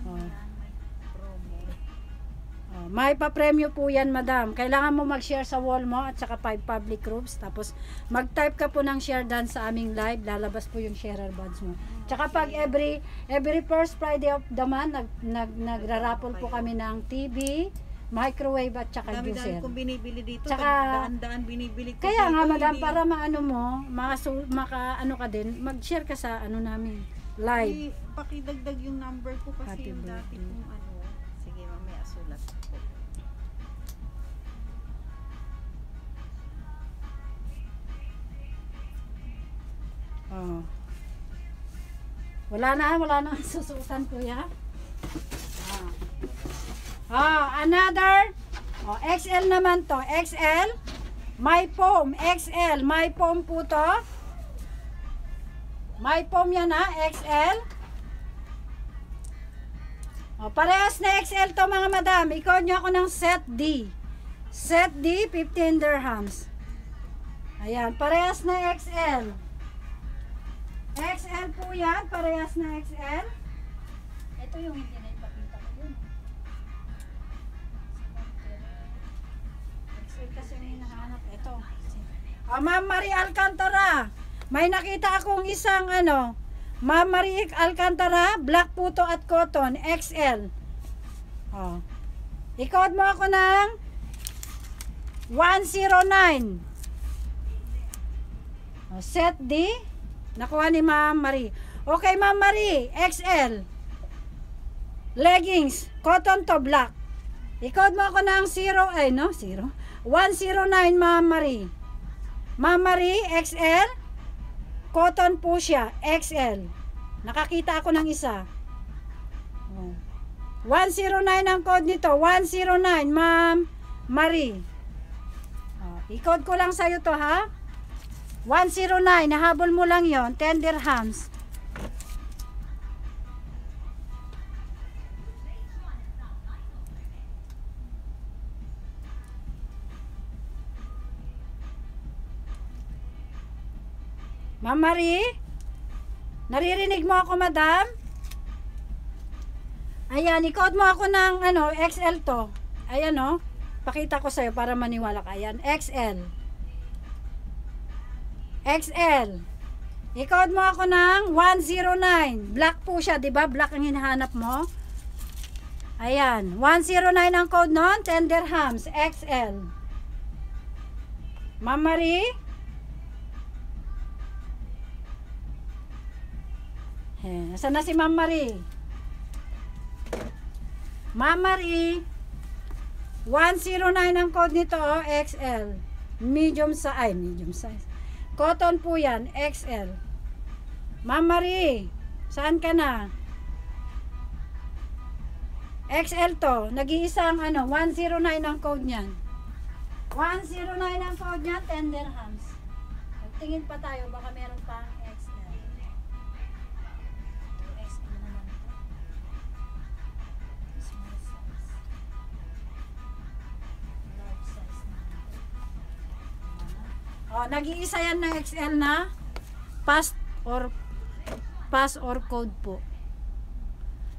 S3: Oh,
S1: Oh. Oh, may pa-premyo po yan, madam. Kailangan mo mag-share sa wall mo at saka 5 public groups. Tapos, mag-type ka po ng share done sa aming live. Lalabas po yung sharer buds mo. Tsaka pag every every first Friday of the month, nag, nag, nagraraffle po kami ng TV, microwave at saka
S4: Dami-dami
S1: juicer.
S4: kong binibili dito.
S1: Tsaka-
S4: daan-daan binibili ko
S1: Kaya nga,
S4: dito,
S1: madam,
S4: hindi-
S1: para maano mo, maka, maka ano ka din, mag-share ka sa ano namin, live.
S4: Ay, pakidagdag yung number ko kasi
S1: Happy
S4: yung dati kong ano. Sige, mamaya sulat ko.
S1: Oh. Wala na, wala na susutan kuya. Ah. Ah, another. Oh, XL naman to. XL. My foam. XL. My foam po to. My foam yan ha. XL. Oh, parehas na XL to mga madam. Ikaw nyo ako ng set D. Set D, 15 dirhams. Ayan, parehas na XL. XL po yan, parehas na XL. Ito yung hindi Ah, Ma'am Marie Alcantara. May nakita akong isang ano, Ma'am Marie Alcantara, black puto at cotton, XL. Oh. I-code mo ako ng 109. Oh, set D. Nakuha ni Ma'am Marie. Okay, Ma'am Marie, XL. Leggings, cotton to black. I-code mo ako ng 0, ay no, 0. 109, Ma'am Marie. Ma'am Marie, XL. Cotton po siya, XL. Nakakita ako ng isa. Oh. 109 ang code nito. 109, Ma'am Marie. Oh, i-code ko lang sa'yo to, ha? 109, nahabol mo lang yon 10 dirhams. Ma'am Marie? Naririnig mo ako, madam? Ayan, i-code mo ako ng ano, XL to. Ayan, oh. Pakita ko sa'yo para maniwala ka. Ayan, XL. XL. I-code mo ako ng 109. Black po siya, 'di ba? Black ang hinahanap mo. Ayan, 109 ang code nun, 10 dirhams, XL. Ma'am Marie? Eh, nasa na si Ma'am Marie? Ma'am Marie, 109 ang code nito, oh, XL. Medium size, ay, medium size. Cotton po yan, XL. Ma'am Marie, saan ka na? XL to, nag-iisang ano, 109 ang code niyan. 109 ang code niyan, 10 dirhams. Tingin pa tayo, baka meron Oh, nag-iisa yan na XL na pass or pass or code po.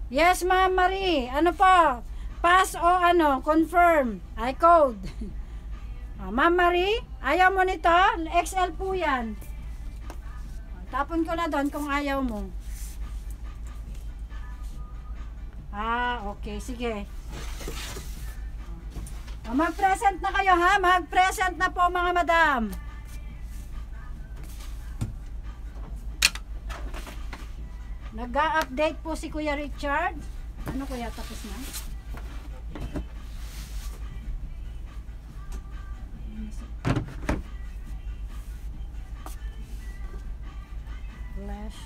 S1: Yes, Ma'am Marie. Ano po? Pass o ano? Confirm. I code. Ah, Ma'am Marie, ayaw mo nito? XL po yan. Ah, Tapon ko na doon kung ayaw mo. Ah, okay. Sige. Ah, Mag-present na kayo ha. Mag-present na po mga madam. Nag-update po si Kuya Richard. Ano kuya, tapos na? Flash.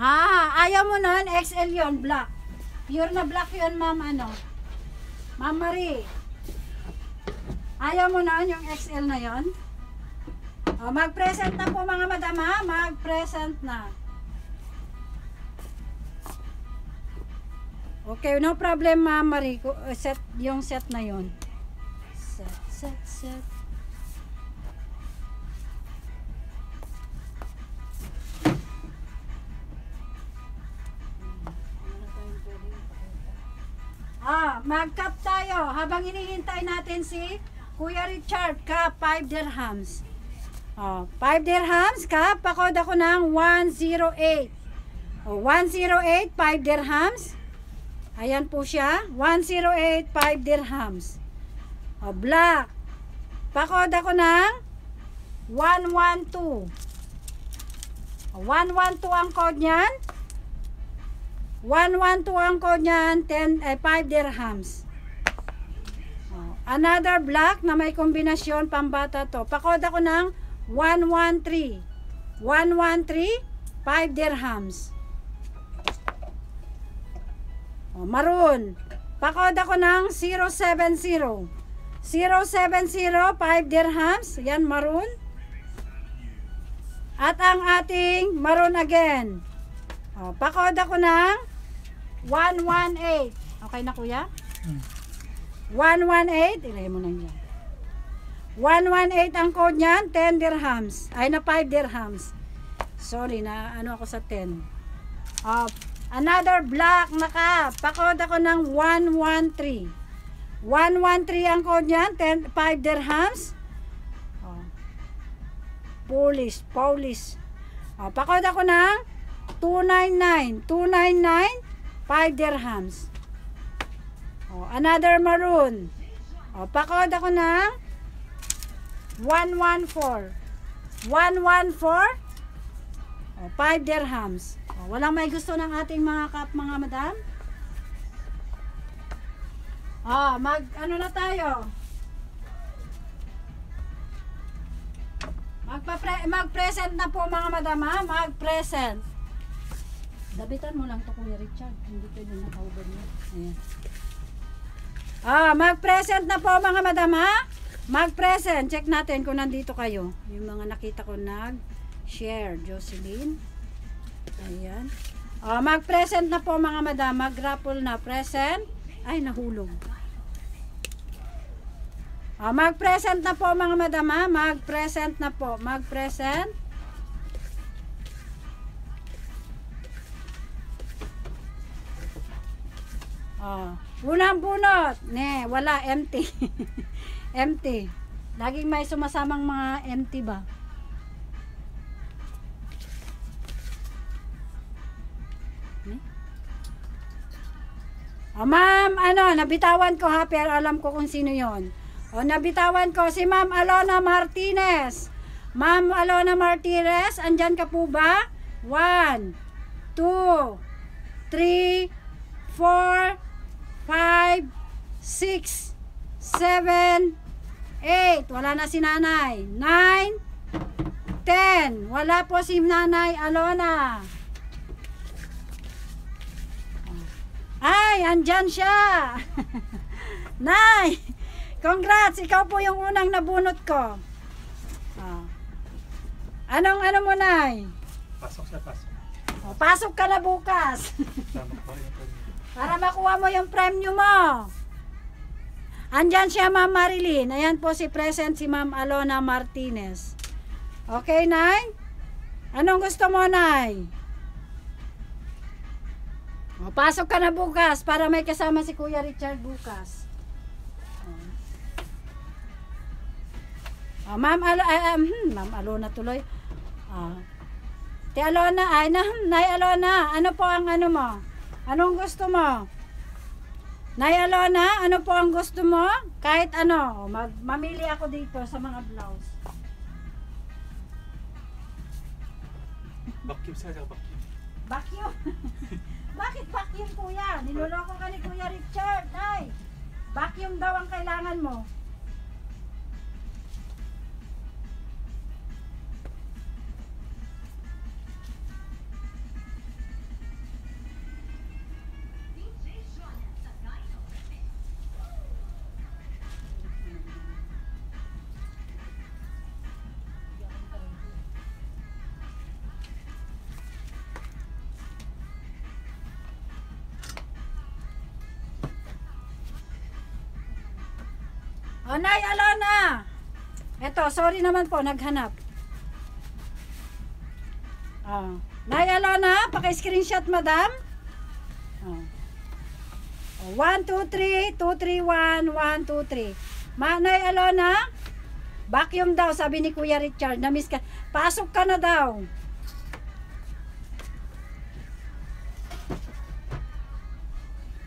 S1: Ah, ayaw mo nun, XL yon black. Pure na black yon ma'am, ano? Ma'am Marie. Ayaw mo nun yung XL na yon? O, mag-present na po mga madam. Mag-present na. Okay, no problem ma'am Marico. Eh, set yung set na yon. Set, set, set. Ah, mag-cup tayo habang hinihintay natin si Kuya Richard, cup 5 dirhams. Oh, 5 dirhams, cup, pakod ako ng 108. Oh, 108, 5 dirhams. Ayan po siya, 108, 5 dirhams. Oh, black. Pakod ako ng 112. Oh, 112 ang code niyan. 112 ang code niyan, 10, eh, 5 dirhams. Oh, Another black na may kombinasyon pambata to. Pakod ako ng 113. 113, 5 dirhams. Oh, maroon. Pakod ako ng 070. 070, 5 dirhams. Yan, maroon. At ang ating maroon again. Oh, pakod ako ng 118. Okay na kuya?
S2: Hmm.
S1: 118. Ilagay mo na yan. 118 ang code niyan. 10 dirhams. Ay na 5 dirhams. Sorry na ano ako sa 10. Oh, another black na ka. Pakod ako ng 113. 113 ang code niyan. 10, 5 dirhams. Oh. Polish. Polish. Oh, pakod ako ng 299. 299. 5 dirhams. Oh, another maroon. Oh, pakod ako ng 114. 114. Oh, 5 dirhams. Oh, walang may gusto ng ating mga kap mga madam? Ah, mag ano na tayo? Magpa mag-present na po mga madam ha, mag-present. Dabitan mo lang to Kuya Richard, hindi pwede nakaubad mo. Ayan. Ah, mag-present na po mga madam ha. Mag-present. Check natin kung nandito kayo. Yung mga nakita ko nag-share. Jocelyn. Ayan. Ah, mag-present na po mga madam. Mag-raffle na. Present. Ay, nahulog. Ah, mag-present na po mga madam. Mag-present na po. Mag-present. Ah, unang bunot. Ne, wala empty. empty. Laging may sumasamang mga empty ba? Ne? Oh, ma'am, ano, nabitawan ko ha, pero alam ko kung sino yon. O, nabitawan ko si Ma'am Alona Martinez. Ma'am Alona Martinez, andyan ka po ba? One, two, three, four, five, six, seven, eight. Wala na si nanay. Nine, ten. Wala po si nanay Alona. Ay, andyan siya. Nay, congrats. Ikaw po yung unang nabunot ko. Ah. Anong ano mo, Nay?
S2: Pasok siya, pasok.
S1: O, pasok ka na bukas. Para makuha mo yung premium mo. Andyan siya, Ma'am Marilyn. Ayan po si present si Ma'am Alona Martinez. Okay, Nay? Anong gusto mo, Nay? O, pasok ka na bukas para may kasama si Kuya Richard bukas. O, Ma'am Alo, um, hmm, Ma'am Alona tuloy. Ah. Ti Alona, ay, na, Nay Alona, ano po ang ano mo? Anong gusto mo? Nay Alona, ano po ang gusto mo? Kahit ano, mag, mamili ako dito sa mga blouse.
S2: Vacuum siya, siya vacuum.
S1: Vacuum. Bakit vacuum kuya? Niloloko ka ni Kuya Richard. Nay, vacuum daw ang kailangan mo. O, Nay Alona! Eto, sorry naman po, naghanap. Oh. Nay Alona, paki-screenshot, madam. Oh. 1, 2, 3, 2, 3, 1, 1, 2, 3. Manay Alona, vacuum daw, sabi ni Kuya Richard. Namiss ka. Pasok ka na daw.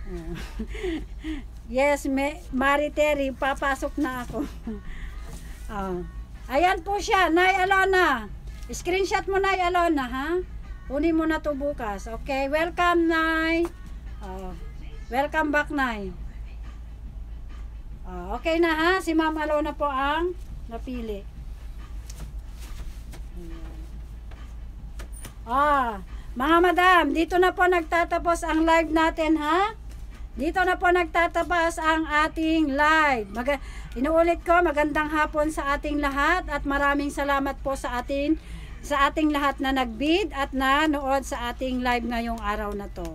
S1: yes, me, Mari Terry, papasok na ako. Ah. Ayan po siya, Nay Alona. Screenshot mo, Nay Alona, ha? Kunin mo na to bukas. Okay, welcome, Nay. Ah, welcome back, Nay. Ah, okay na, ha? Si Ma'am Alona po ang napili. Ah, mga madam, dito na po nagtatapos ang live natin, ha? Dito na po nagtatapos ang ating live. Mag inuulit ko, magandang hapon sa ating lahat at maraming salamat po sa ating sa ating lahat na nagbid at nanood sa ating live ngayong araw na to.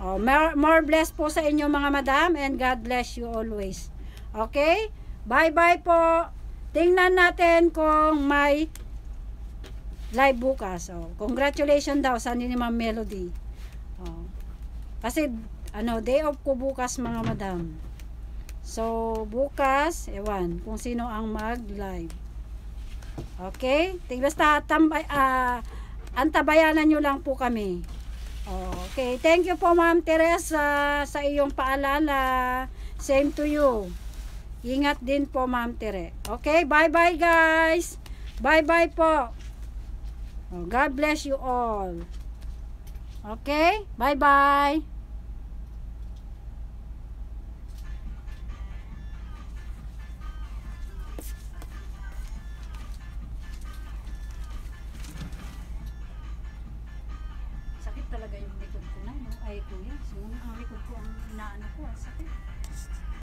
S1: Oh, more, more bless po sa inyo mga madam and God bless you always. Okay? Bye-bye po. Tingnan natin kung may live bukas. Oh, congratulations daw sa ni Ma'am Melody. Oh. Kasi ano, day off ko bukas mga madam. So, bukas, ewan, kung sino ang mag-live. Okay? Ting basta tambay, ah, antabayanan nyo lang po kami. Okay, thank you po Ma'am Teresa sa iyong paalala. Same to you. Ingat din po Ma'am Tere. Okay, bye-bye guys. Bye-bye po. Oh, God bless you all. Okay, bye-bye.